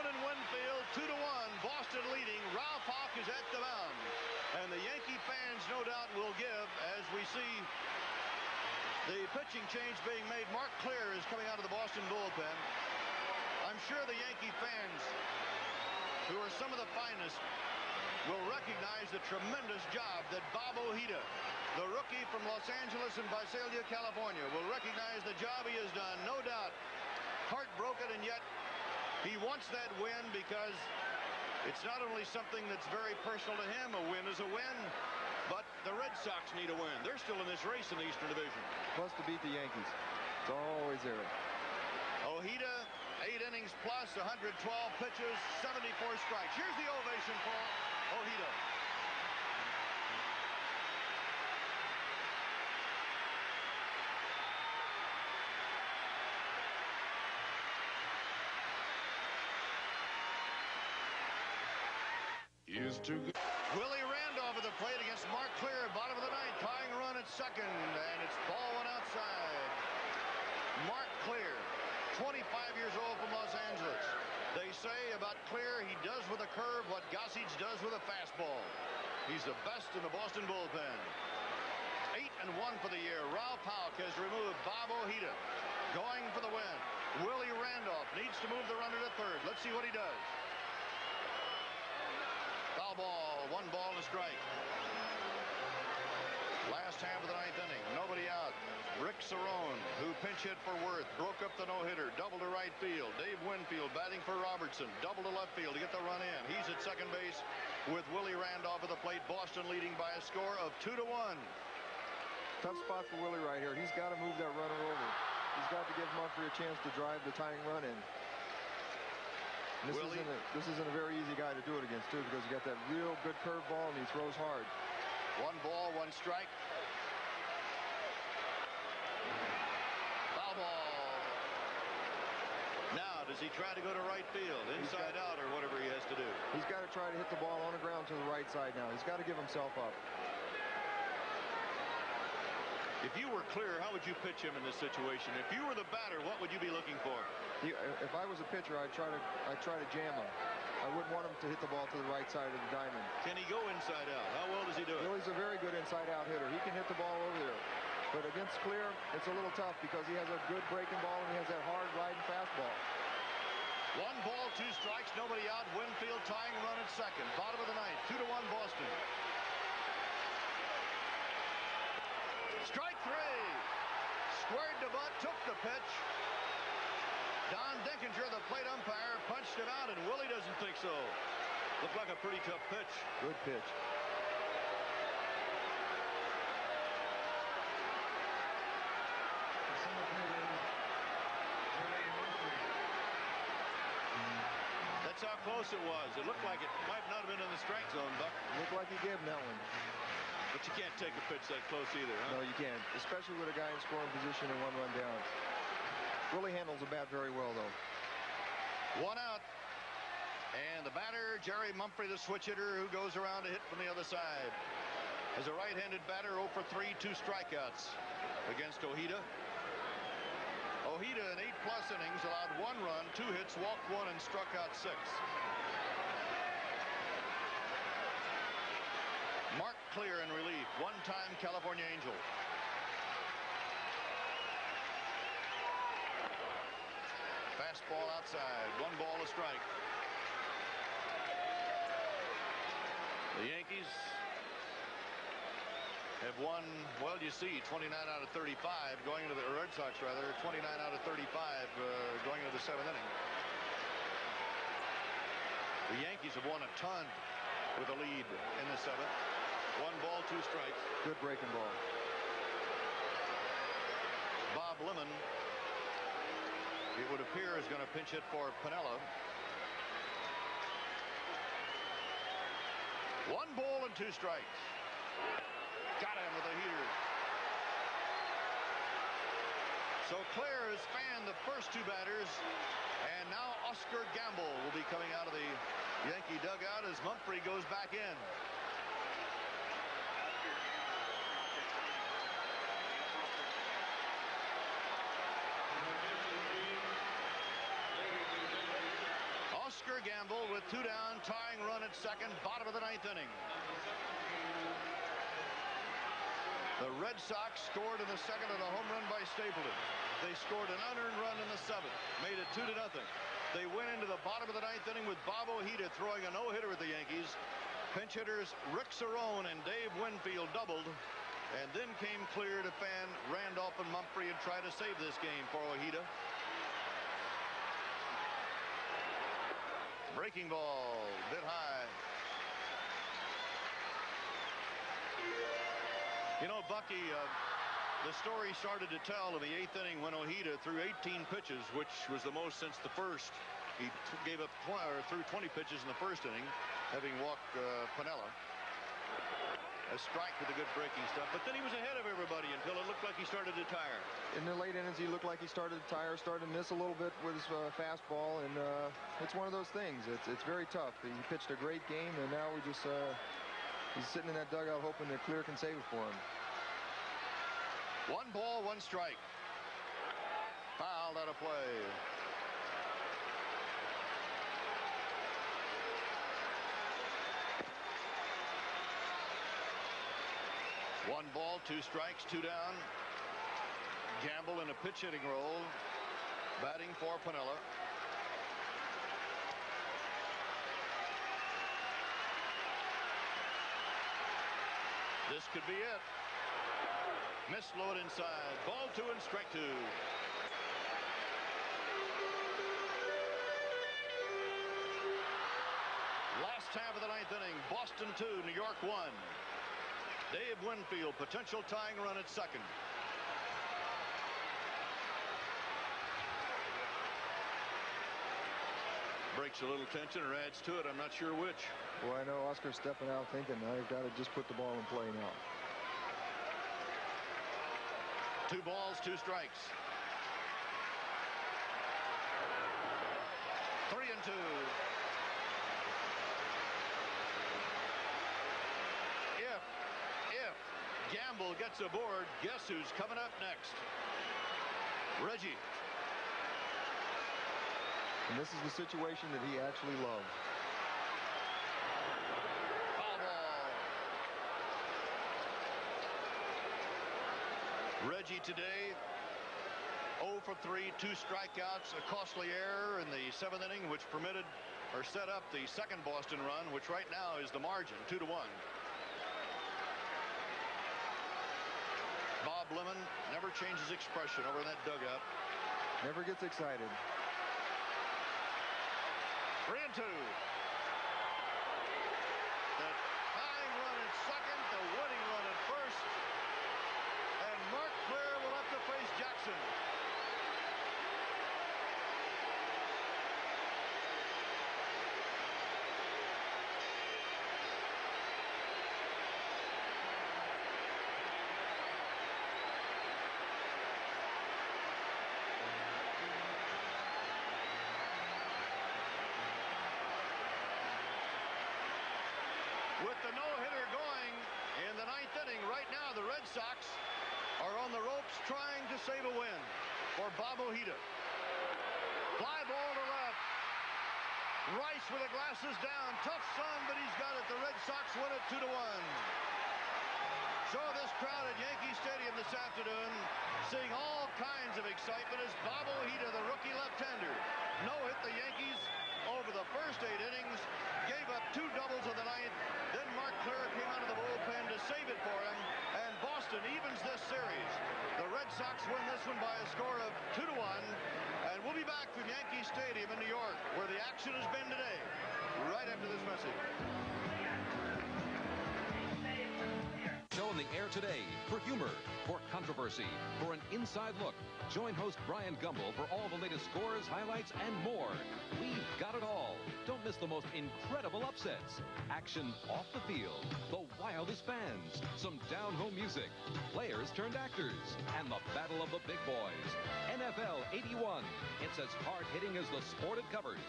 And Winfield, two to one. Boston leading. Ralph Houk is at the mound. And the Yankee fans, no doubt, will give as we see the pitching change being made. Mark Clear is coming out of the Boston bullpen. I'm sure the Yankee fans, who are some of the finest, will recognize the tremendous job that Bob Ojeda, the rookie from Los Angeles and Visalia, California, will recognize the job he has done. No doubt, heartbroken, and yet he wants that win because it's not only something that's very personal to him, a win is a win, but the Red Sox need a win. They're still in this race in the Eastern Division. Plus to beat the Yankees. It's always there. Ojeda, eight innings plus, 112 pitches, 74 strikes. Here's the ovation for Ojeda. Is too good. Willie Randolph at the plate against Mark Clear, bottom of the ninth, tying run at second, and it's ball one outside. Mark Clear, 25 years old from Los Angeles. They say about Clear, he does with a curve what Gossage does with a fastball. He's the best in the Boston bullpen. Eight and one for the year. Ralph Houk has removed Bob Ojeda. Going for the win. Willie Randolph needs to move the runner to third. Let's see what he does. Foul ball, one ball and a strike. Last half of the ninth inning, nobody out. Rick Cerone, who pinch hit for Werth, broke up the no-hitter, double to right field. Dave Winfield batting for Robertson, double to left field to get the run in. He's at second base with Willie Randolph at the plate. Boston leading by a score of two to one. Tough spot for Willie right here. He's got to move that runner over. He's got to give Mumphrey a chance to drive the tying run in. This Willie- isn't, a, this isn't a very easy guy to do it against, too, because he got that real good curveball and he throws hard. One ball, one strike. Foul ball. Now, does he try to go to right field, inside out, or whatever he has to do? He's got to try to hit the ball on the ground to the right side now. He's got to give himself up. If you were clear, how would you pitch him in this situation? If you were the batter, what would you be looking for? If I was a pitcher, I'd try to I'd try to jam him. I wouldn't want him to hit the ball to the right side of the diamond. Can he go inside out? How well does he do it? Willie's a very good inside-out hitter. He can hit the ball over there. But against Clear, it's a little tough because he has a good breaking ball and he has that hard riding fastball. One ball, two strikes, nobody out. Winfield tying run at second. Bottom of the ninth, two to one Boston. Strike three. Squared to butt, took the pitch. Don Denkinger, the plate umpire, punched him out, and Willie doesn't think so. Looked like a pretty tough pitch. Good pitch. That's how close it was. It looked like it might not have been in the strike zone, Buck. Looked like he gave him that one. But you can't take a pitch that close either, huh? No, you can't, especially with a guy in scoring position and one run down. Willie handles the bat very well, though. One out. And the batter, Jerry Mumphrey, the switch hitter, who goes around to hit from the other side. As a right-handed batter, 0 for 3, two strikeouts against Ojeda. Ojeda in eight-plus innings allowed one run, two hits, walked one, and struck out six. Mark Clear in relief, one-time California Angel. Fastball outside, one ball a strike. The Yankees have won, well, you see, 29 out of 35 going into the Red Sox, rather, 29 out of 35 uh, going into the seventh inning. The Yankees have won a ton with a lead in the seventh. One ball, two strikes. Good breaking ball. Bob Lemon, it would appear, is going to pinch hit for Piniella. One ball and two strikes. Got him with a heater. So Clear has fanned the first two batters, and now Oscar Gamble will be coming out of the Yankee dugout as Mumphrey goes back in. Gamble with two down, tying run at second, bottom of the ninth inning. The Red Sox scored in the second on a home run by Stapleton. They scored an unearned run in the seventh, made it two to nothing. They went into the bottom of the ninth inning with Bob Ojeda throwing a no-hitter at the Yankees. Pinch hitters Rick Cerone and Dave Winfield doubled. And then came clear to fan Randolph and Mumphrey and try to save this game for Ojeda. Breaking ball, bit high. You know, Bucky, uh, the story started to tell in the eighth inning when Ojeda threw 18 pitches, which was the most since the first. He gave up or threw 20 pitches in the first inning, having walked uh, Piniella. A strike with the good breaking stuff, but then he was ahead of everybody until it looked like he started to tire. In the late innings, he looked like he started to tire, started to miss a little bit with his uh, fastball, and uh, it's one of those things. It's it's very tough. He pitched a great game, and now we just uh, he's sitting in that dugout hoping that Clear can save it for him. One ball, one strike. Foul out of play. One ball, two strikes, two down. Gamble in a pitch hitting role. Batting for Piniella. This could be it. Misload inside. Ball two and strike two. Last half of the ninth inning. Boston two, New York one. Dave Winfield, potential tying run at second. Breaks a little tension or adds to it. I'm not sure which. Well, I know Oscar's stepping out thinking, now I've got to just put the ball in play now. Two balls, two strikes. Three and two. If, if Gamble gets aboard, guess who's coming up next? Reggie. And this is the situation that he actually loved. Reggie today 0 for 3, two strikeouts, a costly error in the seventh inning, which permitted or set up the second Boston run, which right now is the margin, 2 to 1. Bob Lemon never changes expression over in that dugout. Never gets excited. Three and two. The tying run at second, the winning run at first. And Mark Clear will have to face Jackson. With the no-hitter going in the ninth inning, right now the Red Sox are on the ropes trying to save a win for Bob Ojeda. Fly ball to left. Rice with the glasses down. Tough sun, but he's got it. The Red Sox win it 2 to 1. Show this crowd at Yankee Stadium this afternoon, seeing all kinds of excitement as Bob Ojeda, the rookie left-hander, no-hit the Yankees over the first eight innings, gave up two doubles in the ninth. Then Mark Clear came out of the bullpen to save it for him, Boston evens this series. The Red Sox win this one by a score of two to one, and we'll be back from Yankee Stadium in New York, where the action has been today, right after this message. In the air today for humor, for controversy, for an inside look. Join host Bryant Gumbel for all the latest scores, highlights, and more. We've got it all. Don't miss the most incredible upsets. Action off the field, the wildest fans, some down-home music, players turned actors, and the battle of the big boys. NFL 81. It's as hard-hitting as the sport it covers.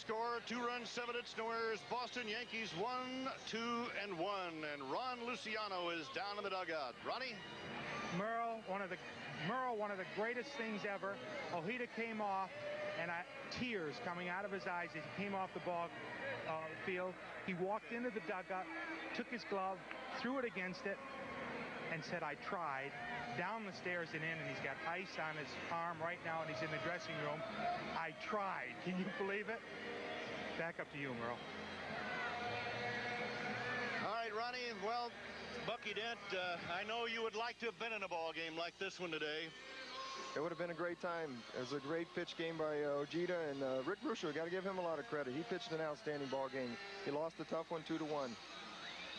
Score. Two runs, seven hits, no errors. Boston Yankees one, two, and one. And Ron Luciano is down in the dugout. Ronnie? Merle, one of the Merle, one of the greatest things ever. Ojeda came off, and I, tears coming out of his eyes as he came off the ball uh, field. He walked into the dugout, took his glove, threw it against it, and said, I tried. Down the stairs and in, and he's got ice on his arm right now, and he's in the dressing room. I tried. Can you believe it? Back up to you, Merle. All right, Ronnie. Well, Bucky Dent, uh, I know you would like to have been in a ball game like this one today. It would have been a great time. It was a great pitch game by uh, Ojeda, and uh, Rick Reuschel, got to give him a lot of credit. He pitched an outstanding ball game. He lost a tough one, two to one.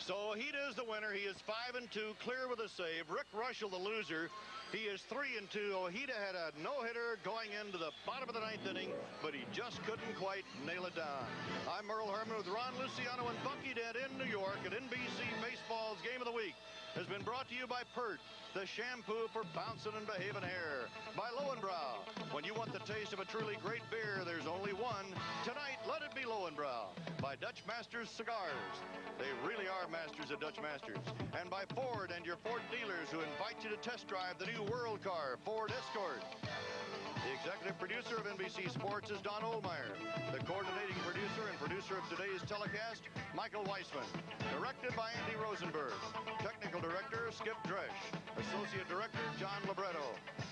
So Ojeda is the winner. He is five and two, clear with a save. Rick Reuschel, the loser. He is three and two. Ojeda had a no-hitter going into the bottom of the ninth inning, but he just couldn't quite nail it down. I'm Merle Harmon with Ron Luciano and Bucky Dent in New York at NBC Baseball's Game of the Week has been brought to you by Pert, the shampoo for bouncing and behaving hair. By Löwenbräu. When you want the taste of a truly great beer, there's only one. Tonight, let it be Löwenbräu. By Dutch Masters Cigars. They really are masters of Dutch Masters. And by Ford and your Ford dealers who invite you to test drive the new World Car Ford Escort. The executive producer of NBC Sports is Don Ohlmeyer. The coordinating producer and producer of today's telecast, Michael Weisman. Directed by Andy Rosenberg. Technical director, Skip Dresch. Associate director, John Libretto.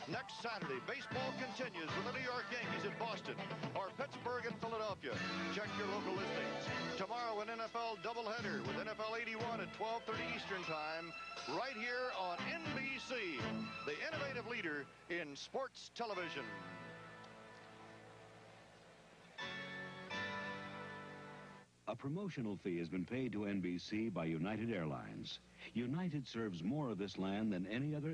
Next Saturday, baseball continues with the New York Yankees at Boston or Pittsburgh and Philadelphia. Check your local listings. Tomorrow, an NFL doubleheader with NFL 81 at 12.30 Eastern Time right here on NBC, the innovative leader in sports television. A promotional fee has been paid to NBC by United Airlines. United serves more of this land than any other